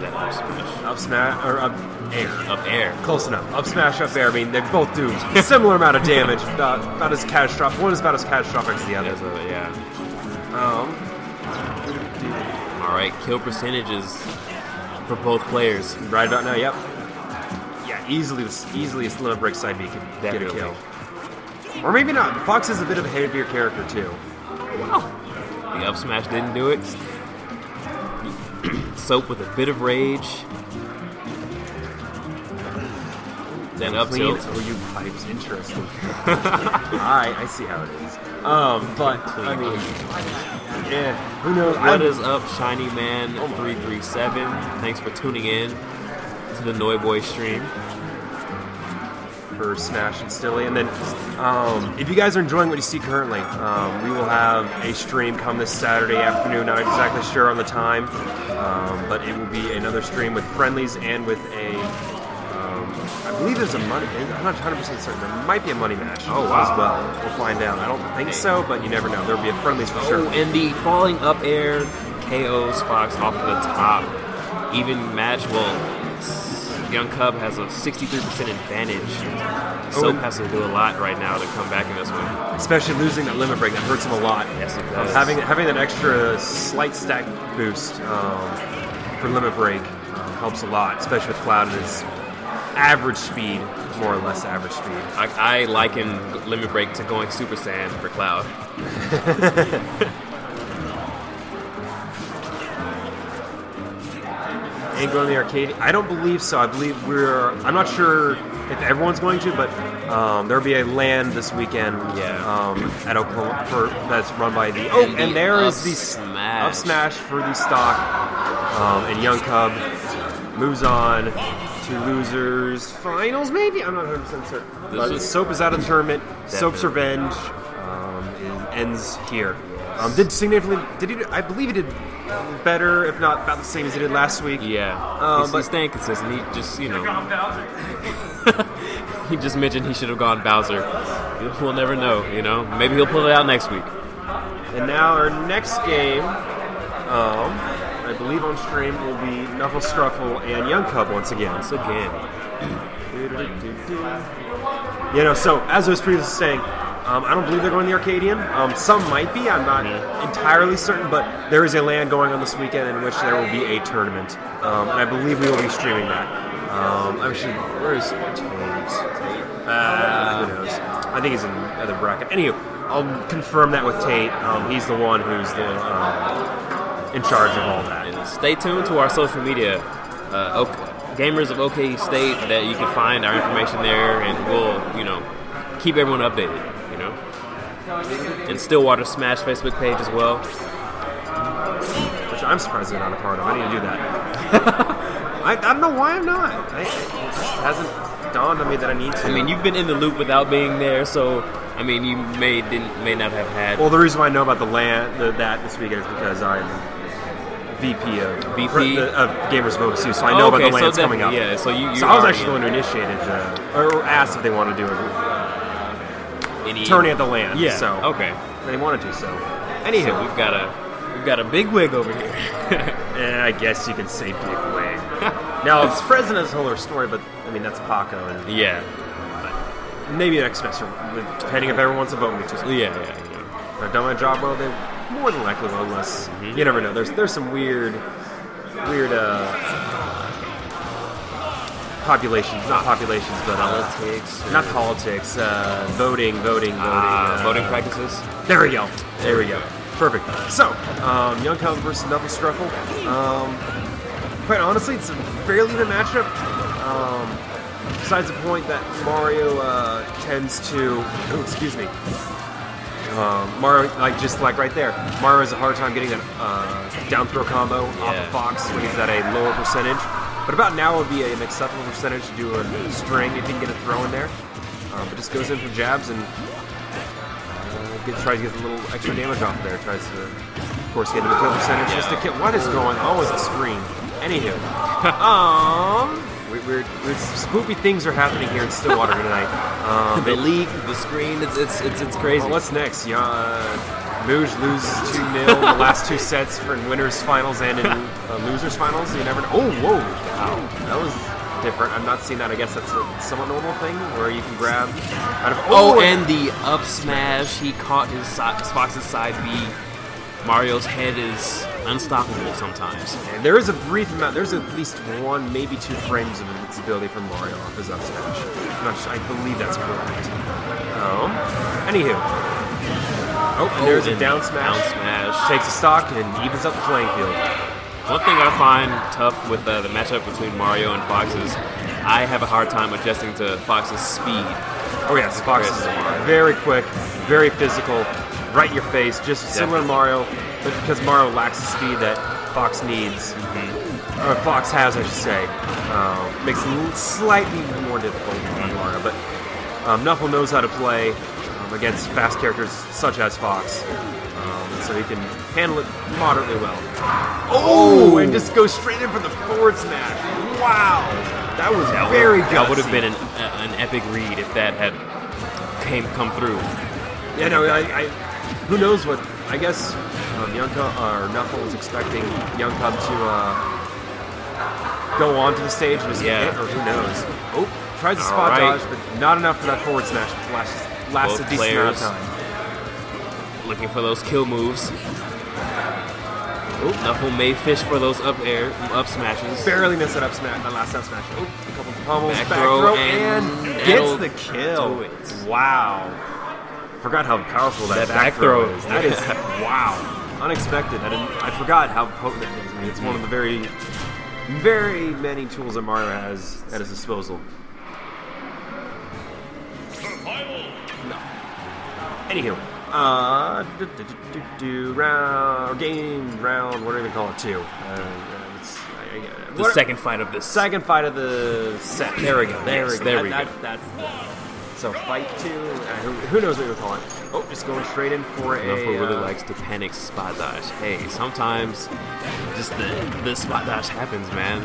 Speaker 9: That up smash.
Speaker 7: Up smash or up air.
Speaker 9: Up air.
Speaker 7: Close enough. Up smash, up air. I mean, they both do a similar amount of damage. About, about as catastrophic. One is about as catastrophic as the other.
Speaker 9: There's a, yeah.
Speaker 7: Um,
Speaker 9: right, kill percentages for both players.
Speaker 7: right about now, yep. Yeah, easily, easily a limit break side B could get a kill. Or maybe not. Fox is a bit of a heavier character too.
Speaker 9: The up smash didn't do it. Soap with a bit of rage. Then up tilt.
Speaker 7: or you pipes. Interesting. I I see how it is. Um, but I mean, yeah, who knows?
Speaker 9: What
Speaker 7: I'm-
Speaker 9: is up, Shiny Man 337? Thanks for tuning in to the Noi Bois stream.
Speaker 7: for Smash In Stilly. And then, um, if you guys are enjoying what you see currently, um, we will have a stream come this Saturday afternoon. Not exactly sure on the time, um, but it will be another stream with friendlies and with a. I believe there's a money. I'm not 100 percent certain. There might be a money match.
Speaker 9: Oh, wow.
Speaker 7: As well, we'll find out. I don't think so, but you never know. There'll be a friendlies for sure.
Speaker 9: Oh, and the falling up air KOs Fox off the top. Even match, well, Young Cub has a 63% advantage. Soap
Speaker 7: and-
Speaker 9: has to do a lot right now to come back in this one.
Speaker 7: Especially losing that limit break, that hurts him a lot.
Speaker 9: Yes, it
Speaker 7: Um,
Speaker 9: does.
Speaker 7: having having that extra slight stack boost um, for limit break um, helps a lot, especially with Cloud and his average speed, more or less average speed.
Speaker 9: I, I liken Limit Break to going Super Saiyan for Cloud.
Speaker 7: And going to the arcade, I don't believe so. I believe we're. I'm not sure if everyone's going to, but um, there'll be a LAN this weekend.
Speaker 9: Yeah.
Speaker 7: Um, at Oklahoma for that's run by the. Oh,
Speaker 9: And
Speaker 7: and,
Speaker 9: the
Speaker 7: there is the
Speaker 9: smash.
Speaker 7: up smash for the stock. Um, and Young Cub moves on to losers finals. Maybe I'm not 100 percent certain. But
Speaker 9: is-
Speaker 7: Soap is out of the tournament. Soap's revenge um, ends here. Um, did significantly? Did he? I believe he did better, if not about the same as he did last week.
Speaker 9: Yeah,
Speaker 7: Um,
Speaker 9: he's,
Speaker 7: but-
Speaker 9: he's staying consistent. He just, you know, he just mentioned he should have gone Bowser. We'll never know, you know. Maybe he'll pull it out next week.
Speaker 7: And now our next game, um, I believe on stream will be Knuckle Scruffle and Young Cub once again.
Speaker 9: Once again,
Speaker 7: You know, so as I was previously saying, um, I don't believe they're going to the Arcadian. Um, some might be. I'm not entirely certain, but there is a LAN going on this weekend in which there will be a tournament, um, and I believe we will be streaming that. Um, actually, where is Tate? Uh, who knows? I think he's in the bracket. Anyway, I'll confirm that with Tate. Um, he's the one who's the um, in charge of all that.
Speaker 9: Stay tuned to our social media, uh, OK, gamers of OK State, that you can find our information there, and we'll, you know, keep everyone updated. You know, and Stillwater Smash Facebook page as well.
Speaker 7: which I'm surprised they're not a part of. I need to do that. I, I don't know why I'm not. I, it just hasn't dawned on me that I need to.
Speaker 9: I mean, you've been in the loop without being there, so I mean, you may didn't may not have had.
Speaker 7: well, the reason why I know about the LAN the, that this weekend is because I'm VP of
Speaker 9: VP?
Speaker 7: the- of Gamers Vote too, so I know
Speaker 9: okay,
Speaker 7: about the LANs
Speaker 9: so
Speaker 7: coming up.
Speaker 9: Yeah, so you. you
Speaker 7: so I was actually the one who initiated uh, or asked if they want to do a
Speaker 9: any-
Speaker 7: tourney at the LAN.
Speaker 9: Yeah.
Speaker 7: So
Speaker 9: okay.
Speaker 7: they wanted to. So
Speaker 9: So we've got a we've got a big wig over here.
Speaker 7: eh, I guess you can say big way. now it's Fresno's whole other story, but I mean that's Paco and
Speaker 9: yeah.
Speaker 7: maybe next semester, depending if everyone wants to vote me too.
Speaker 9: Yeah, yeah, yeah.
Speaker 7: If I've done my job well, they more than likely will. Unless
Speaker 9: Mm-hmm.
Speaker 7: you never know. There's there's some weird, weird uh, populations, not populations, but uh,
Speaker 9: Politics.
Speaker 7: not politics. Uh, voting, voting, voting.
Speaker 9: Ah,
Speaker 7: uh,
Speaker 9: voting practices.
Speaker 7: There we go. There we go. Perfect. So, um, Young Cub versus Knuckle Scruffle. Um, quite honestly, it's a fairly even matchup. Um, besides the point that Mario uh, tends to, oh, excuse me, um, Mario, like just like right there, Mario has a hard time getting a uh, down throw combo off
Speaker 9: Yeah.
Speaker 7: of Fox when he's at a lower percentage. But about now would be an acceptable percentage to do a string if he can get a throw in there. Um, but just goes in for jabs and uh, get, tries to get a little extra damage off there. Tries to, of course, get a kill percentage just to kill. What is going on with the screen? Anywho, um, we, we're, we're spoopy things are happening here in Stillwater tonight. Um,
Speaker 9: The league, the screen, it's it's it's, it's crazy.
Speaker 7: well, what's next? Yeah, uh, loses 2 0 in the last two sets for in winners finals and in uh, losers finals. You never know. Oh, whoa. Wow. That was different. I'm not seeing that. I guess that's a somewhat normal thing where you can grab out of.
Speaker 9: Oh, and the up smash, he caught his Fox's side B. Mario's head is unstoppable sometimes.
Speaker 7: And there is a brief amount. There's at least one, maybe two frames of invincibility from Mario off his up smash. Sure, I believe that's correct. Um, anywho. Oh, and there's a down smash.
Speaker 9: Down smash.
Speaker 7: Takes a stock and evens up the playing field.
Speaker 9: One thing I find tough with uh, the matchup between Mario and Fox is I have a hard time adjusting to Fox's speed.
Speaker 7: Oh yes, Fox is very quick, very physical, right in your face, just similar to Mario, but because Mario lacks the speed that Fox needs, or Fox has, I should say, um, makes it slightly more difficult on Mario. But um, Knuckle knows how to play um, against fast characters such as Fox, um, so he can handle it moderately well. Oh, and just go straight in for the forward smash. Wow, that was very good.
Speaker 9: That would have been an, an epic read if that had came come through.
Speaker 7: Yeah, no, I, I who knows what? I guess um, Young Cub or Knuckle was expecting Young Cub to uh, go on to the stage and just
Speaker 9: Yeah.
Speaker 7: hit, or who knows? Oh, tries to spot
Speaker 9: right.
Speaker 7: dodge, but not enough for that forward smash. Lasts, lasts
Speaker 9: Both
Speaker 7: a decent amount of time.
Speaker 9: Looking for those kill moves. Oop, Knuckle may fish for those up air up smashes.
Speaker 7: Barely missed that up smash, that last up smash. Oh, a couple pummels,
Speaker 9: Back
Speaker 7: back,
Speaker 9: throw, and
Speaker 7: and, gets the kill. Wow. Forgot how powerful that,
Speaker 9: That
Speaker 7: back,
Speaker 9: back
Speaker 7: throw,
Speaker 9: throw.
Speaker 7: is. That is wow, unexpected. I didn't. I forgot how potent that is. I mean, it's one of the very, very many tools that Mario has at his disposal. No. Anywho, uh, do, do, do, do, do, round or game round, whatever you call it, two. Uh, I,
Speaker 9: The
Speaker 7: what-
Speaker 9: second fight of this.
Speaker 7: Second fight of the set. There we go. There
Speaker 9: Yes,
Speaker 7: we go.
Speaker 9: there
Speaker 7: That-
Speaker 9: we
Speaker 7: that-
Speaker 9: go.
Speaker 7: That's so fight two. Uh, who, who knows what you call it? Oh, just going straight in for a.
Speaker 9: Knuckle really
Speaker 7: uh,
Speaker 9: likes to panic spot dodge. Hey, sometimes just the the spot dodge happens, man.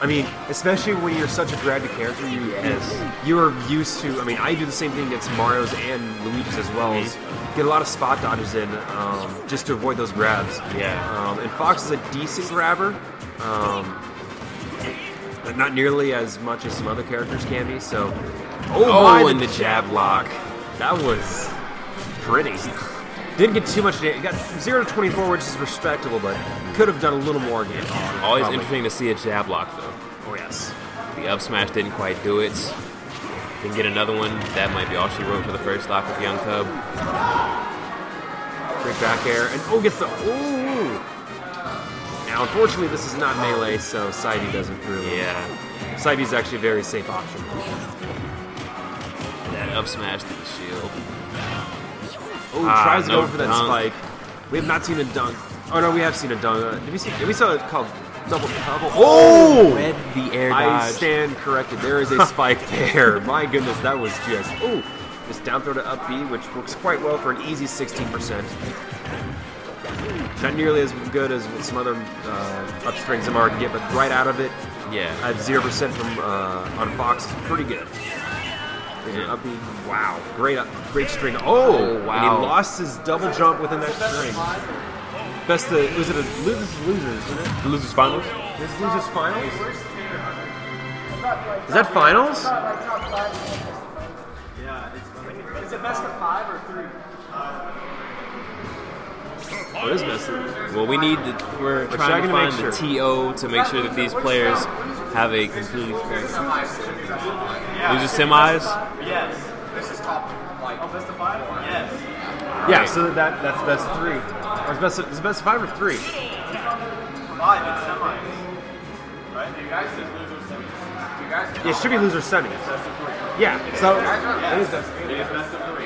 Speaker 7: I mean, especially when you're such a grabby character, you
Speaker 9: Yes.
Speaker 7: you are used to. I mean, I do the same thing against Mario's and Luigi's as well. Is get a lot of spot dodges in um, just to avoid those grabs.
Speaker 9: Yeah.
Speaker 7: Um, and Fox is a decent grabber. Um, but not nearly as much as some other characters can be. So,
Speaker 9: Oh, oh,
Speaker 7: my,
Speaker 9: and the jab lock.
Speaker 7: That was pretty. Didn't get too much damage. Got 0 to 24, which is respectable, but could have done a little more damage.
Speaker 9: Always
Speaker 7: Probably.
Speaker 9: interesting to see a jab lock though.
Speaker 7: Oh, yes.
Speaker 9: The up smash didn't quite do it. Can get another one. That might be all she wrote for the first stock with Young Cub.
Speaker 7: Great back air. And oh, gets the. Ooh! Now, unfortunately, this is not melee, so Saidi doesn't really.
Speaker 9: Yeah.
Speaker 7: Saidi's actually a very safe option.
Speaker 9: That up smash to the shield.
Speaker 7: Oh,
Speaker 9: Ah,
Speaker 7: tries to
Speaker 9: no
Speaker 7: go for that
Speaker 9: dunk.
Speaker 7: spike. We have not seen a dunk. Oh no, we have seen a dunk. Uh, did we see? Did we saw it called double double? Oh!
Speaker 9: Read the air dodge.
Speaker 7: I stand corrected. There is a spike there. My goodness, that was just oh, just down throw to up B, which works quite well for an easy 16%. Not nearly as good as some other uh, up strings Zamar can get, but right out of it,
Speaker 9: Yeah.
Speaker 7: at zero percent from uh, on Fox is pretty good. There's an
Speaker 9: Yeah.
Speaker 7: up B. Wow, great, uh, great string. Oh,
Speaker 9: Oh, wow.
Speaker 7: And he lost his double jump within that string. Best of, was it a losers losers? Isn't it?
Speaker 9: The losers finals.
Speaker 7: This is losers finals. Is that finals?
Speaker 4: Yeah, Is it best of five or three?
Speaker 7: It is best.
Speaker 9: Well, we need. To, we're
Speaker 7: We're
Speaker 9: trying to
Speaker 7: checking to make
Speaker 9: find the
Speaker 7: sure.
Speaker 9: TO to make sure that these players have a completely fair. Losers semis.
Speaker 4: Yes. This is top. Like, oh, best of five? Yes.
Speaker 7: Yeah, so that that's best of three. Or is best of, is best of five or three?
Speaker 4: Five in semis. Right? You guys said loser semis. You guys
Speaker 7: Yeah, it should be loser semis. Yeah, so it is.
Speaker 4: It is best of three.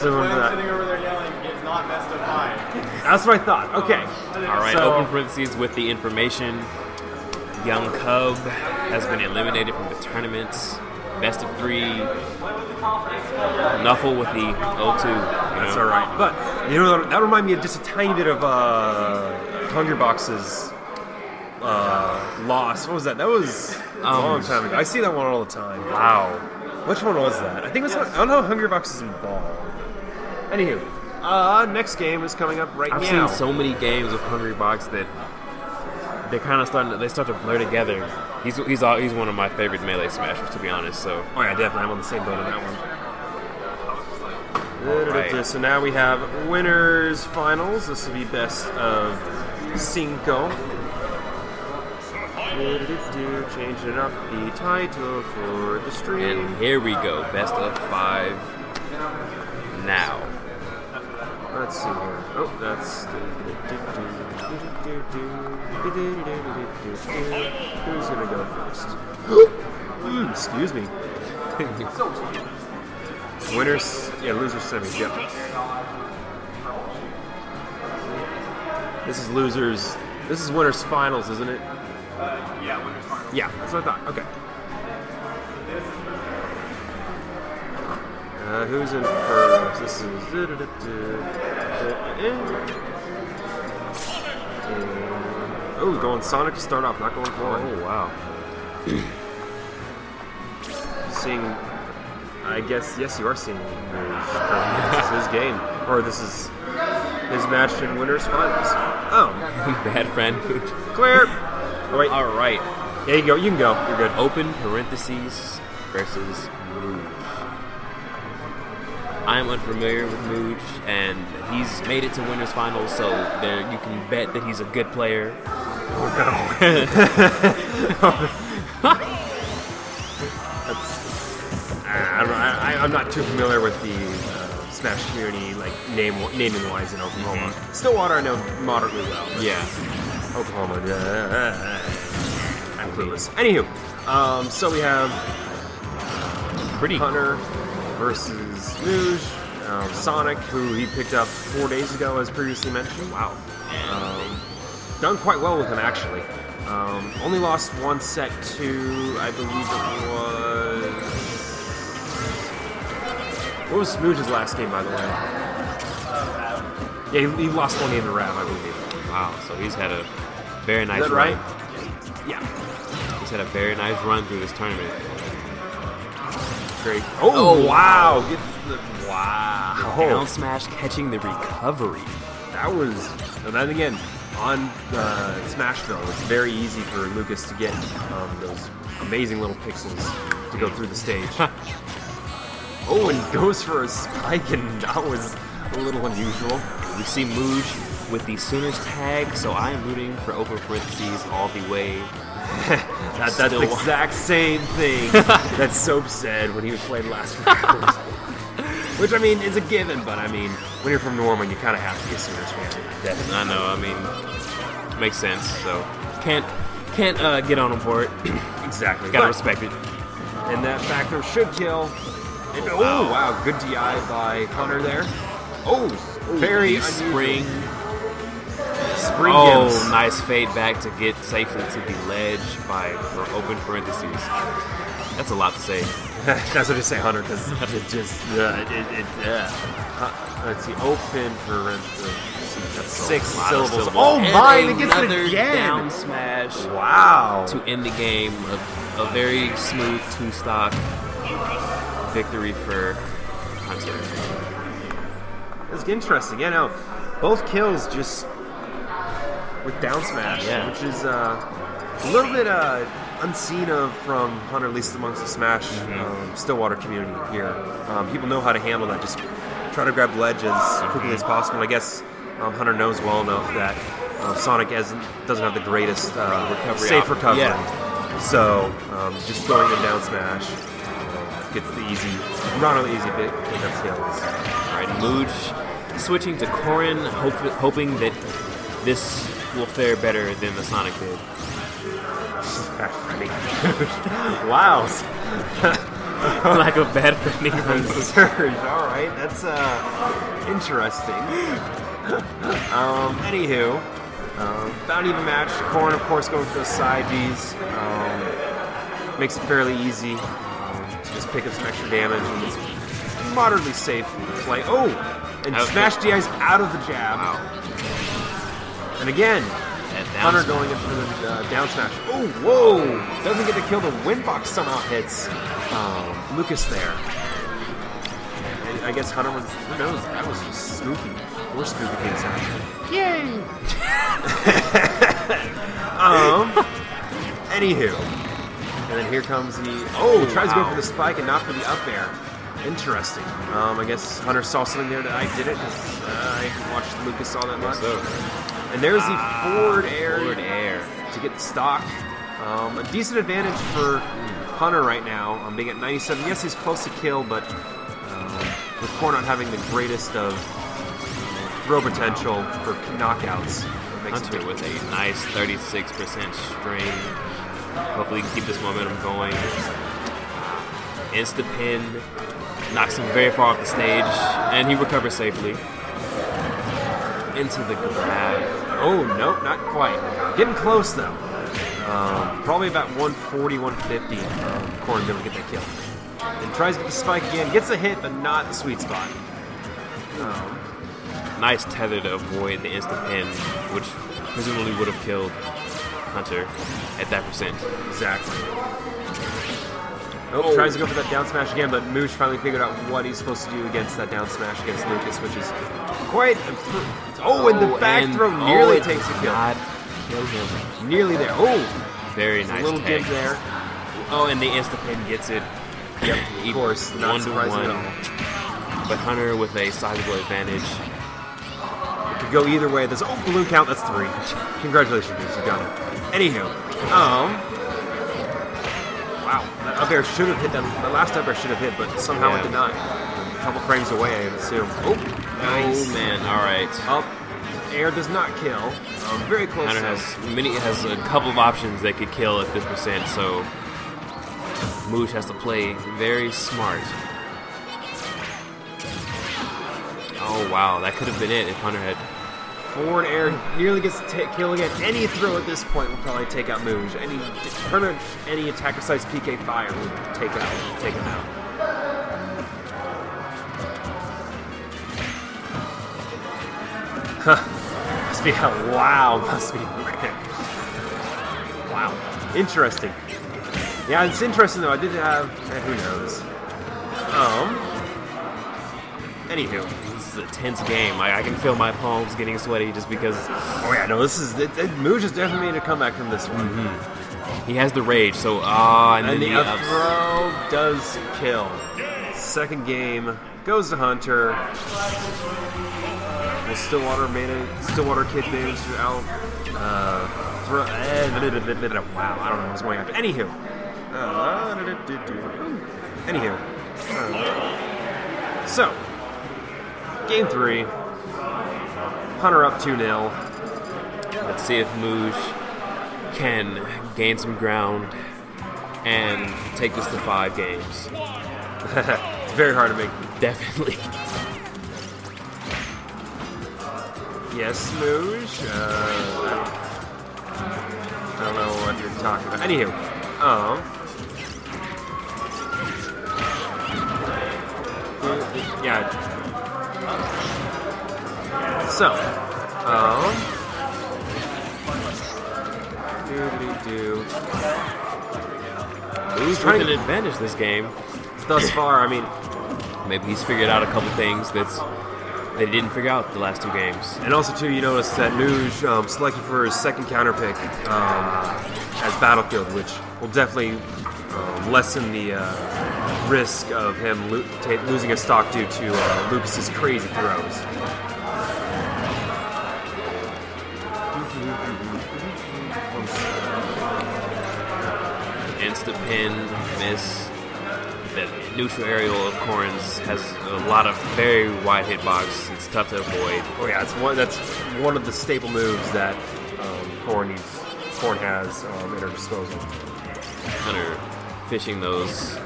Speaker 7: Similar to that.
Speaker 4: sitting over there yelling, it's not best of five.
Speaker 7: That's what I thought. Okay.
Speaker 9: All right.
Speaker 7: So-
Speaker 9: open parentheses with the information. Young Cub has been eliminated from the tournament. Best of three. Nuffle with the 0-2. You know?
Speaker 7: That's all right. But you know that reminded me of just a tiny bit of uh, Hungrybox's uh, loss. What was that? That was a long time ago. I see that one all the time. Wow. Which one was that? I think it was. I don't know. how Hungrybox is involved. Anywho, uh, next game is coming up right now.
Speaker 9: I've seen so many games of Hungrybox that they kind of starting. To, they start to blur together. He's he's all, he's one of my favorite melee smashers, to be honest. So
Speaker 7: Oh yeah, definitely. I'm on the same boat on that one.
Speaker 9: Alright.
Speaker 7: So now we have winners finals. This will be best of cinco. Changing up the title for the stream.
Speaker 9: and here we go, best of five. Now,
Speaker 7: Let's see here. Oh, that's. Who's gonna go first? Hmm, excuse me. Winners, yeah, losers semis. Yep. This is losers. This is winners finals, isn't it?
Speaker 4: Yeah, winners finals.
Speaker 7: Yeah, that's what I thought. Okay. Uh, who's in first? This is. Oh, going Sonic to start off, not going Corrin.
Speaker 9: oh wow,
Speaker 7: Seeing. I guess, yes, you are seeing this is his game. Or this is his match in winners finals. Oh,
Speaker 9: bad friend.
Speaker 7: clear. Oh, wait.
Speaker 9: all right,
Speaker 7: There you go. You can go. You're good.
Speaker 9: open parentheses versus Muge. I am unfamiliar with Muge, and he's made it to winners finals, so there you can bet that he's a good player.
Speaker 7: Don't know, I, I- I'm not too familiar with the uh, Smash community, like name naming wise in Oklahoma. Stillwater, I know moderately well.
Speaker 9: Yeah,
Speaker 7: Oklahoma. uh, I'm clueless. Anywho, um, so we have
Speaker 9: pretty.
Speaker 7: Hunter versus Muge. Um, Sonic, who he picked up four days ago, as previously mentioned. Wow. Um, done quite well with him, actually. Um, only lost one set to, I believe it was. What was Smooge's last game, by the way? Yeah, he, he lost one game to Rav, I believe.
Speaker 9: Wow, so he's had a very nice
Speaker 7: Is that right? Yeah.
Speaker 9: He's had a very nice run through this tournament.
Speaker 7: Great. Oh, wow. Gets the, wow.
Speaker 9: Down smash catching the recovery.
Speaker 7: That was, and then again, on uh, Smashville, it's very easy for Lucas to get um, those amazing little pixels to go through the stage. oh, and goes for a spike, and that was a little unusual.
Speaker 9: We see Muge with the Sooners tag, so I am rooting for open parentheses all the way.
Speaker 7: That, that's the exact same thing that Soap said when he was playing last round. Which, I mean, is a given, but I mean, when you're from Norman, you kind of have to be a Sooners fan. Definitely.
Speaker 9: I know. I mean, makes sense. So can't can't uh, get on him for it.
Speaker 7: Exactly.
Speaker 9: Gotta
Speaker 7: But-
Speaker 9: respect it.
Speaker 7: And that factor should kill. And, oh, wow. Good DI by Hunter there. Oh, very
Speaker 9: spring.
Speaker 7: unusual.
Speaker 9: Oh, nice fade back to get safely to the ledge by for open parentheses. That's a lot to say.
Speaker 7: That's what I say, Hunter, because it just, uh, it, it, yeah. Uh, let's see, open parentheses. That's six
Speaker 9: A lot of
Speaker 7: syllables.
Speaker 9: syllables.
Speaker 7: Oh
Speaker 9: And
Speaker 7: my, it gets it again.
Speaker 9: down smash
Speaker 7: Wow.
Speaker 9: to end the game. A, a very smooth two stock victory for Hunter.
Speaker 7: It's interesting. Yeah, no, both kills just with down smash,
Speaker 9: Yeah.
Speaker 7: which is uh, a little bit uh, unseen of from Hunter, at least amongst the Smash um, Stillwater community here. Um, people know how to handle that. Just try to grab ledge as quickly as possible. And I guess um, Hunter knows well enough that uh, Sonic doesn't have the greatest uh,
Speaker 9: Recovery
Speaker 7: safe
Speaker 9: op-
Speaker 7: recovery.
Speaker 9: yeah.
Speaker 7: So um, just throwing in down smash uh, gets the easy, not only easy bit pickup kills.
Speaker 9: All right, Muge switching to Corrin, hope, hoping that this will fare better than the Sonic did.
Speaker 7: wow.
Speaker 9: like a bad fending from
Speaker 7: Surge. All right, that's uh, interesting. um, anywho, um, about even match. Corrin, of course, going for those side Bs. Um, makes it fairly easy um, to just pick up some extra damage and it's moderately safe play. Oh, and
Speaker 9: Okay.
Speaker 7: smash DI's out of the jab. And again, Hunter
Speaker 9: smash.
Speaker 7: going in for the uh, down smash. Oh, whoa! Doesn't get to kill. The wind box somehow hits um, Lucas there. And I guess Hunter was. Who knows? That was just spooky. More spooky things happening. Yay! um. Anywho, and then here comes the. Oh, tries to go for the spike and not for the up air. Interesting. Um, I guess Hunter saw something there that I didn't because uh, I haven't watched Lucas all that much.
Speaker 9: So,
Speaker 7: And there's the forward air
Speaker 9: forward air.
Speaker 7: to get the stock. Um, a decent advantage for Hunter right now. Um, being at 97. Yes, he's close to kill, but um, with Core not having the greatest of uh, throw potential for knockouts,
Speaker 9: Hunter with a nice 36% string. Hopefully, he can keep this momentum going. Insta pin knocks him very far off the stage, and he recovers safely. Into the grab.
Speaker 7: Oh, nope, not quite. Getting close, though. Um, probably about 140, 150. Um, Corrin to get that kill. And tries to get the spike again. Gets a hit, but not the sweet spot. Um,
Speaker 9: Nice tether to avoid the instant pin, which presumably would have killed Hunter at that percent.
Speaker 7: Exactly. Oh, tries to go for that down smash again, but Muge finally figured out what he's supposed to do against that down smash against Lucas, which is quite. Oh, and the back
Speaker 9: and-
Speaker 7: throw
Speaker 9: oh,
Speaker 7: nearly
Speaker 9: it
Speaker 7: takes a kill.
Speaker 9: not kill him.
Speaker 7: Nearly there. Oh,
Speaker 9: Very nice
Speaker 7: a little
Speaker 9: tag.
Speaker 7: give there.
Speaker 9: Oh, and the instant pin gets it.
Speaker 7: Yep, of course, not
Speaker 9: one to
Speaker 7: surprising
Speaker 9: one.
Speaker 7: at all.
Speaker 9: But Hunter with a sizable advantage.
Speaker 7: It Could go either way. There's oh balloon count. That's three. Congratulations, you got it. Anywho, um, wow, that up air should have hit that. The last up air should have hit, but somehow
Speaker 9: Yeah.
Speaker 7: it did not. A couple frames away, I assume. Oh, nice.
Speaker 9: Oh man, all right.
Speaker 7: Up, air does not kill. Um, very close.
Speaker 9: Hunter has many has a couple of options that could kill at this percent, so Muge has to play very smart. Oh wow, that could have been it if Hunter had.
Speaker 7: Forward air nearly gets ta- kill again. Any throw at this point will probably take out Muge. Any much any attacker size PK fire would take out take him out. Huh. Must be wow, must be wow. Interesting. Yeah, it's interesting though. I did have eh, who knows. Um, Anywho,
Speaker 9: a tense game. Like I can feel my palms getting sweaty just because
Speaker 7: oh yeah, no, this is it, it, has definitely made a comeback from this one.
Speaker 9: he has the rage. So ah, and,
Speaker 7: And
Speaker 9: then
Speaker 7: the
Speaker 9: the
Speaker 7: up throw does kill. Second game goes to Hunter. Will Stillwater manage? Stillwater kid managed to out uh, throw? Eh, wow, I don't know what's going on. Anywho, uh, anywho, uh, so game three. Hunter up two 0
Speaker 9: Let's see if Muge can gain some ground and take this to five games.
Speaker 7: It's very hard to make.
Speaker 9: Definitely.
Speaker 7: Yes, Smoosh. Uh, I don't- know what you're talking about. Anywho, um, yeah. So, um, do
Speaker 9: Muge
Speaker 7: trying to-
Speaker 9: an advantage this game.
Speaker 7: Thus far, I mean,
Speaker 9: Maybe he's figured out a couple things that's that he didn't figure out the last two games.
Speaker 7: and also too, you notice that Muge um, selected for his second counter pick um, as Battlefield, which will definitely um, lessen the uh, risk of him lo- ta- losing his stock due to uh, Lucas's crazy throws.
Speaker 9: Insta pin, miss. That neutral aerial of Corrin's has a lot of very wide hitbox. It's tough to avoid.
Speaker 7: Oh yeah, it's one. That's one of the staple moves that um, Corrin needs. Has um, at her disposal.
Speaker 9: Hunter fishing those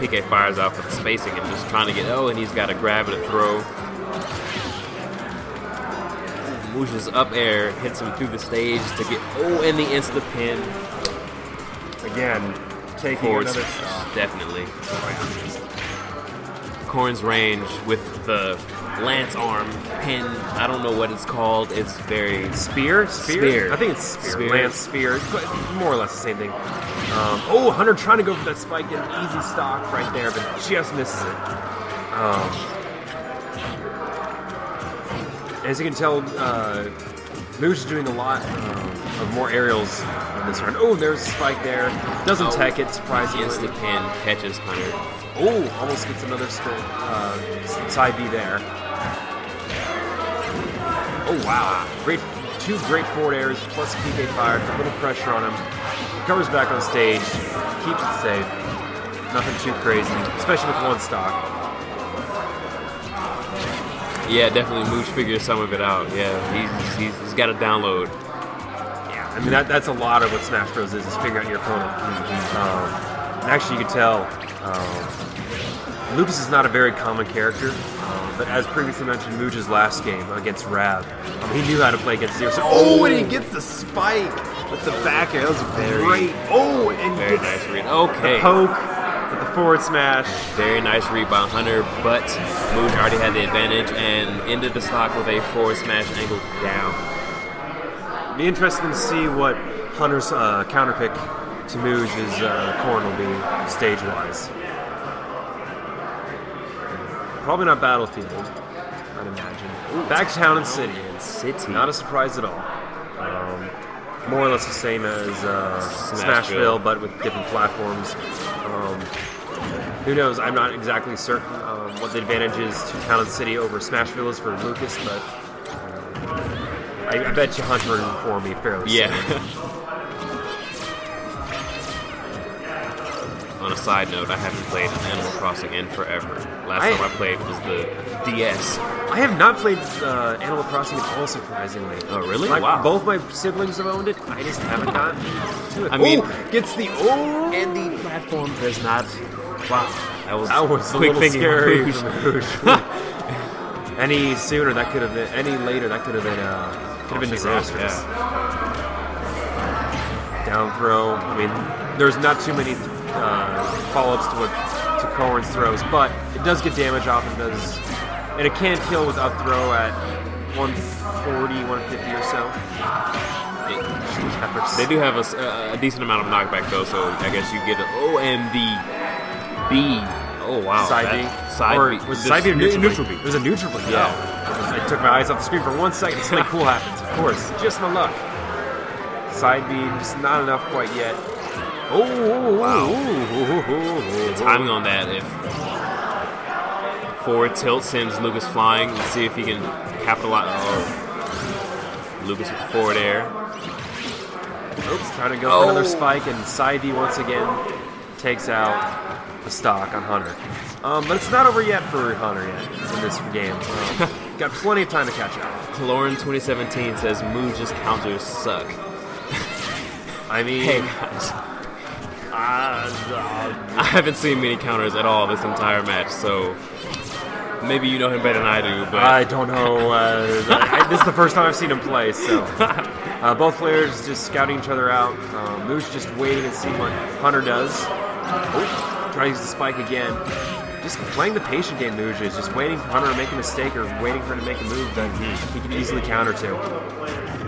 Speaker 9: PK fires out for the spacing and just trying to get oh, and he's got a grab and a throw. Muge's up air hits him through the stage to get oh, and the insta pin.
Speaker 7: Again, taking
Speaker 9: Forward
Speaker 7: another.
Speaker 9: smash, definitely. Corrin's range with the lance arm pin. I don't know what it's called. It's very
Speaker 7: Spear? spear?
Speaker 9: Spear.
Speaker 7: I think it's spear.
Speaker 9: Spear.
Speaker 7: Lance spear. But more or less the same thing. Um, oh, Hunter trying to go for that spike and easy stock right there, but just misses it. Um, as you can tell, uh, Muge is doing a lot um, of more aerials on this run. Oh, there's a spike there. Doesn't tech it,
Speaker 9: the
Speaker 7: surprisingly.
Speaker 9: insta pin catches Hunter.
Speaker 7: Oh, almost gets another spin, uh, side B there. Oh wow! Great, two great forward airs plus PK fire. A little pressure on him. Recovers back on stage, keeps it safe. Nothing too crazy, especially with one stock.
Speaker 9: Yeah, definitely Muge figures some of it out. Yeah, he's, he's, he's got a download.
Speaker 7: Yeah, I mean that, that's a lot of what Smash Bros is: is figuring out your opponent. Um, and actually, you can tell um, Lucas is not a very common character, um, but as previously mentioned, Muge's last game against Rav, um, he knew how to play against Zero. So, oh, and he gets the spike with the back air. That was
Speaker 9: Very-
Speaker 7: great. Oh, and
Speaker 9: Very nice read.
Speaker 7: the
Speaker 9: Okay.
Speaker 7: poke with the forward smash.
Speaker 9: Very nice read by Hunter, but Muge already had the advantage and ended the stock with a forward smash angle down.
Speaker 7: Be interesting to see what Hunter's uh, counter pick to Muge's uh, Corrin will be stage wise. Probably not Battlefield, I'd imagine. Back to Town and City.
Speaker 9: And City.
Speaker 7: Not a surprise at all. Um, more or less the same as uh,
Speaker 9: Smashville.
Speaker 7: Smashville, but with different platforms. Um, who knows? I'm not exactly certain um, what the advantage is to Town and City over Smashville is for Lucas, but uh, I, I bet you Hunter inform me fairly soon.
Speaker 9: On a side note, I haven't played Animal Crossing in forever. Last
Speaker 7: I-
Speaker 9: time I played was the DS.
Speaker 7: I have not played uh, Animal Crossing at all, surprisingly.
Speaker 9: Oh, really?
Speaker 7: My-
Speaker 9: Wow.
Speaker 7: Both my siblings have owned it. I just haven't gotten to it.
Speaker 9: I mean-
Speaker 7: Oh, gets the oh,
Speaker 9: And the platform does not. Wow. That was,
Speaker 7: that was a
Speaker 9: quick
Speaker 7: little
Speaker 9: thinking.
Speaker 7: scary. Any sooner, that could have been. Any later, that could have been. Uh, could have been disastrous. Down throw. I mean, there's not too many uh, follow-ups to what to Corrin's throws, but it does get damage off and does, and it can't kill with up throw at 140, 150 or so.
Speaker 9: They do have a decent amount of knockback though, so I guess you get an O and the B
Speaker 7: Oh wow.
Speaker 9: Side B. Side
Speaker 7: or
Speaker 9: B.
Speaker 7: Was it side B or neutral,
Speaker 9: neutral
Speaker 7: B?
Speaker 9: B.
Speaker 7: It was a neutral B.
Speaker 9: Yeah.
Speaker 7: Oh. I took my eyes off the screen for one second. Something cool happens. Of course. Just my luck. Side B, just not enough quite yet. Oh, oh,
Speaker 9: Wow.
Speaker 7: oh, oh, oh, oh, oh.
Speaker 9: Timing on that. If forward tilt sends Lucas flying, let's see if he can capitalize. Oh, Lucas with the forward air.
Speaker 7: Oops, trying to go for another
Speaker 9: Oh.
Speaker 7: spike, and side B once again takes out the stock on Hunter. Um, but it's not over yet for Hunter yet in this game. Um, got plenty of time to catch up.
Speaker 9: Lauren 2017 says Moon just counters suck.
Speaker 7: I mean,
Speaker 9: Hey guys. I haven't seen many counters at all this entire match, so maybe you know him better than I do. But
Speaker 7: I don't know. Uh, I, this is the first time I've seen him play, so uh, both players just scouting each other out. Um, Muge just waiting and seeing what Hunter does. Oh, trying to use the spike again. Just playing the patient game, Muge is just waiting for Hunter to make a mistake or waiting for him to make a move that he can easily counter to.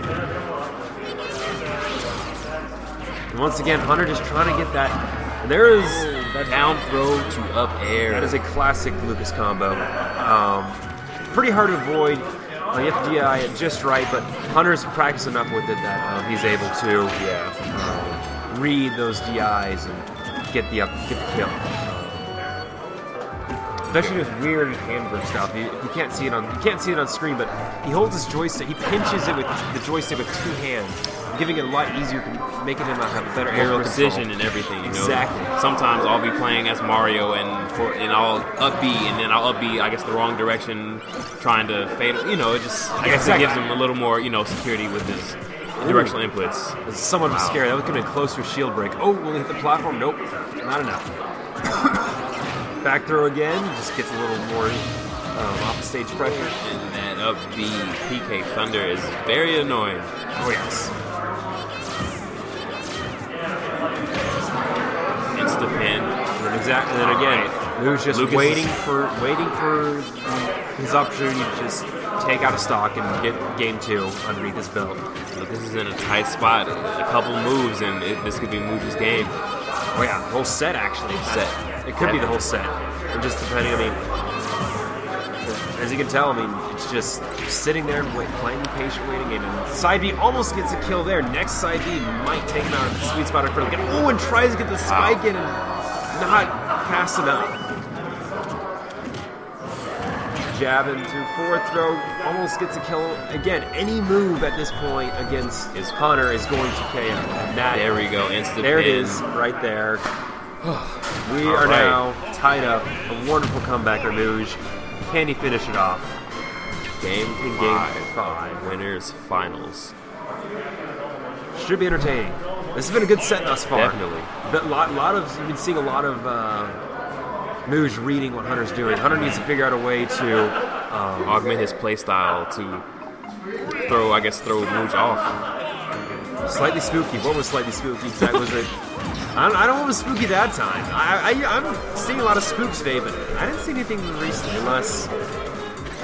Speaker 7: And once again, Hunter just trying to get that. There is
Speaker 9: that down throw to up air.
Speaker 7: that is a classic Lucas combo. Um, pretty hard to avoid. Uh, you have to DI it just right, but Hunter's practiced enough with it that um, he's able to
Speaker 9: yeah.
Speaker 7: um, read those DIs and get the up, get the kill. Especially with weird hand grip stuff. You, you can't see it on you can't see it on screen, but he holds his joystick. He pinches it with the joystick with two hands, giving it a lot easier, making him have a better aerial
Speaker 9: precision
Speaker 7: control.
Speaker 9: and everything. You know?
Speaker 7: Exactly.
Speaker 9: Sometimes I'll be playing as Mario and for and I'll up B and then I'll up B I guess the wrong direction, trying to fade. You know, it just I guess it gives him a little more you know security with his directional inputs.
Speaker 7: It's somewhat of a scare. That was going to close to shield break. Oh, will he hit the platform? Nope, not enough. Back throw again. Just gets a little more um, off the stage pressure.
Speaker 9: And that up B PK Thunder is very annoying.
Speaker 7: Oh yes. Exactly. And then again, Lou's just
Speaker 9: Lucas
Speaker 7: waiting
Speaker 9: is-
Speaker 7: for waiting for um, his opportunity to just take out a stock and get game two underneath his belt.
Speaker 9: This is in a tight spot. A couple moves and it, this could be Muge's game.
Speaker 7: Oh yeah, the whole set actually.
Speaker 9: Set.
Speaker 7: It could be the whole set. And just depending, I mean, as you can tell, I mean, it's just sitting there and wait, playing the patient waiting game. And side B almost gets a kill there. Next side B might take him out of the sweet spot or critical. Oh, and tries to get the spike in and not fast enough. Jabbing through forward throw, almost gets a kill. Again, any move at this point against his Hunter is going to KO. That
Speaker 9: There we go. Instant
Speaker 7: there it
Speaker 9: pin.
Speaker 7: is, right there. We
Speaker 9: All
Speaker 7: are
Speaker 9: right.
Speaker 7: now tied up. A wonderful comeback, Rouge. Can he finish it off?
Speaker 9: Game
Speaker 7: In game
Speaker 9: five.
Speaker 7: five.
Speaker 9: Winners finals.
Speaker 7: Should be entertaining. This has been a good set thus far.
Speaker 9: Definitely.
Speaker 7: But lot, lot of you've been seeing a lot of uh, reading what Hunter's doing. Hunter needs to figure out a way to um,
Speaker 9: Augment his playstyle to throw, I guess, throw Muge off.
Speaker 7: slightly spooky. What was slightly spooky? That was it. I don't, I don't know what was spooky that time. I, I, I'm seeing a lot of spooks today, but I didn't see anything recently unless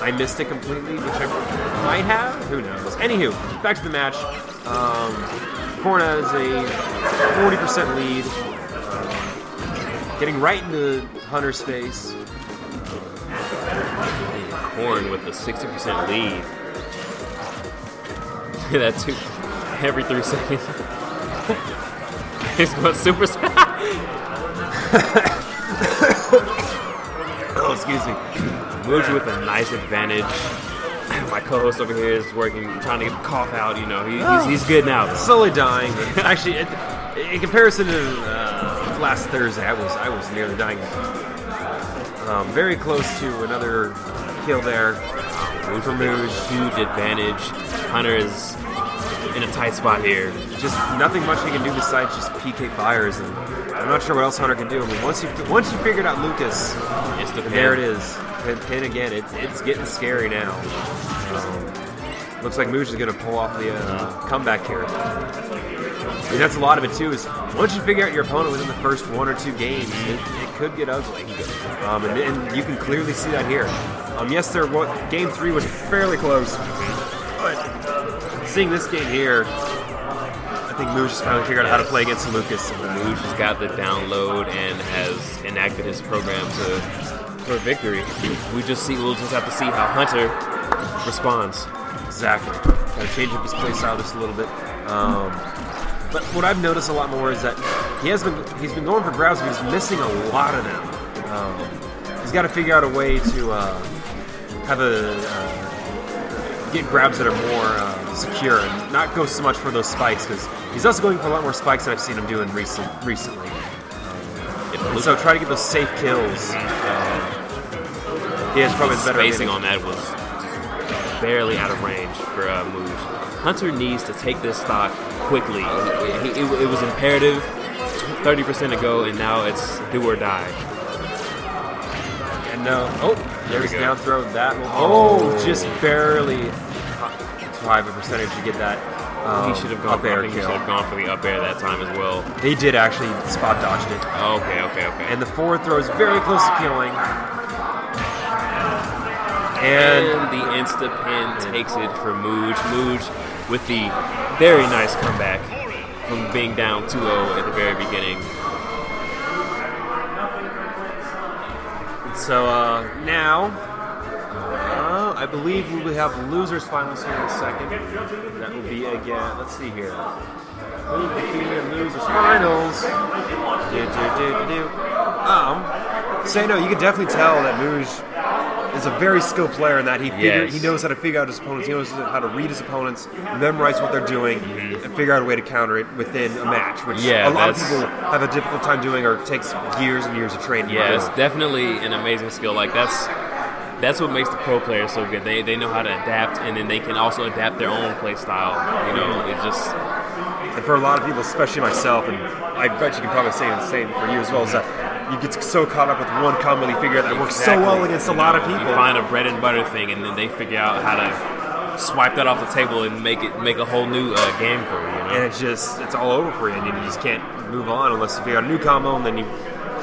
Speaker 7: I missed it completely, which I might have. Who knows? Anywho, back to the match. Um, Corrin has a 40% lead, uh, getting right into Hunter's face.
Speaker 9: Corrin with a 60% lead. Look at that too. Every three seconds. He's going super.
Speaker 7: Oh, excuse me.
Speaker 9: Moves with a nice advantage. My co-host over here is working, trying to get the cough out. You know, he, he's, he's good now. Though.
Speaker 7: Slowly dying. Actually, it, in comparison to uh, last Thursday, I was I was nearly dying. Um, very close to another kill there.
Speaker 9: Moves for huge advantage. Hunter is in a tight spot here.
Speaker 7: Just nothing much he can do besides just PK fires, and I'm not sure what else Hunter can do. I mean, once you once you figured out Lucas,
Speaker 9: It's the
Speaker 7: there it is. Pin, pin again. It's it's getting scary now. Um, looks like Muge is going to pull off the uh, comeback here. I mean, that's a lot of it too. Is once you figure out your opponent within the first one or two games, it, it could get ugly. Um, and, and you can clearly see that here. Um, yes, there. What game three was fairly close, but seeing this game here, I think Muge has finally figured out how to play against Lucas. And, uh,
Speaker 9: has got the download and has enacted his program to for victory. We just see we'll just have to see how Hunter responds.
Speaker 7: Exactly. Got to change up his play style just a little bit. Um, but what I've noticed a lot more is that he has been he's been going for grabs, but he's missing a lot of them. Um, he's got to figure out a way to uh, have a uh, get grabs that are more uh, secure and not go so much for those spikes because he's also going for a lot more spikes than I've seen him doing recent recently. And so try to get those safe kills. Um, he has probably the better
Speaker 9: spacing on that was barely out of range for uh, Muge. Hunter needs to take this stock quickly. He- it, it was imperative 30% to go, and now it's do or die.
Speaker 7: And no, oh, there's down throw. That will, oh, just barely high of a percentage to get that. Um,
Speaker 9: he should have gone.
Speaker 7: up air
Speaker 9: I think he should have gone for the up air that time as well.
Speaker 7: He did actually spot dodged it.
Speaker 9: Okay, okay, okay.
Speaker 7: And the forward throw is very close to killing.
Speaker 9: And
Speaker 7: And
Speaker 9: the insta pin takes it for Muge. Muge with the very nice comeback from being down 2-0 at the very beginning.
Speaker 7: so uh, now, I believe we will have losers finals here in a second. That will be again. Let's see here. Who will be in losers finals? Do, do, do, do. Um, say no. You can definitely tell that Muge is a very skilled player in that he figure,
Speaker 9: Yes.
Speaker 7: he knows how to figure out his opponents. He knows how to read his opponents, memorize what they're doing, and figure out a way to counter it within a match. Which
Speaker 9: Yeah,
Speaker 7: a lot of people have a difficult time doing, or takes years and years of training.
Speaker 9: Yeah, it's definitely an amazing skill. Like that's that's what makes the pro players so good. They they know how to adapt, and then they can also adapt their own play style. You know, it just
Speaker 7: And for a lot of people, especially myself, and I bet you can probably say the same for you as well, is that you get so caught up with one combo you figure that works so well against a lot of people.
Speaker 9: You find a bread and butter thing, and then they figure out how to swipe that off the table and make it make a whole new uh, game for you. you know?
Speaker 7: And it's just, it's all over for you, and you just can't move on unless you figure out a new combo, and then you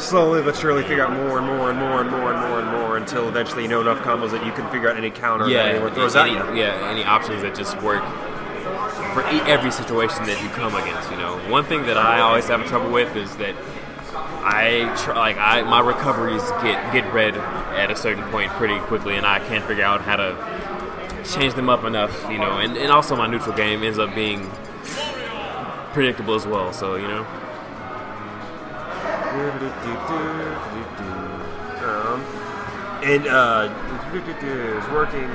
Speaker 7: slowly but surely figure out more and more and more and more and more and more until eventually you know enough combos that you can figure out any counter that
Speaker 9: yeah,
Speaker 7: anyone throws at
Speaker 9: any,
Speaker 7: you.
Speaker 9: yeah, any options that just work for every situation that you come against. You know, one thing that I always have trouble with is that I try, like I my recoveries get get red at a certain point pretty quickly, and I can't figure out how to change them up enough. You know, and, and also my neutral game ends up being predictable as well. So you know,
Speaker 7: Um, and uh, is working.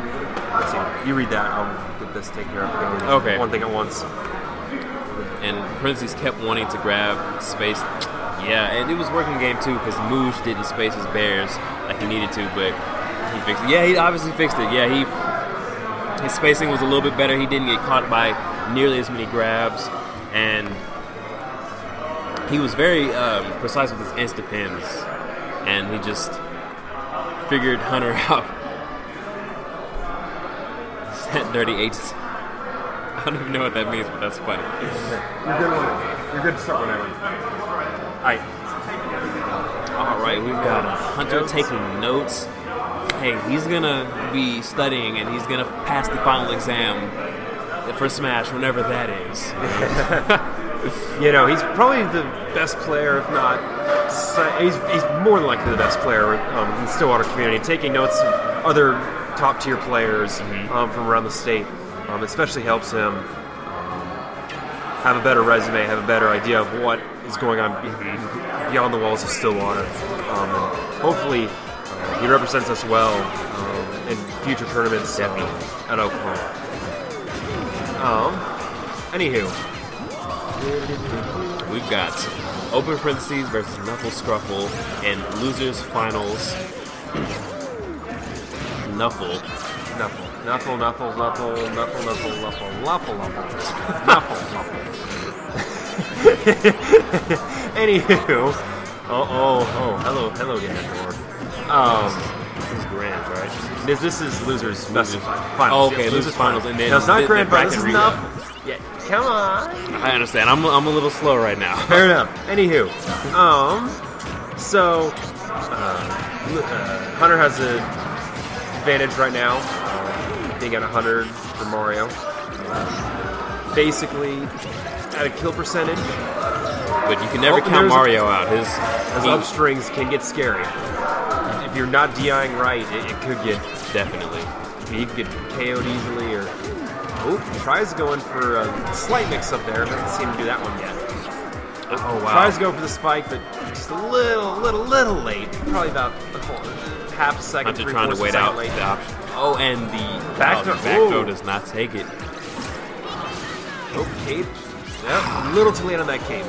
Speaker 7: Let's see. You read that. I'll get this taken care of.
Speaker 9: Okay.
Speaker 7: One thing at once.
Speaker 9: and Parentheses kept wanting to grab space. Yeah, and it was working game too because Muge didn't space his bears like he needed to, but he fixed it. Yeah, he obviously fixed it. Yeah, he his spacing was a little bit better. He didn't get caught by nearly as many grabs, and he was very um, precise with his insta pins, and he just figured Hunter out. That dirty H. I don't even know what that means, but that's funny.
Speaker 7: You're good. One. You're good to start whenever. Alright.
Speaker 9: All right, we've got Hunter taking notes. Hey, he's gonna be studying and he's gonna pass the final exam for Smash, whenever that is.
Speaker 7: You know, he's probably the best player, if not, he's, he's more than likely the best player um, in the Stillwater community. Taking notes of other top tier players um, from around the state, um, especially helps him um, have a better resume, have a better idea of what is going on be- beyond the walls of Stillwater. Um, and hopefully, uh, he represents us well um, in future tournaments um, at Oklahoma. Um, anywho.
Speaker 9: We've got open parentheses versus Knuckle Scruffle and losers finals. Knuckle.
Speaker 7: Nuffle, nuffle, nuffle, nuffle, nuffle, nuffle, nuffle, nuffle, nuffle, nuffle, nuffle. Anywho, oh, oh, oh, hello, hello, Ganondorf. Um,
Speaker 9: This is grand, right?
Speaker 7: this, this is losers specified.
Speaker 9: Oh,
Speaker 7: Finals.
Speaker 9: okay,
Speaker 7: yes,
Speaker 9: losers finals, and then
Speaker 7: no, it's not grand finals. This is nuffle. Come on.
Speaker 9: I understand. I'm, I'm a little slow right now.
Speaker 7: Fair enough. Anywho, um, so uh, uh, Hunter has the advantage right now, uh, being at 100 for Mario. Basically, at a kill percentage.
Speaker 9: But you can never
Speaker 7: Oh,
Speaker 9: count Mario out. His,
Speaker 7: Those
Speaker 9: he-
Speaker 7: up strings can get scary. If you're not DIing right, it, it could get.
Speaker 9: definitely.
Speaker 7: You could get KO'd easily. Oh, tries going for a slight mix up there. Doesn't seem to do that one yet.
Speaker 9: Oh wow.
Speaker 7: Tries to go for the spike, but just a little, little, little late. Probably about a whole, half a second.
Speaker 9: Hunter
Speaker 7: three
Speaker 9: trying to wait
Speaker 7: of a second
Speaker 9: out
Speaker 7: late.
Speaker 9: the option. Oh, and the
Speaker 7: Back
Speaker 9: oh,
Speaker 7: throw-
Speaker 9: back throw does not take it.
Speaker 7: Oh, cape. Yep, a little too late on that cape.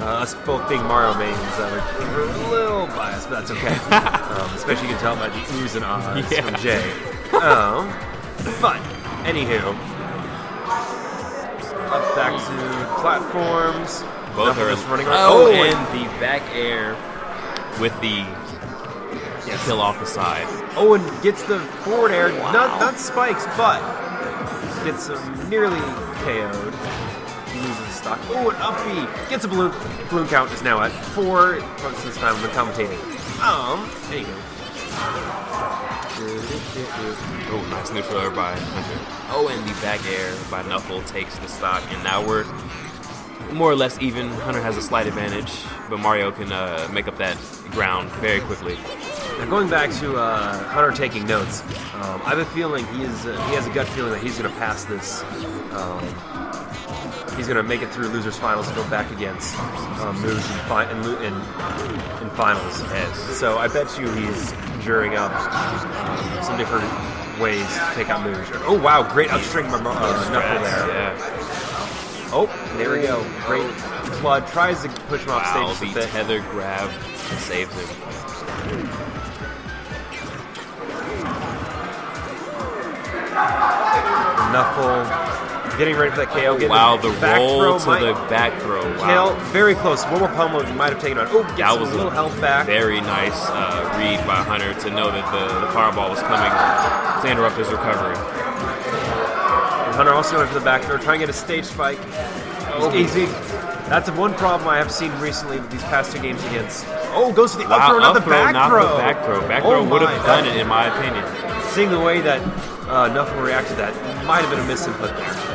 Speaker 7: Uh, us both being Mario mains, uh, we're a little biased, but that's okay. um, especially you can tell by the oohs and ahs
Speaker 9: Yeah.
Speaker 7: from Jay. Um, but, anywho. Up back to platforms.
Speaker 9: Both
Speaker 7: Knuckle
Speaker 9: are
Speaker 7: just running around.
Speaker 9: Oh,
Speaker 7: and
Speaker 9: and the back air with the
Speaker 7: Yes.
Speaker 9: kill off the side.
Speaker 7: Owen gets the forward air, not not spikes, but gets him nearly KO'd. He loses stock. Oh, an up B gets a balloon. Balloon count is now at four. This time when commentating. Um, there you go.
Speaker 9: Oh, nice neutral air by Hunter. Oh, and the back air by Knuckle takes the stock, and now we're more or less even. Hunter has a slight advantage, but Mario can uh, make up that ground very quickly.
Speaker 7: Now going back to uh, Hunter taking notes, um, I have a feeling he is uh, he has a gut feeling that he's going to pass this. Um, he's going to make it through losers finals and go back against um, Muge in, fi- in, in, in finals. So I bet you he's juring up some different ways to take out Muge. Oh wow, great upstring by uh, Knuckle there.
Speaker 9: Yeah.
Speaker 7: Oh, there we go. Great flood tries to push him off
Speaker 9: Wow,
Speaker 7: stage
Speaker 9: the
Speaker 7: just a bit.
Speaker 9: tether grab saves him.
Speaker 7: Knuckle getting ready for that KO. Getting
Speaker 9: Wow, the
Speaker 7: back
Speaker 9: roll
Speaker 7: throw
Speaker 9: to
Speaker 7: might-
Speaker 9: the back throw. Wow.
Speaker 7: Kill, very close. One more pummel you might have taken on. Oh, gets
Speaker 9: That
Speaker 7: a little
Speaker 9: a
Speaker 7: health back.
Speaker 9: very nice uh, read by Hunter to know that the, the fireball was coming to interrupt his recovery.
Speaker 7: And Hunter also going for the back throw, trying to get a stage spike.
Speaker 9: Oh.
Speaker 7: Easy. That's the one problem I have seen recently with these past two games against. Oh, goes to the up
Speaker 9: Wow,
Speaker 7: throw, not the
Speaker 9: throw,
Speaker 7: back
Speaker 9: not
Speaker 7: throw.
Speaker 9: the back throw. Back
Speaker 7: Oh
Speaker 9: throw would have done it, in my opinion.
Speaker 7: Seeing the way that uh, Knuckle reacted to that, might have been a misinput there.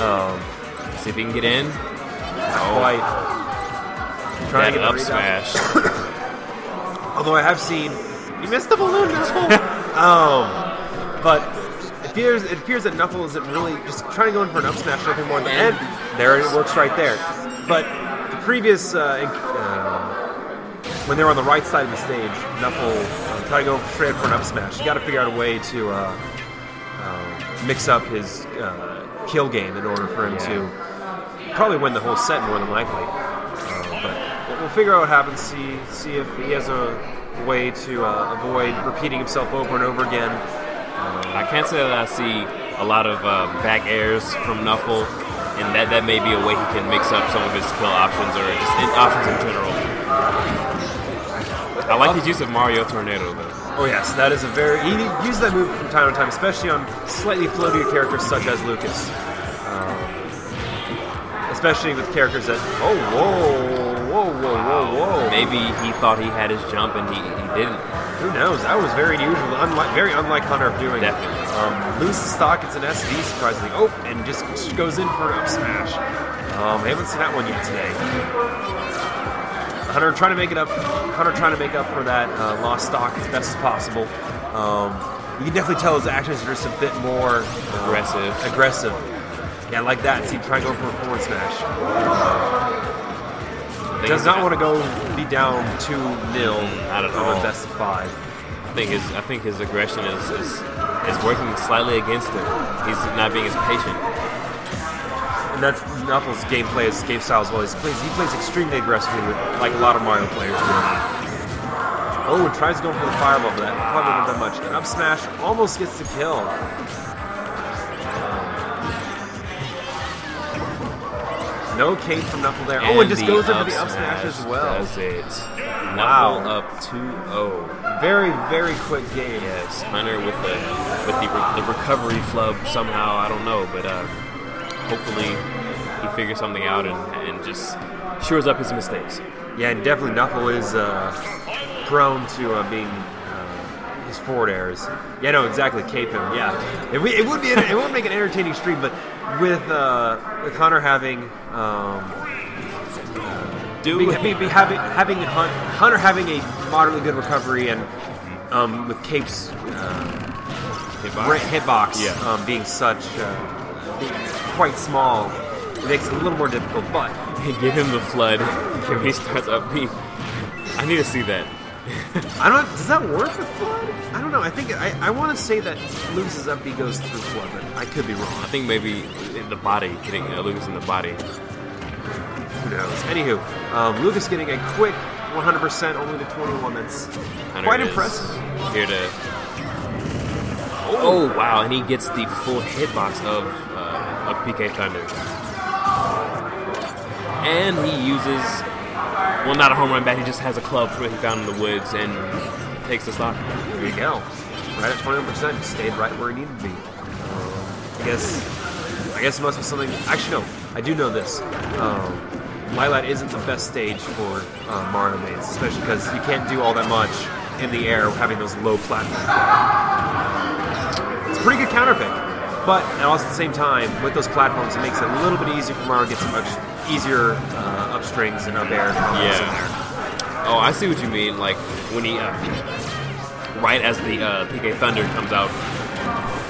Speaker 7: Um,
Speaker 9: See if he can get in.
Speaker 7: not quite. Trying to get
Speaker 9: up
Speaker 7: the
Speaker 9: smash.
Speaker 7: Although I have seen, you missed the balloon, Knuckle. um, but it appears it appears that Knuckle isn't really just trying to go in for an up smash, nothing more than and there it works right there. But the previous uh, uh, when they were on the right side of the stage, Knuckle uh, tried to go straight for an up smash. You got to figure out a way to uh, uh, mix up his uh, kill game in order for him to probably win the whole set more than likely. Uh, but we'll- figure out what happens. See see if he has a way to uh, avoid repeating himself over and over again.
Speaker 9: I can't say that I see a lot of um, back airs from Knuckle, and that, that may be a way he can mix up some of his kill options or just in, options in general. I like his use of Mario Tornado though.
Speaker 7: Oh yes, that is a very he uses that move from time to time, especially on slightly floatier characters such as Lucas. Um, especially with characters that oh whoa whoa whoa whoa whoa
Speaker 9: Maybe he thought he had his jump and he, he didn't.
Speaker 7: Who knows? That was very unusual, unlike, very unlike Hunter of doing.
Speaker 9: Definitely.
Speaker 7: Um, loses stock, it's an SD surprisingly. Oh, and just goes in for an up smash. Um, I haven't seen that one yet today. Hunter trying to make it up. Hunter trying to make up for that uh, lost stock as best as possible. Um, you can definitely tell his actions are just a bit more uh,
Speaker 9: Aggressive.
Speaker 7: Aggressive. Yeah, like that. See, try and go for a forward smash. Does not want to go be down two nil
Speaker 9: not at
Speaker 7: on
Speaker 9: all.
Speaker 7: best of five.
Speaker 9: I think his I think his aggression is, is is working slightly against him. He's not being as patient.
Speaker 7: And that's Knuckles' gameplay, his game style as well. He plays, he plays extremely aggressively, with, like a lot of Mario players do. Oh, and tries to go for the fireball, but that probably wouldn't have done much. An up smash almost gets the kill. No cape from Knuckle there. oh, and just goes
Speaker 9: up
Speaker 7: the up smash as well.
Speaker 9: Does it?
Speaker 7: Wow.
Speaker 9: Knuckle up 2-0.
Speaker 7: Very, very quick game.
Speaker 9: Yes, Hunter with the with the, re- the recovery flub somehow. I don't know, but uh, hopefully he figures something out and, and just shores up his mistakes.
Speaker 7: Yeah, and definitely Knuckle is uh, prone to uh, being uh, his forward errors. Yeah, no, exactly. Cape him. Yeah, it, would- it would be it would make an entertaining stream, but with uh, with Hunter having um,
Speaker 9: Do
Speaker 7: be, be, be having having Hun- Hunter having a moderately good recovery and um, with Cape's uh,
Speaker 9: hitbox.
Speaker 7: hitbox
Speaker 9: Yeah.
Speaker 7: um, being such uh, quite small, it makes it a little more difficult. But
Speaker 9: Give him the flood. When he starts up I need to see that.
Speaker 7: I don't. Does that work with flood? I don't know. I think I, I want to say that Lucas's up B goes through flood, but I could be wrong.
Speaker 9: I think maybe in the body, hitting uh, Lucas in the body.
Speaker 7: Who knows? Anywho, um, Lucas getting a quick 100% only to 21. That's quite impressive.
Speaker 9: Here to. Oh wow! And he gets the full hitbox of of PK Thunder, and he uses well, not a home run bat. He just has a club from he found in the woods and takes the stock.
Speaker 7: There you go. Right at 21%. Stayed right where he needed to be. I guess. I guess it must be something. Actually, no. I do know this. Um, Lylat isn't the best stage for uh, Mario mains, especially because you can't do all that much in the air having those low platforms. It's a pretty good counter pick. But also at the same time, with those platforms, it makes it a little bit easier for Mario to get some much easier uh, up strings and up air combos in there.
Speaker 9: Yeah. Oh, I see what you mean. Like when he, uh, right as the uh, PK Thunder comes out,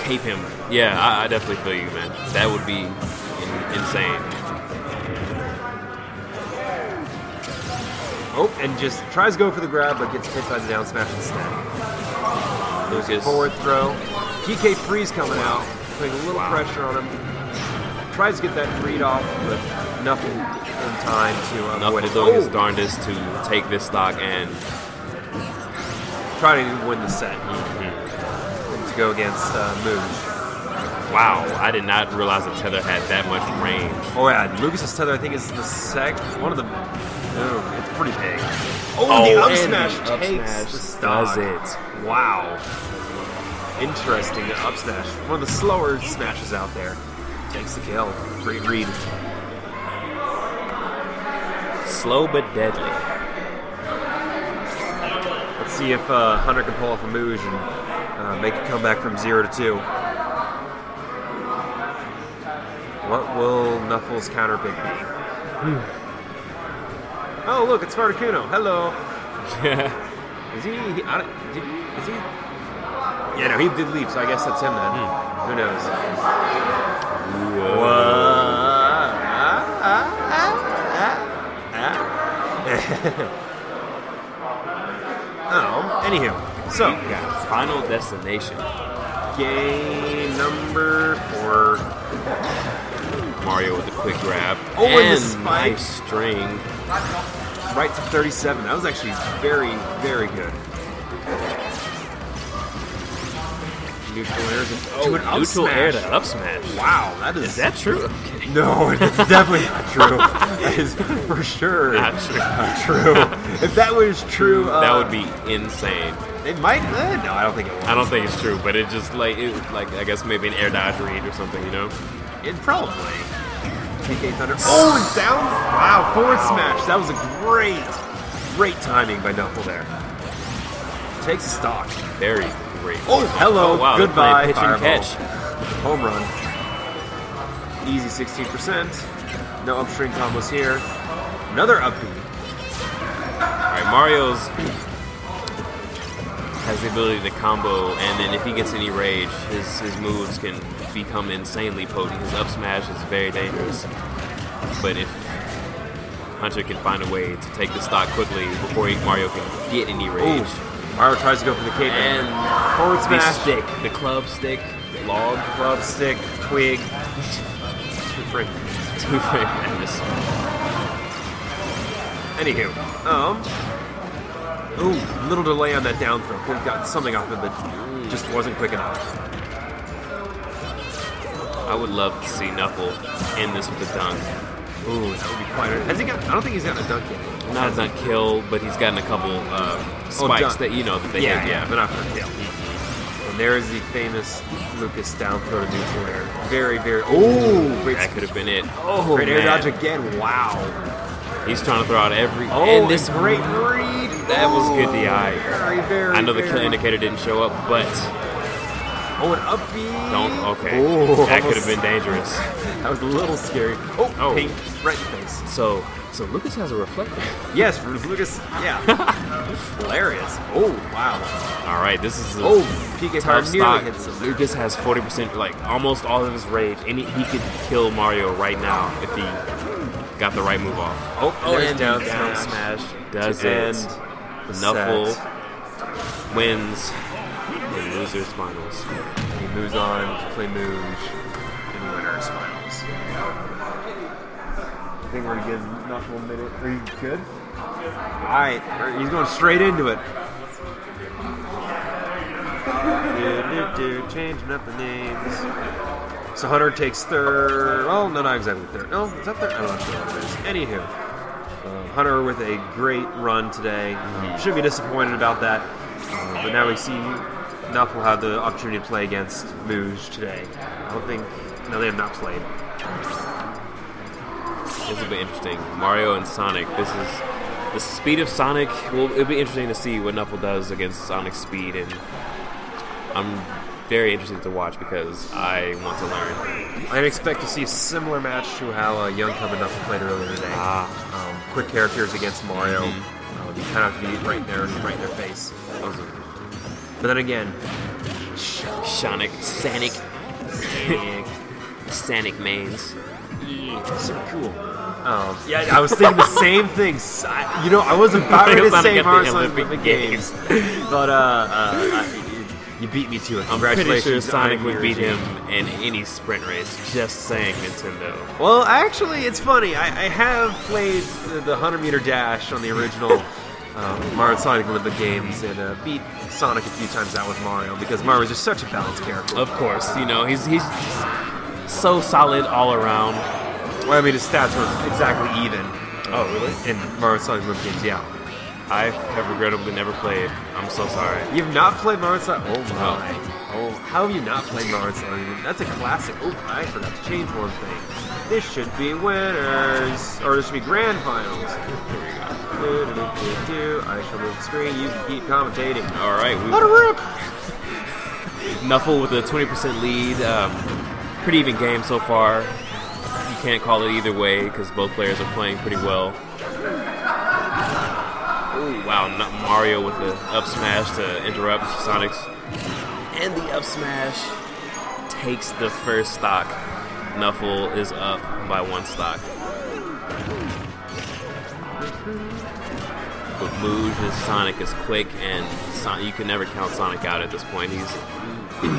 Speaker 9: cape him. Yeah, I, I definitely feel you, man. That would be in, insane.
Speaker 7: Oh, and just tries to go for the grab, but gets hit by the down smash instead.
Speaker 9: Lucas.
Speaker 7: Forward throw. PK freeze coming out, putting a little pressure on him. Tries to get that read off, but nothing in time to avoid
Speaker 9: Knuckle
Speaker 7: it.
Speaker 9: doing his
Speaker 7: Oh,
Speaker 9: darndest to take this stock and
Speaker 7: try to win the set. And to go against uh,
Speaker 9: wow, I did not realize the tether had that much range.
Speaker 7: Oh yeah, Lucas's tether I think is the sec one of the. Oh, it's pretty big. Oh,
Speaker 9: Oh,
Speaker 7: the up smash
Speaker 9: the up
Speaker 7: takes
Speaker 9: smash does it.
Speaker 7: Wow. Interesting. Up smash, one of the slower smashes out there, takes the kill. Great read.
Speaker 9: Slow but deadly.
Speaker 7: Let's see if uh, Hunter can pull off a Muge and uh, make a comeback from zero to two. What will Nuffle's counter pick be? Oh, look, it's Fartakuno. Hello. Is he? he did he? Is he? Yeah, no, he did leave, so I guess that's him then. Hmm. Who knows? Whoa! oh, anywho, so
Speaker 9: Got Final Destination.
Speaker 7: game number four.
Speaker 9: Mario with a quick grab.
Speaker 7: Oh, and the spike.
Speaker 9: nice string.
Speaker 7: Right to 37. That was actually very, very good. Neutral airs and
Speaker 9: Oh,
Speaker 7: to an up
Speaker 9: neutral air
Speaker 7: smash.
Speaker 9: to up smash.
Speaker 7: Wow, that is.
Speaker 9: Is that true? Okay.
Speaker 7: No, it's definitely not true. that is for sure
Speaker 9: Not true.
Speaker 7: not true. if that was true, uh,
Speaker 9: that would be insane.
Speaker 7: It might. Uh, no, I don't think it was.
Speaker 9: I don't think it's true, but it just like it, like I guess maybe an air dodge read or something, you know?
Speaker 7: It probably. PK Thunder. Oh, and down. Wow, forward smash. That was a great, great timing by Knuckle there. Takes a stock.
Speaker 9: Very great.
Speaker 7: Oh, hello.
Speaker 9: Oh, wow,
Speaker 7: Goodbye.
Speaker 9: pitch and catch.
Speaker 7: Home run. Easy 16%. No upstring combos here. Another upbeat.
Speaker 9: All right, Mario's has the ability to combo, and then if he gets any rage, his his moves can become insanely potent. His up smash is very dangerous, but if Hunter can find a way to take the stock quickly before he, Mario can get any rage,
Speaker 7: Ooh. Mario tries to go for the cape.
Speaker 9: and
Speaker 7: forward
Speaker 9: the
Speaker 7: smash.
Speaker 9: stick, the club stick, log,
Speaker 7: Club stick, twig. Too frick.
Speaker 9: two frame madness.
Speaker 7: Anywho, um, ooh, little delay on that down throw. Could have gotten something off it, but just wasn't quick enough.
Speaker 9: I would love to see Knuckle end this with a dunk.
Speaker 7: Ooh, that would be quite. A, has he got? I don't think he's gotten a dunk yet.
Speaker 9: Not a dunk kill, but he's gotten a couple uh,
Speaker 7: Oh,
Speaker 9: spikes
Speaker 7: dunk.
Speaker 9: that you know that they
Speaker 7: yeah,
Speaker 9: hit.
Speaker 7: yeah, but not for a kill. And there is the famous Lucas down throw to neutral air. Very, very. Ooh, great,
Speaker 9: That could have been it.
Speaker 7: Oh, great air dodge again. Wow.
Speaker 9: He's trying to throw out every.
Speaker 7: Oh,
Speaker 9: and this
Speaker 7: and great read.
Speaker 9: That was good DI.
Speaker 7: Very, very,
Speaker 9: I know the kill indicator didn't show up, but
Speaker 7: Oh, an up B.
Speaker 9: don't. Okay,
Speaker 7: Ooh,
Speaker 9: that could have been dangerous.
Speaker 7: That was a little scary. Oh,
Speaker 9: Oh.
Speaker 7: pink, right in the face.
Speaker 9: So, so Lucas has a reflector.
Speaker 7: Yes, Lucas. Yeah. Hilarious. Oh, wow.
Speaker 9: All right, this is a
Speaker 7: Oh, PK
Speaker 9: tough stock.
Speaker 7: hits.
Speaker 9: Lucas has 40%, like almost all of his rage, and he, he could kill Mario right now if he got the right move off.
Speaker 7: Oh, oh there's
Speaker 9: and
Speaker 7: down
Speaker 9: he
Speaker 7: smash.
Speaker 9: smash. Does it. Nuffle
Speaker 7: set.
Speaker 9: wins in losers finals.
Speaker 7: He moves on to play Muge in winners finals. I think we're give Nuffle a minute. Are you good? Alright, he's going straight into it. Changing up the names. So Hunter takes third. Well, no, not exactly third. No, is that third? I'm not sure what it is. Anywho, uh, Hunter with a great run today. Shouldn't be disappointed about that. Uh, but now we see Nuff will have the opportunity to play against Muge today. I don't think. No, they have not played.
Speaker 9: This will be interesting. Mario and Sonic. This is the speed of Sonic. Well, it'll be interesting to see what Nuffle does against Sonic's speed, and I'm very interested to watch because I want to learn.
Speaker 7: I expect to see a similar match to how uh, Young Cub and Nuffle played earlier today.
Speaker 9: Ah.
Speaker 7: Um, quick characters against Mario. Uh, you kind of have to be right there, right in their face. But then again,
Speaker 9: Sonic, Sonic,
Speaker 7: Sonic.
Speaker 9: Sonic mains.
Speaker 7: Yeah, so cool. Um, yeah, I was thinking the same thing. I- You know, I was about to say
Speaker 9: at the
Speaker 7: Mario Sonic
Speaker 9: Olympic
Speaker 7: Games, but uh, uh, I, you beat me to it. Congratulations.
Speaker 9: sure Sonic would beat him in any sprint race. Just saying, Nintendo.
Speaker 7: Well, actually, it's funny. I, I have played the, the 100 meter dash on the original um, Mario and Sonic Olympic games and uh, beat Sonic a few times out with Mario because Mario is just such a balanced character.
Speaker 9: Of course, you know he's he's so solid all around.
Speaker 7: Well, I mean, his stats were exactly even.
Speaker 9: Oh, really?
Speaker 7: In Mario and Sonic Olympic games, yeah.
Speaker 9: I have regrettably never played. I'm so sorry.
Speaker 7: You've not played Mario Sonic? Oh my. Oh, how have you not played Mario Sonic? That's a classic. Oh, I forgot to change one thing. This should be winners, or this should be grand finals. Here we go. Do-do-do-do-do. I shall move the screen. You can keep commentating.
Speaker 9: All right, we
Speaker 7: Let it rip.
Speaker 9: Nuffle with a 20% lead. Um, pretty even game so far. Can't call it either way because both players are playing pretty well. Ooh, wow, Mario with the up smash to interrupt Sonic's. And the up smash takes the first stock. Nuffle is up by one stock. But is Sonic is quick, and Son- you can never count Sonic out at this point. He's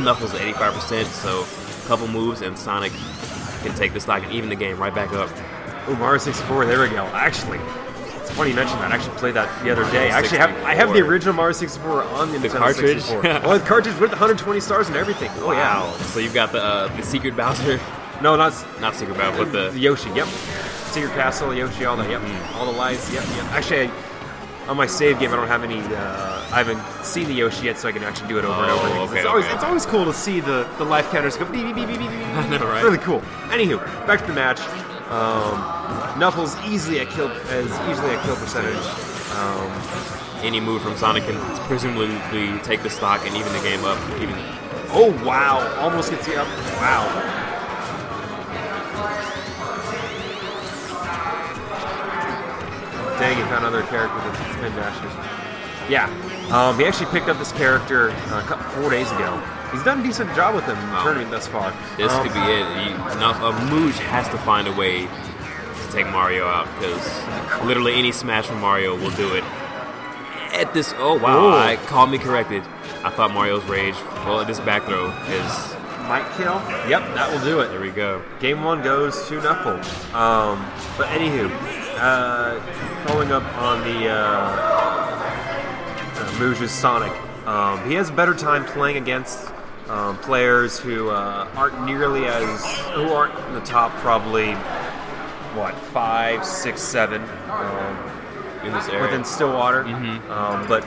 Speaker 9: Knuckles at 85%, so a couple moves, and Sonic can take the stock and even the game right back up.
Speaker 7: Oh, Mario 64. There we go. Actually, it's funny you mentioned that. I actually played that the other day. I actually have I have the original Mario 64 on the,
Speaker 9: The
Speaker 7: Nintendo
Speaker 9: cartridge?
Speaker 7: 64. oh, the cartridge with 120 stars and everything. Oh yeah.
Speaker 9: Wow. So you've got the uh, the secret Bowser,
Speaker 7: No, not
Speaker 9: not secret Bowser, but
Speaker 7: the
Speaker 9: the
Speaker 7: Yoshi. Yep. Secret Castle, Yoshi, all that. Yep. All the lights. Yep. Yep. Actually, I, on my save game, I don't have any. Uh, I haven't seen the Yoshi yet, so I can actually do it over and
Speaker 9: Oh,
Speaker 7: over. again. 'Cause
Speaker 9: okay,
Speaker 7: it's always
Speaker 9: okay,
Speaker 7: it's always cool to see the, the life counters go beep beep beep beep beep.
Speaker 9: I know, right?
Speaker 7: Really cool. Anywho, back to the match. Um, Knuckles easily at kill as easily at kill percentage. Um,
Speaker 9: any move from Sonic can presumably take the stock and even the game up. Even
Speaker 7: oh wow! Almost gets the up. Wow. Dang, he found another character with spin dashes. Yeah, um, he actually picked up this character uh, four days ago. He's done a decent job with him in the tournament thus far.
Speaker 9: this
Speaker 7: Um,
Speaker 9: could be it. You, no, Muge has to find a way to take Mario out because literally any smash from Mario will do it. At this, oh wow! I called me corrected. I thought Mario's rage. Well, this back throw is.
Speaker 7: Might kill. Yep, that will do it.
Speaker 9: There we go.
Speaker 7: Game one goes to Knuckle. Um, but anywho, uh, following up on the uh, uh, Muge's Sonic, um, he has a better time playing against um, players who uh, aren't nearly as who aren't in the top probably what five, six, seven um,
Speaker 9: In this area.
Speaker 7: within Stillwater. Um, but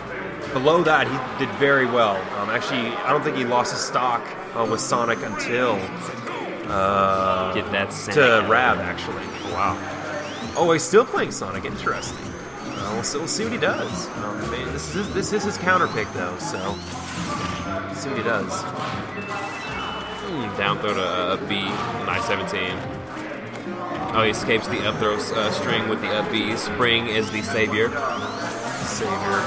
Speaker 7: below that, he did very well. Um, actually, I don't think he lost his stock uh, with Sonic until uh,
Speaker 9: Get that
Speaker 7: to. Rav, actually. Wow. Oh, he's still playing Sonic. Interesting. we'll, see, we'll see what he does. Um, this is this is his counter pick though, so let's see what he does.
Speaker 9: Hmm, Down throw to uh, B, 917. Oh, he escapes the up throw uh, string with the up B. Spring is the savior.
Speaker 7: Savior,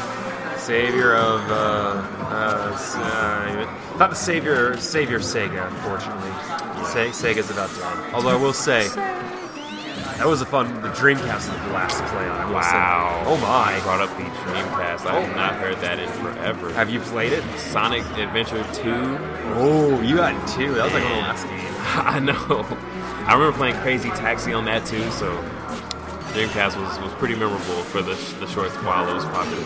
Speaker 7: savior of uh, uh, uh, not the savior, savior Sega. Unfortunately, Se- Sega's about done. Although I will say. That was a fun. The Dreamcast was a blast to play on. I will say.
Speaker 9: Wow.
Speaker 7: Oh my!
Speaker 9: Brought up the Dreamcast. I have not heard that in forever.
Speaker 7: Have you played it?
Speaker 9: Sonic Adventure 2.
Speaker 7: Oh, you got two. That was like the
Speaker 9: Man.
Speaker 7: last game.
Speaker 9: I know. I remember playing Crazy Taxi on that too, so Dreamcast was, was pretty memorable for the, the short while it was popular.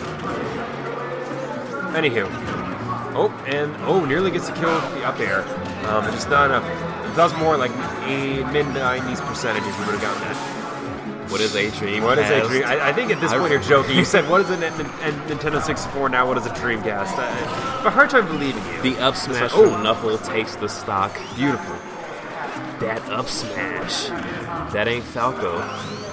Speaker 7: Anywho. Oh, and oh, nearly gets a kill the up air. Um, just not enough. If that was more like mid 90s percentages, we would have gotten that.
Speaker 9: What is a Dreamcast?
Speaker 7: What is a dream? I, I think at this
Speaker 9: I-
Speaker 7: point you're joking. You said, what is a N- N- Nintendo 64 now? What is a Dreamcast? I, I have a hard time believing you.
Speaker 9: The up smash
Speaker 7: Oh.
Speaker 9: Nuffle takes the stock.
Speaker 7: Beautiful.
Speaker 9: That up smash. That ain't Falco.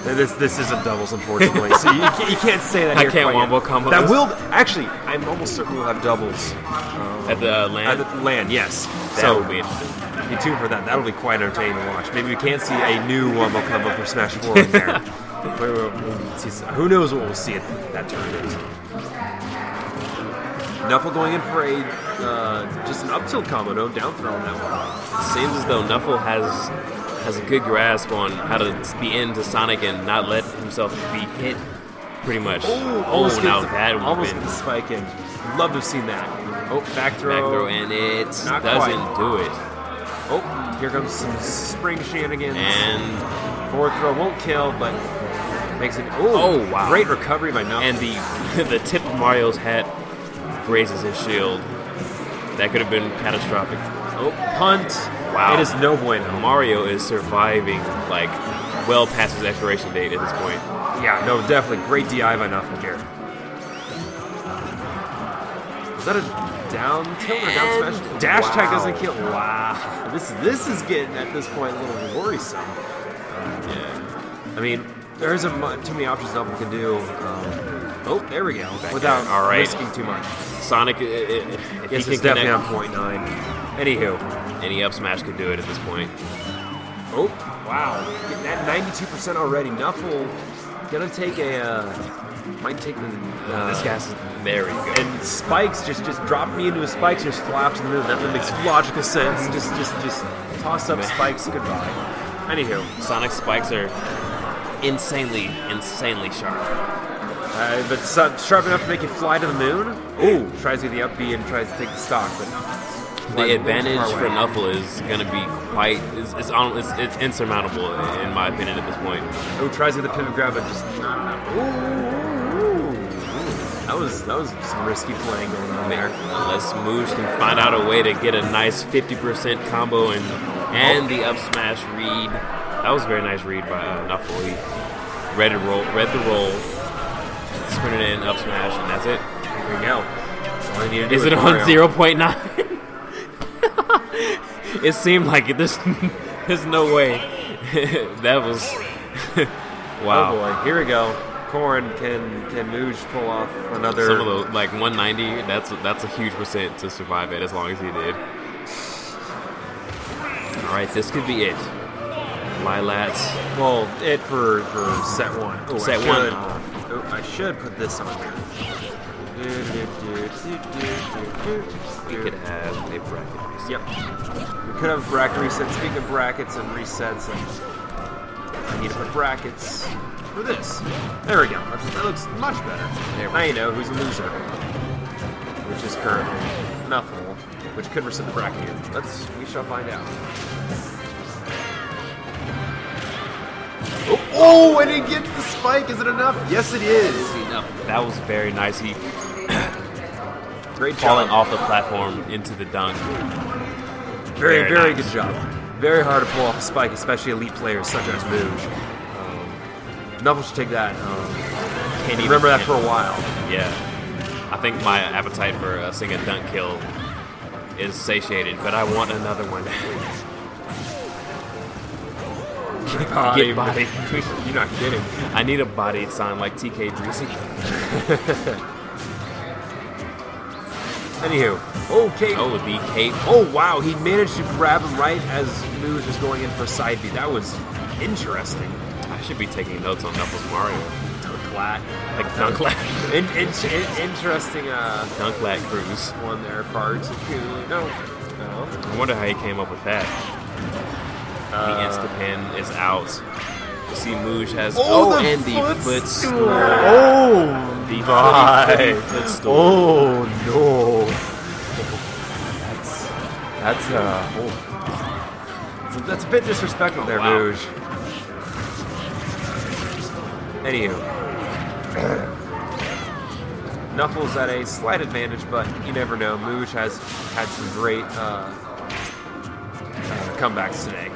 Speaker 7: This this isn't doubles, unfortunately. so you, can't- you can't say that.
Speaker 9: I
Speaker 7: here
Speaker 9: can't wombo combo
Speaker 7: That will actually. I'm almost certain we'll have doubles
Speaker 9: At the land.
Speaker 7: at the land. Yes.
Speaker 9: that
Speaker 7: so
Speaker 9: would be interesting.
Speaker 7: Be tuned for that. That'll be quite entertaining to watch. Maybe we can't see a new Wombo combo for Smash 4 in there. Wait, we'll see who knows what we'll see at that tournament. Nuffle going in for a uh, just an up tilt combo, no down throw on that one.
Speaker 9: Seems as though Nuffle has has a good grasp on how to be into Sonic and not let himself be hit. Pretty much.
Speaker 7: almost
Speaker 9: oh, now
Speaker 7: the,
Speaker 9: that
Speaker 7: almost
Speaker 9: been
Speaker 7: the spike in. Love to have seen that. Oh, back throw.
Speaker 9: back throw, and it
Speaker 7: Not
Speaker 9: doesn't
Speaker 7: quite.
Speaker 9: do it.
Speaker 7: Oh, here comes some spring shenanigans.
Speaker 9: And
Speaker 7: Forward throw won't kill, but makes it.
Speaker 9: Oh,
Speaker 7: Oh,
Speaker 9: wow.
Speaker 7: Great recovery by Nuffle.
Speaker 9: and the the tip of Mario's hat grazes his shield. That could have been catastrophic.
Speaker 7: oh, punt.
Speaker 9: Wow.
Speaker 7: It is no bueno.
Speaker 9: Mario is surviving like well past his expiration date at this point.
Speaker 7: Yeah, no, definitely great DI by Nuffle here. That a down tilt or down smash? Dash tag
Speaker 9: Wow.
Speaker 7: doesn't kill. Wow, this this is getting at this point a little worrisome.
Speaker 9: Yeah.
Speaker 7: I mean, there's a mu- too many options Nuffle can do. Um, oh, there we go.
Speaker 9: Back
Speaker 7: Without.
Speaker 9: All right.
Speaker 7: risking too much.
Speaker 9: Sonic, i- i- if
Speaker 7: Yes, it's definitely
Speaker 9: connect,
Speaker 7: on point nine. Anywho,
Speaker 9: any up smash could do it at this point.
Speaker 7: oh wow, getting that 92% already. Nuffle gonna take a uh, might take the uh,
Speaker 9: this guy's very good.
Speaker 7: and spikes just just drop me into a spikes and just fly to the moon. That makes logical sense. Just just just toss up
Speaker 9: Man.
Speaker 7: spikes. Goodbye. Anywho,
Speaker 9: Sonic spikes are insanely, insanely sharp.
Speaker 7: uh, but so, sharp enough to make you fly to the moon. Ooh, tries to get the up B and tries to take the stock, but
Speaker 9: The advantage for. Nuffle is going to be quite, it's, it's, it's, it's insurmountable in my opinion at this point.
Speaker 7: Ooh, tries to get the pivot grab, but just not enough. Ooh. That was that was some risky playing going on there.
Speaker 9: Unless Muge can find out a way to get a nice 50% combo and and the up smash read. That was a very nice read by uh, Nuffle. He read the roll, read the roll, sprinted in, up smash, and that's it.
Speaker 7: There you go. All you need to
Speaker 9: Is it on 0.9? it seemed like it. There's, there's no way. that was. wow.
Speaker 7: Oh boy, here we go. Corn can can Muge pull off another?
Speaker 9: Some of those, like 190, that's that's a huge percent to survive it as long as he did. All right, this could be it. Lylats.
Speaker 7: well, it for for set one. Oh,
Speaker 9: Set
Speaker 7: I
Speaker 9: one.
Speaker 7: should, Oh, I should put this on.
Speaker 9: We could have a bracket reset.
Speaker 7: Yep. We could have bracket reset. Speaking of brackets and resets, and I need to put brackets for this. There we go. That's, that looks much better.
Speaker 9: There
Speaker 7: now you know who's a loser, which is currently Nuffle, which could reset the bracket here. Let's. We shall find out. Oh, oh, and it gets the spike. Is it enough? Yes, it is.
Speaker 9: That was very nice. He
Speaker 7: Great
Speaker 9: falling
Speaker 7: job.
Speaker 9: off the platform into the dunk.
Speaker 7: Very,
Speaker 9: Very
Speaker 7: very
Speaker 9: nice.
Speaker 7: good job. Very hard to pull off a spike, especially elite players such as Muge. Um, should take that. Um, remember that for a while.
Speaker 9: Yeah. I think my appetite for uh, seeing a dunk kill is satiated, but I want another one. Get
Speaker 7: Body,
Speaker 9: Get bodied.
Speaker 7: You're not kidding.
Speaker 9: I need a bodied sign like TK Greasy.
Speaker 7: Anywho, okay.
Speaker 9: Oh, the cape.
Speaker 7: Oh wow, he managed to grab him right as Muge was going in for side B. That was interesting.
Speaker 9: Should be taking notes on Knuckles Mario.
Speaker 7: Dunklat.
Speaker 9: Like Dunklat.
Speaker 7: In, in, in, interesting uh,
Speaker 9: Dunklat Cruise.
Speaker 7: one there, Farts. No. No.
Speaker 9: I wonder how he came up with that. the Insta pin is out. You see, Muge has.
Speaker 7: Oh, the
Speaker 9: and the
Speaker 7: footstool.
Speaker 9: footstool.
Speaker 7: Oh,
Speaker 9: The
Speaker 7: my.
Speaker 9: footy, footy footstool.
Speaker 7: Oh no. That's that's uh oh. That's a, that's a bit disrespectful there,
Speaker 9: wow.
Speaker 7: Rouge. Anywho. Knuckles at a slight advantage, but you never know. Muge has had some great uh, uh, comebacks today.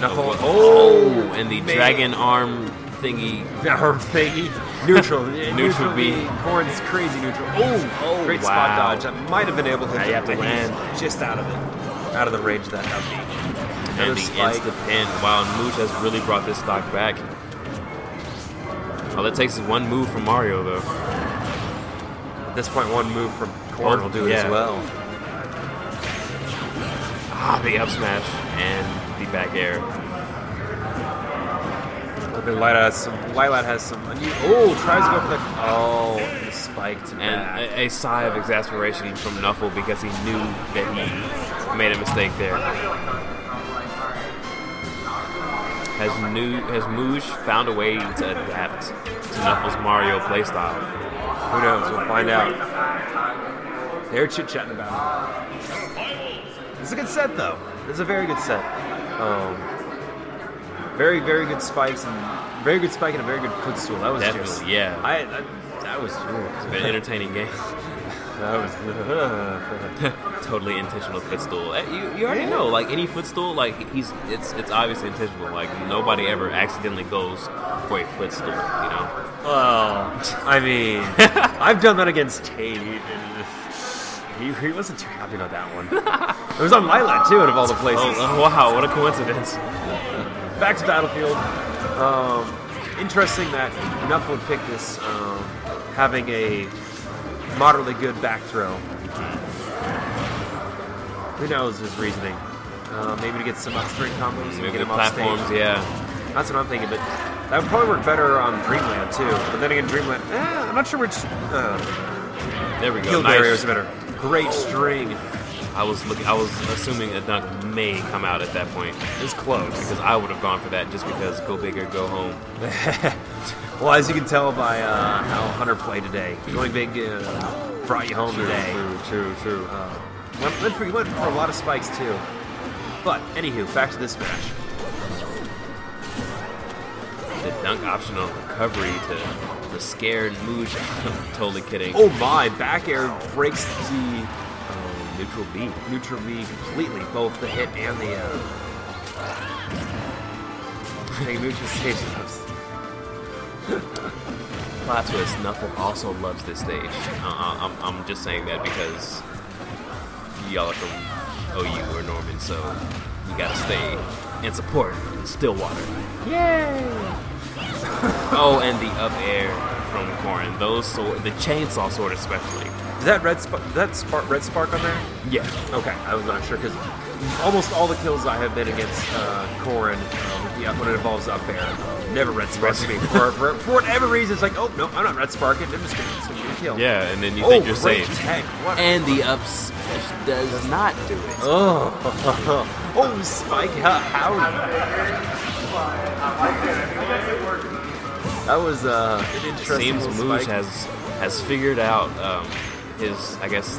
Speaker 7: Knuckles.
Speaker 9: Oh, and the
Speaker 7: man.
Speaker 9: dragon arm thingy.
Speaker 7: Arm thingy. Neutral.
Speaker 9: Neutral B.
Speaker 7: Corrin's crazy neutral. Oh,
Speaker 9: Oh,
Speaker 7: great spot dodge. That might have been able to
Speaker 9: have to land.
Speaker 7: just out of it. Out of the range of that B.
Speaker 9: And the pin. Wow, Muge has really brought this stock back. All it takes is one move from Mario, though.
Speaker 7: At this point, one move from Corrin
Speaker 9: Or-
Speaker 7: will do it
Speaker 9: yeah.
Speaker 7: as well.
Speaker 9: Ah, the up smash and the back air.
Speaker 7: Lila has some. Lylat has some. Oh, tries to go for the. Oh, the spike to
Speaker 9: And a, a sigh of exasperation from Nuffle because he knew that he made a mistake there. Has new has found a way to adapt to Knuffles' Mario playstyle?
Speaker 7: Who knows? We'll find out. They're chit chatting about it. It's a good set, though. It's a very good set. Um, very, very good spikes and very good spike and a very good footstool. That was
Speaker 9: Definitely,
Speaker 7: just.
Speaker 9: yeah.
Speaker 7: I, I that was.
Speaker 9: It's been an entertaining game.
Speaker 7: that was.
Speaker 9: totally intentional footstool. Eh, You, you already know, like any footstool, like he's it's it's obviously intentional. Like nobody ever accidentally goes for a footstool, you know.
Speaker 7: well, I mean, I've done that against Tate. And he, he wasn't too happy about that one. it was on Lylat too, out of all the places.
Speaker 9: Oh, oh, wow, what a coincidence!
Speaker 7: back to Battlefield. Um, interesting that Nuff would pick this, um, having a moderately good back throw. Who knows his reasoning? Uh, maybe to get some upstring combos, and
Speaker 9: Maybe
Speaker 7: get him off
Speaker 9: platforms,
Speaker 7: stage.
Speaker 9: yeah.
Speaker 7: That's what I'm thinking, but that would probably work better on Dreamland too. But then again, Dreamland, eh, I'm not sure which uh,
Speaker 9: There we go.
Speaker 7: kill
Speaker 9: nice.
Speaker 7: is better. Great string.
Speaker 9: I was looking. I was assuming a dunk may come out at that point
Speaker 7: It's close.
Speaker 9: because I would have gone for that just because go big or go home.
Speaker 7: Well, as you can tell by uh, how Hunter played today, going big uh, brought you home today.
Speaker 9: True, true, true.
Speaker 7: Uh, went, went, for, went for a lot of spikes too. But anywho, back to this match.
Speaker 9: the dunk option on recovery to the scared Muge. I'm totally kidding.
Speaker 7: Oh my! Back air breaks the
Speaker 9: Um, neutral B.
Speaker 7: neutral V completely, both the hit and the. Uh, stage loves.
Speaker 9: Plot twist, Nuffle also loves this stage. Uh, I'm, I'm just saying that because y'all are from OU or Norman, so you gotta stay and support Stillwater. Yay! oh, and the up air from Corrin. Those sword, the chainsaw sword especially.
Speaker 7: Is that red? Sp- is that spark, red spark on there?
Speaker 9: Yeah.
Speaker 7: Okay, I was not sure because almost all the kills I have been against uh, Corrin, um, yeah, when it involves up air, never red spark me. For, for, for whatever reason, it's like, oh no, I'm not red sparking. I'm just gonna, it's gonna be a kill.
Speaker 9: Yeah, and then you
Speaker 7: Oh,
Speaker 9: think you're safe.
Speaker 7: tech. What?
Speaker 9: And the ups does not do it.
Speaker 7: oh, oh, Spike, how, That was uh, an interesting.
Speaker 9: Seems
Speaker 7: Muge
Speaker 9: has has figured out um, his, I guess,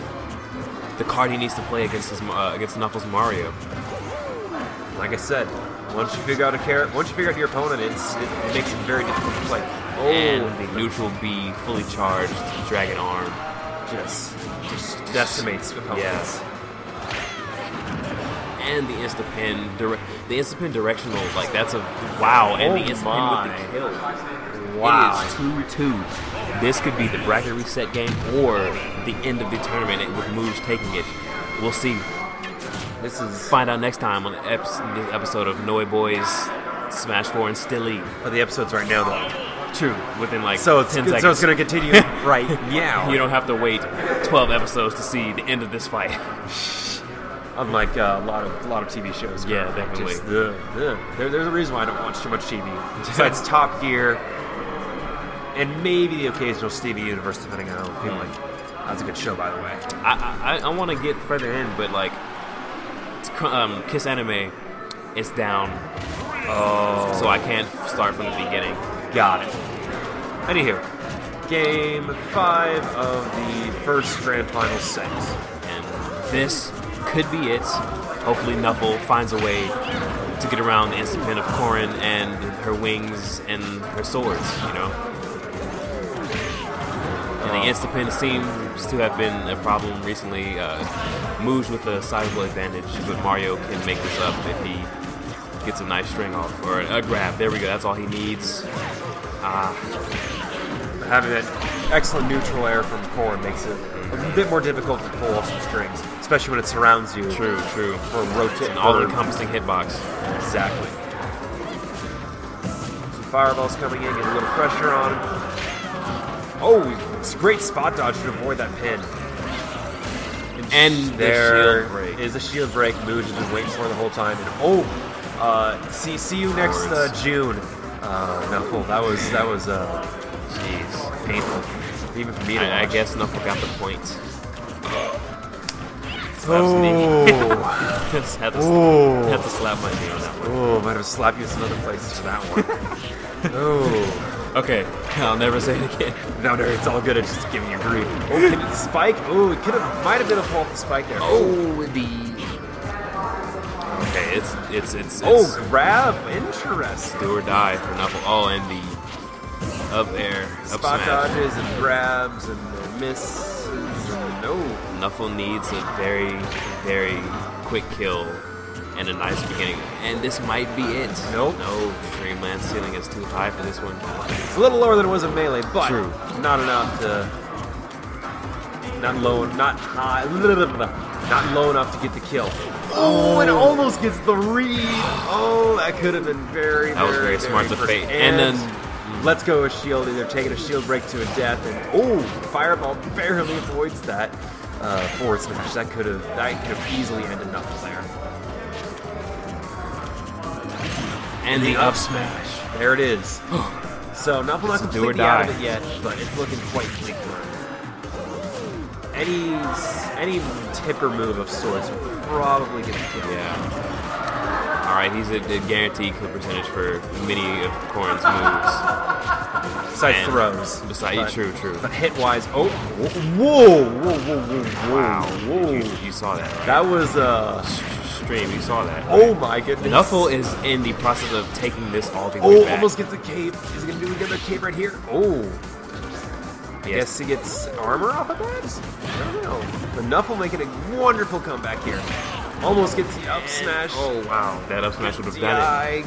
Speaker 9: the card he needs to play against his uh, against Knuckles Mario.
Speaker 7: like I said, once you figure out a character, once you figure out your opponent, it's, it, it makes it very difficult to play. Oh,
Speaker 9: And the neutral B, fully charged Dragon Arm.
Speaker 7: just just decimates opponents.
Speaker 9: And the insta pin, dire- the insta pin directional, like that's a wow. And
Speaker 7: Oh
Speaker 9: the insta pin with the kill.
Speaker 7: Wow.
Speaker 9: It is two two. This could be the bracket reset game or the end of the tournament with moves taking it. We'll see.
Speaker 7: This is
Speaker 9: Find out next time on the episode of Noi Bois Smash 4 and Stilly.
Speaker 7: for the episodes right now though.
Speaker 9: True. Within like
Speaker 7: So it's
Speaker 9: 10
Speaker 7: so it's gonna continue right now.
Speaker 9: You don't have to wait 12 episodes to see the end of this fight.
Speaker 7: Unlike uh, a lot of a lot of TV shows.
Speaker 9: Yeah, definitely.
Speaker 7: Just, ugh, ugh. There, there's a reason why I don't watch too much TV. Besides Top Gear, and maybe the occasional Steven Universe, depending on how I'm feeling. That's a good show, by the way.
Speaker 9: I I, I want to get further in, but like, um, Kiss Anime is down,
Speaker 7: Oh,
Speaker 9: so I can't start from the beginning.
Speaker 7: got it. Anywho, game five of the first grand final set.
Speaker 9: And this could be it. Hopefully, Nuffle finds a way to get around the instant pin of Corrin and her wings and her swords, you know? And the instant pin seems to have been a problem recently. Uh, Muge with a sizable advantage, but Mario can make this up if he gets a nice string off or a grab. There we go. That's all he needs. Ah,
Speaker 7: Having that excellent neutral air from Corrin makes it a bit more difficult to pull off some strings, especially when it surrounds you.
Speaker 9: true, true.
Speaker 7: For a rotate,
Speaker 9: An all-encompassing hitbox.
Speaker 7: Exactly. Some fireballs coming in, get a little pressure on him. Oh, it's a great spot dodge to avoid that pin.
Speaker 9: And the
Speaker 7: there
Speaker 9: break.
Speaker 7: is a shield break. Muge has been waiting for the whole time. And oh, uh, see, see you next uh, June. Uh, no, that was that was uh,
Speaker 9: Jeez.
Speaker 7: painful, even for me to
Speaker 9: I, I guess Knuffle got the point.
Speaker 7: Oh.
Speaker 9: Just had to,
Speaker 7: Oh.
Speaker 9: had to slap my knee on that one.
Speaker 7: Oh, might have slapped you in some other places for that one. oh.
Speaker 9: Okay, I'll never say it again.
Speaker 7: No, no, it's all good. It's just giving you grief. Oh, oh, can it spike? Oh, it could have, might have been a fault to spike there.
Speaker 9: Oh, the. Okay, it's it's it's, oh, it's
Speaker 7: Oh, grab. Interesting.
Speaker 9: do or die for Knuffle. Oh, and the up air, up
Speaker 7: Spot
Speaker 9: smash.
Speaker 7: dodges and grabs and misses. And no.
Speaker 9: Knuffle needs a very very quick kill and a nice beginning, and this might be it.
Speaker 7: Nope.
Speaker 9: No, Dreamland ceiling is too high for this one.
Speaker 7: It's a little lower than it was in melee, but
Speaker 9: True.
Speaker 7: not enough to. Not low, not high, not low enough to get the kill. Oh, it almost gets the read. Oh, that could have been very,
Speaker 9: That was very smart to
Speaker 7: first.
Speaker 9: fake. And then-
Speaker 7: let's go with shield. They're taking a shield break to a death, and oh, fireball barely avoids that uh, forward smash. That could have that could have easily ended Knuckles there.
Speaker 9: And the up smash.
Speaker 7: There it is. so Knuckle not
Speaker 9: It's a do or
Speaker 7: completely out of it yet, but it's looking quite bleak for him. Any any tipper move of sorts would probably get the kill.
Speaker 9: Yeah. All right, he's a, a guaranteed kill percentage for many of Corrin's moves.
Speaker 7: Besides
Speaker 9: And
Speaker 7: throws.
Speaker 9: Besides,
Speaker 7: but,
Speaker 9: true, true.
Speaker 7: But hit wise, oh, whoa, whoa, whoa, whoa, whoa,
Speaker 9: Wow,
Speaker 7: whoa.
Speaker 9: You, you saw that, right?
Speaker 7: That was uh.
Speaker 9: stream. You saw that.
Speaker 7: Oh my goodness.
Speaker 9: Nuffle is in the process of taking this all the way
Speaker 7: Oh,
Speaker 9: back.
Speaker 7: almost gets a cape. Is he gonna do another cape right here? Oh. I
Speaker 9: Yes.
Speaker 7: guess he gets armor off of that? I don't know. But Nuffle making a wonderful comeback here. Almost gets the up smash.
Speaker 9: Oh wow, that up smash would have done it.
Speaker 7: eye,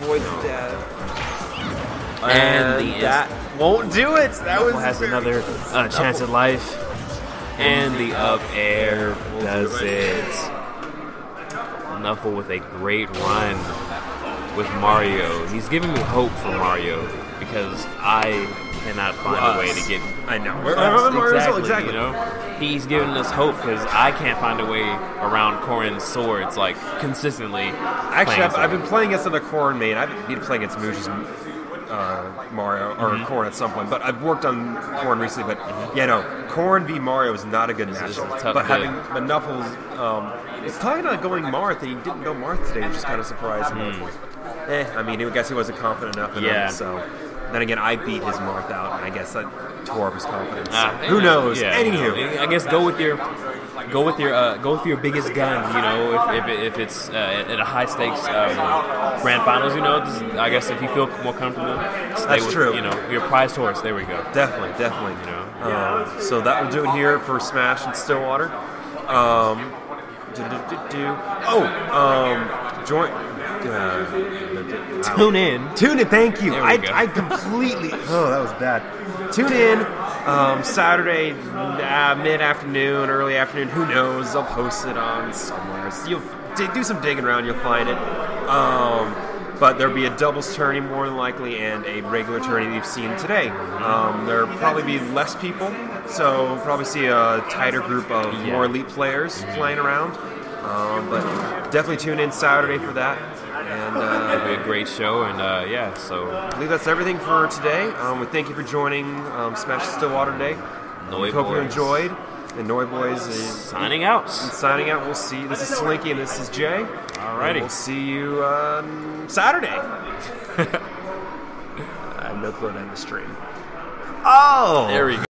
Speaker 7: avoids death.
Speaker 9: And the
Speaker 7: that won't do it. That was
Speaker 9: has another uh, chance at life, and the up air does it. Knuffle with a great run with Mario. He's giving me hope for Mario because I cannot find a way to get.
Speaker 7: I know.
Speaker 9: exactly,
Speaker 7: exactly.
Speaker 9: You know, he's giving us hope because I can't find a way around Corrin's swords like consistently.
Speaker 7: Actually, I've, I've been playing against another Corrin main. I've been playing against Muge's uh, Mario or
Speaker 9: Mhm.
Speaker 7: Corrin at some point, but I've worked on Corrin recently. But yeah, no, Corrin v Mario is not a good matchup. But having but Knuffles, um, it's talking about going Marth, and he didn't go Marth today, which is kind of surprising. Eh, I mean, I guess he wasn't confident enough. In.
Speaker 9: Yeah.
Speaker 7: him, so then again, I beat his Marth out, and I guess that tore up his confidence.
Speaker 9: Ah,
Speaker 7: Who knows?
Speaker 9: Yeah,
Speaker 7: Anywho,
Speaker 9: I guess go with your go with your uh, go with your biggest gun. You know, if, if, if it's uh, at a high stakes um, grand finals, you know, just, I guess if you feel more comfortable, stay
Speaker 7: That's
Speaker 9: with,
Speaker 7: true.
Speaker 9: You know, your prized horse. There we go.
Speaker 7: Definitely, definitely.
Speaker 9: You know,
Speaker 7: Uh, so that will do it here for Smash and Stillwater. Um, do, do, do. Oh, um, join. Uh,
Speaker 9: Tune in.
Speaker 7: Tune in. Thank you. I. I completely. Oh, that was bad. Tune in Um, Saturday, uh, mid afternoon, early afternoon, who knows? I'll post it on somewhere. So you'll do some digging around, you'll find it. Um, but there'll be a doubles tourney more than likely and a regular tourney you've seen today. Um, there'll probably be less people, so we'll probably see a tighter group of more elite players playing around. Um, but definitely tune in Saturday for that. And uh,
Speaker 9: It'll be a great show, and uh, yeah, so
Speaker 7: I believe that's everything for today. Um, we thank you for joining um, Smash Stillwater today.
Speaker 9: Noi
Speaker 7: we hope you enjoyed. And Noi Bois is
Speaker 9: signing out.
Speaker 7: signing out. We'll see. This is Slinky and this is Jay.
Speaker 9: Alrighty.
Speaker 7: And We'll see you um, Saturday. I have no clue to end the stream. Oh!
Speaker 9: There we go.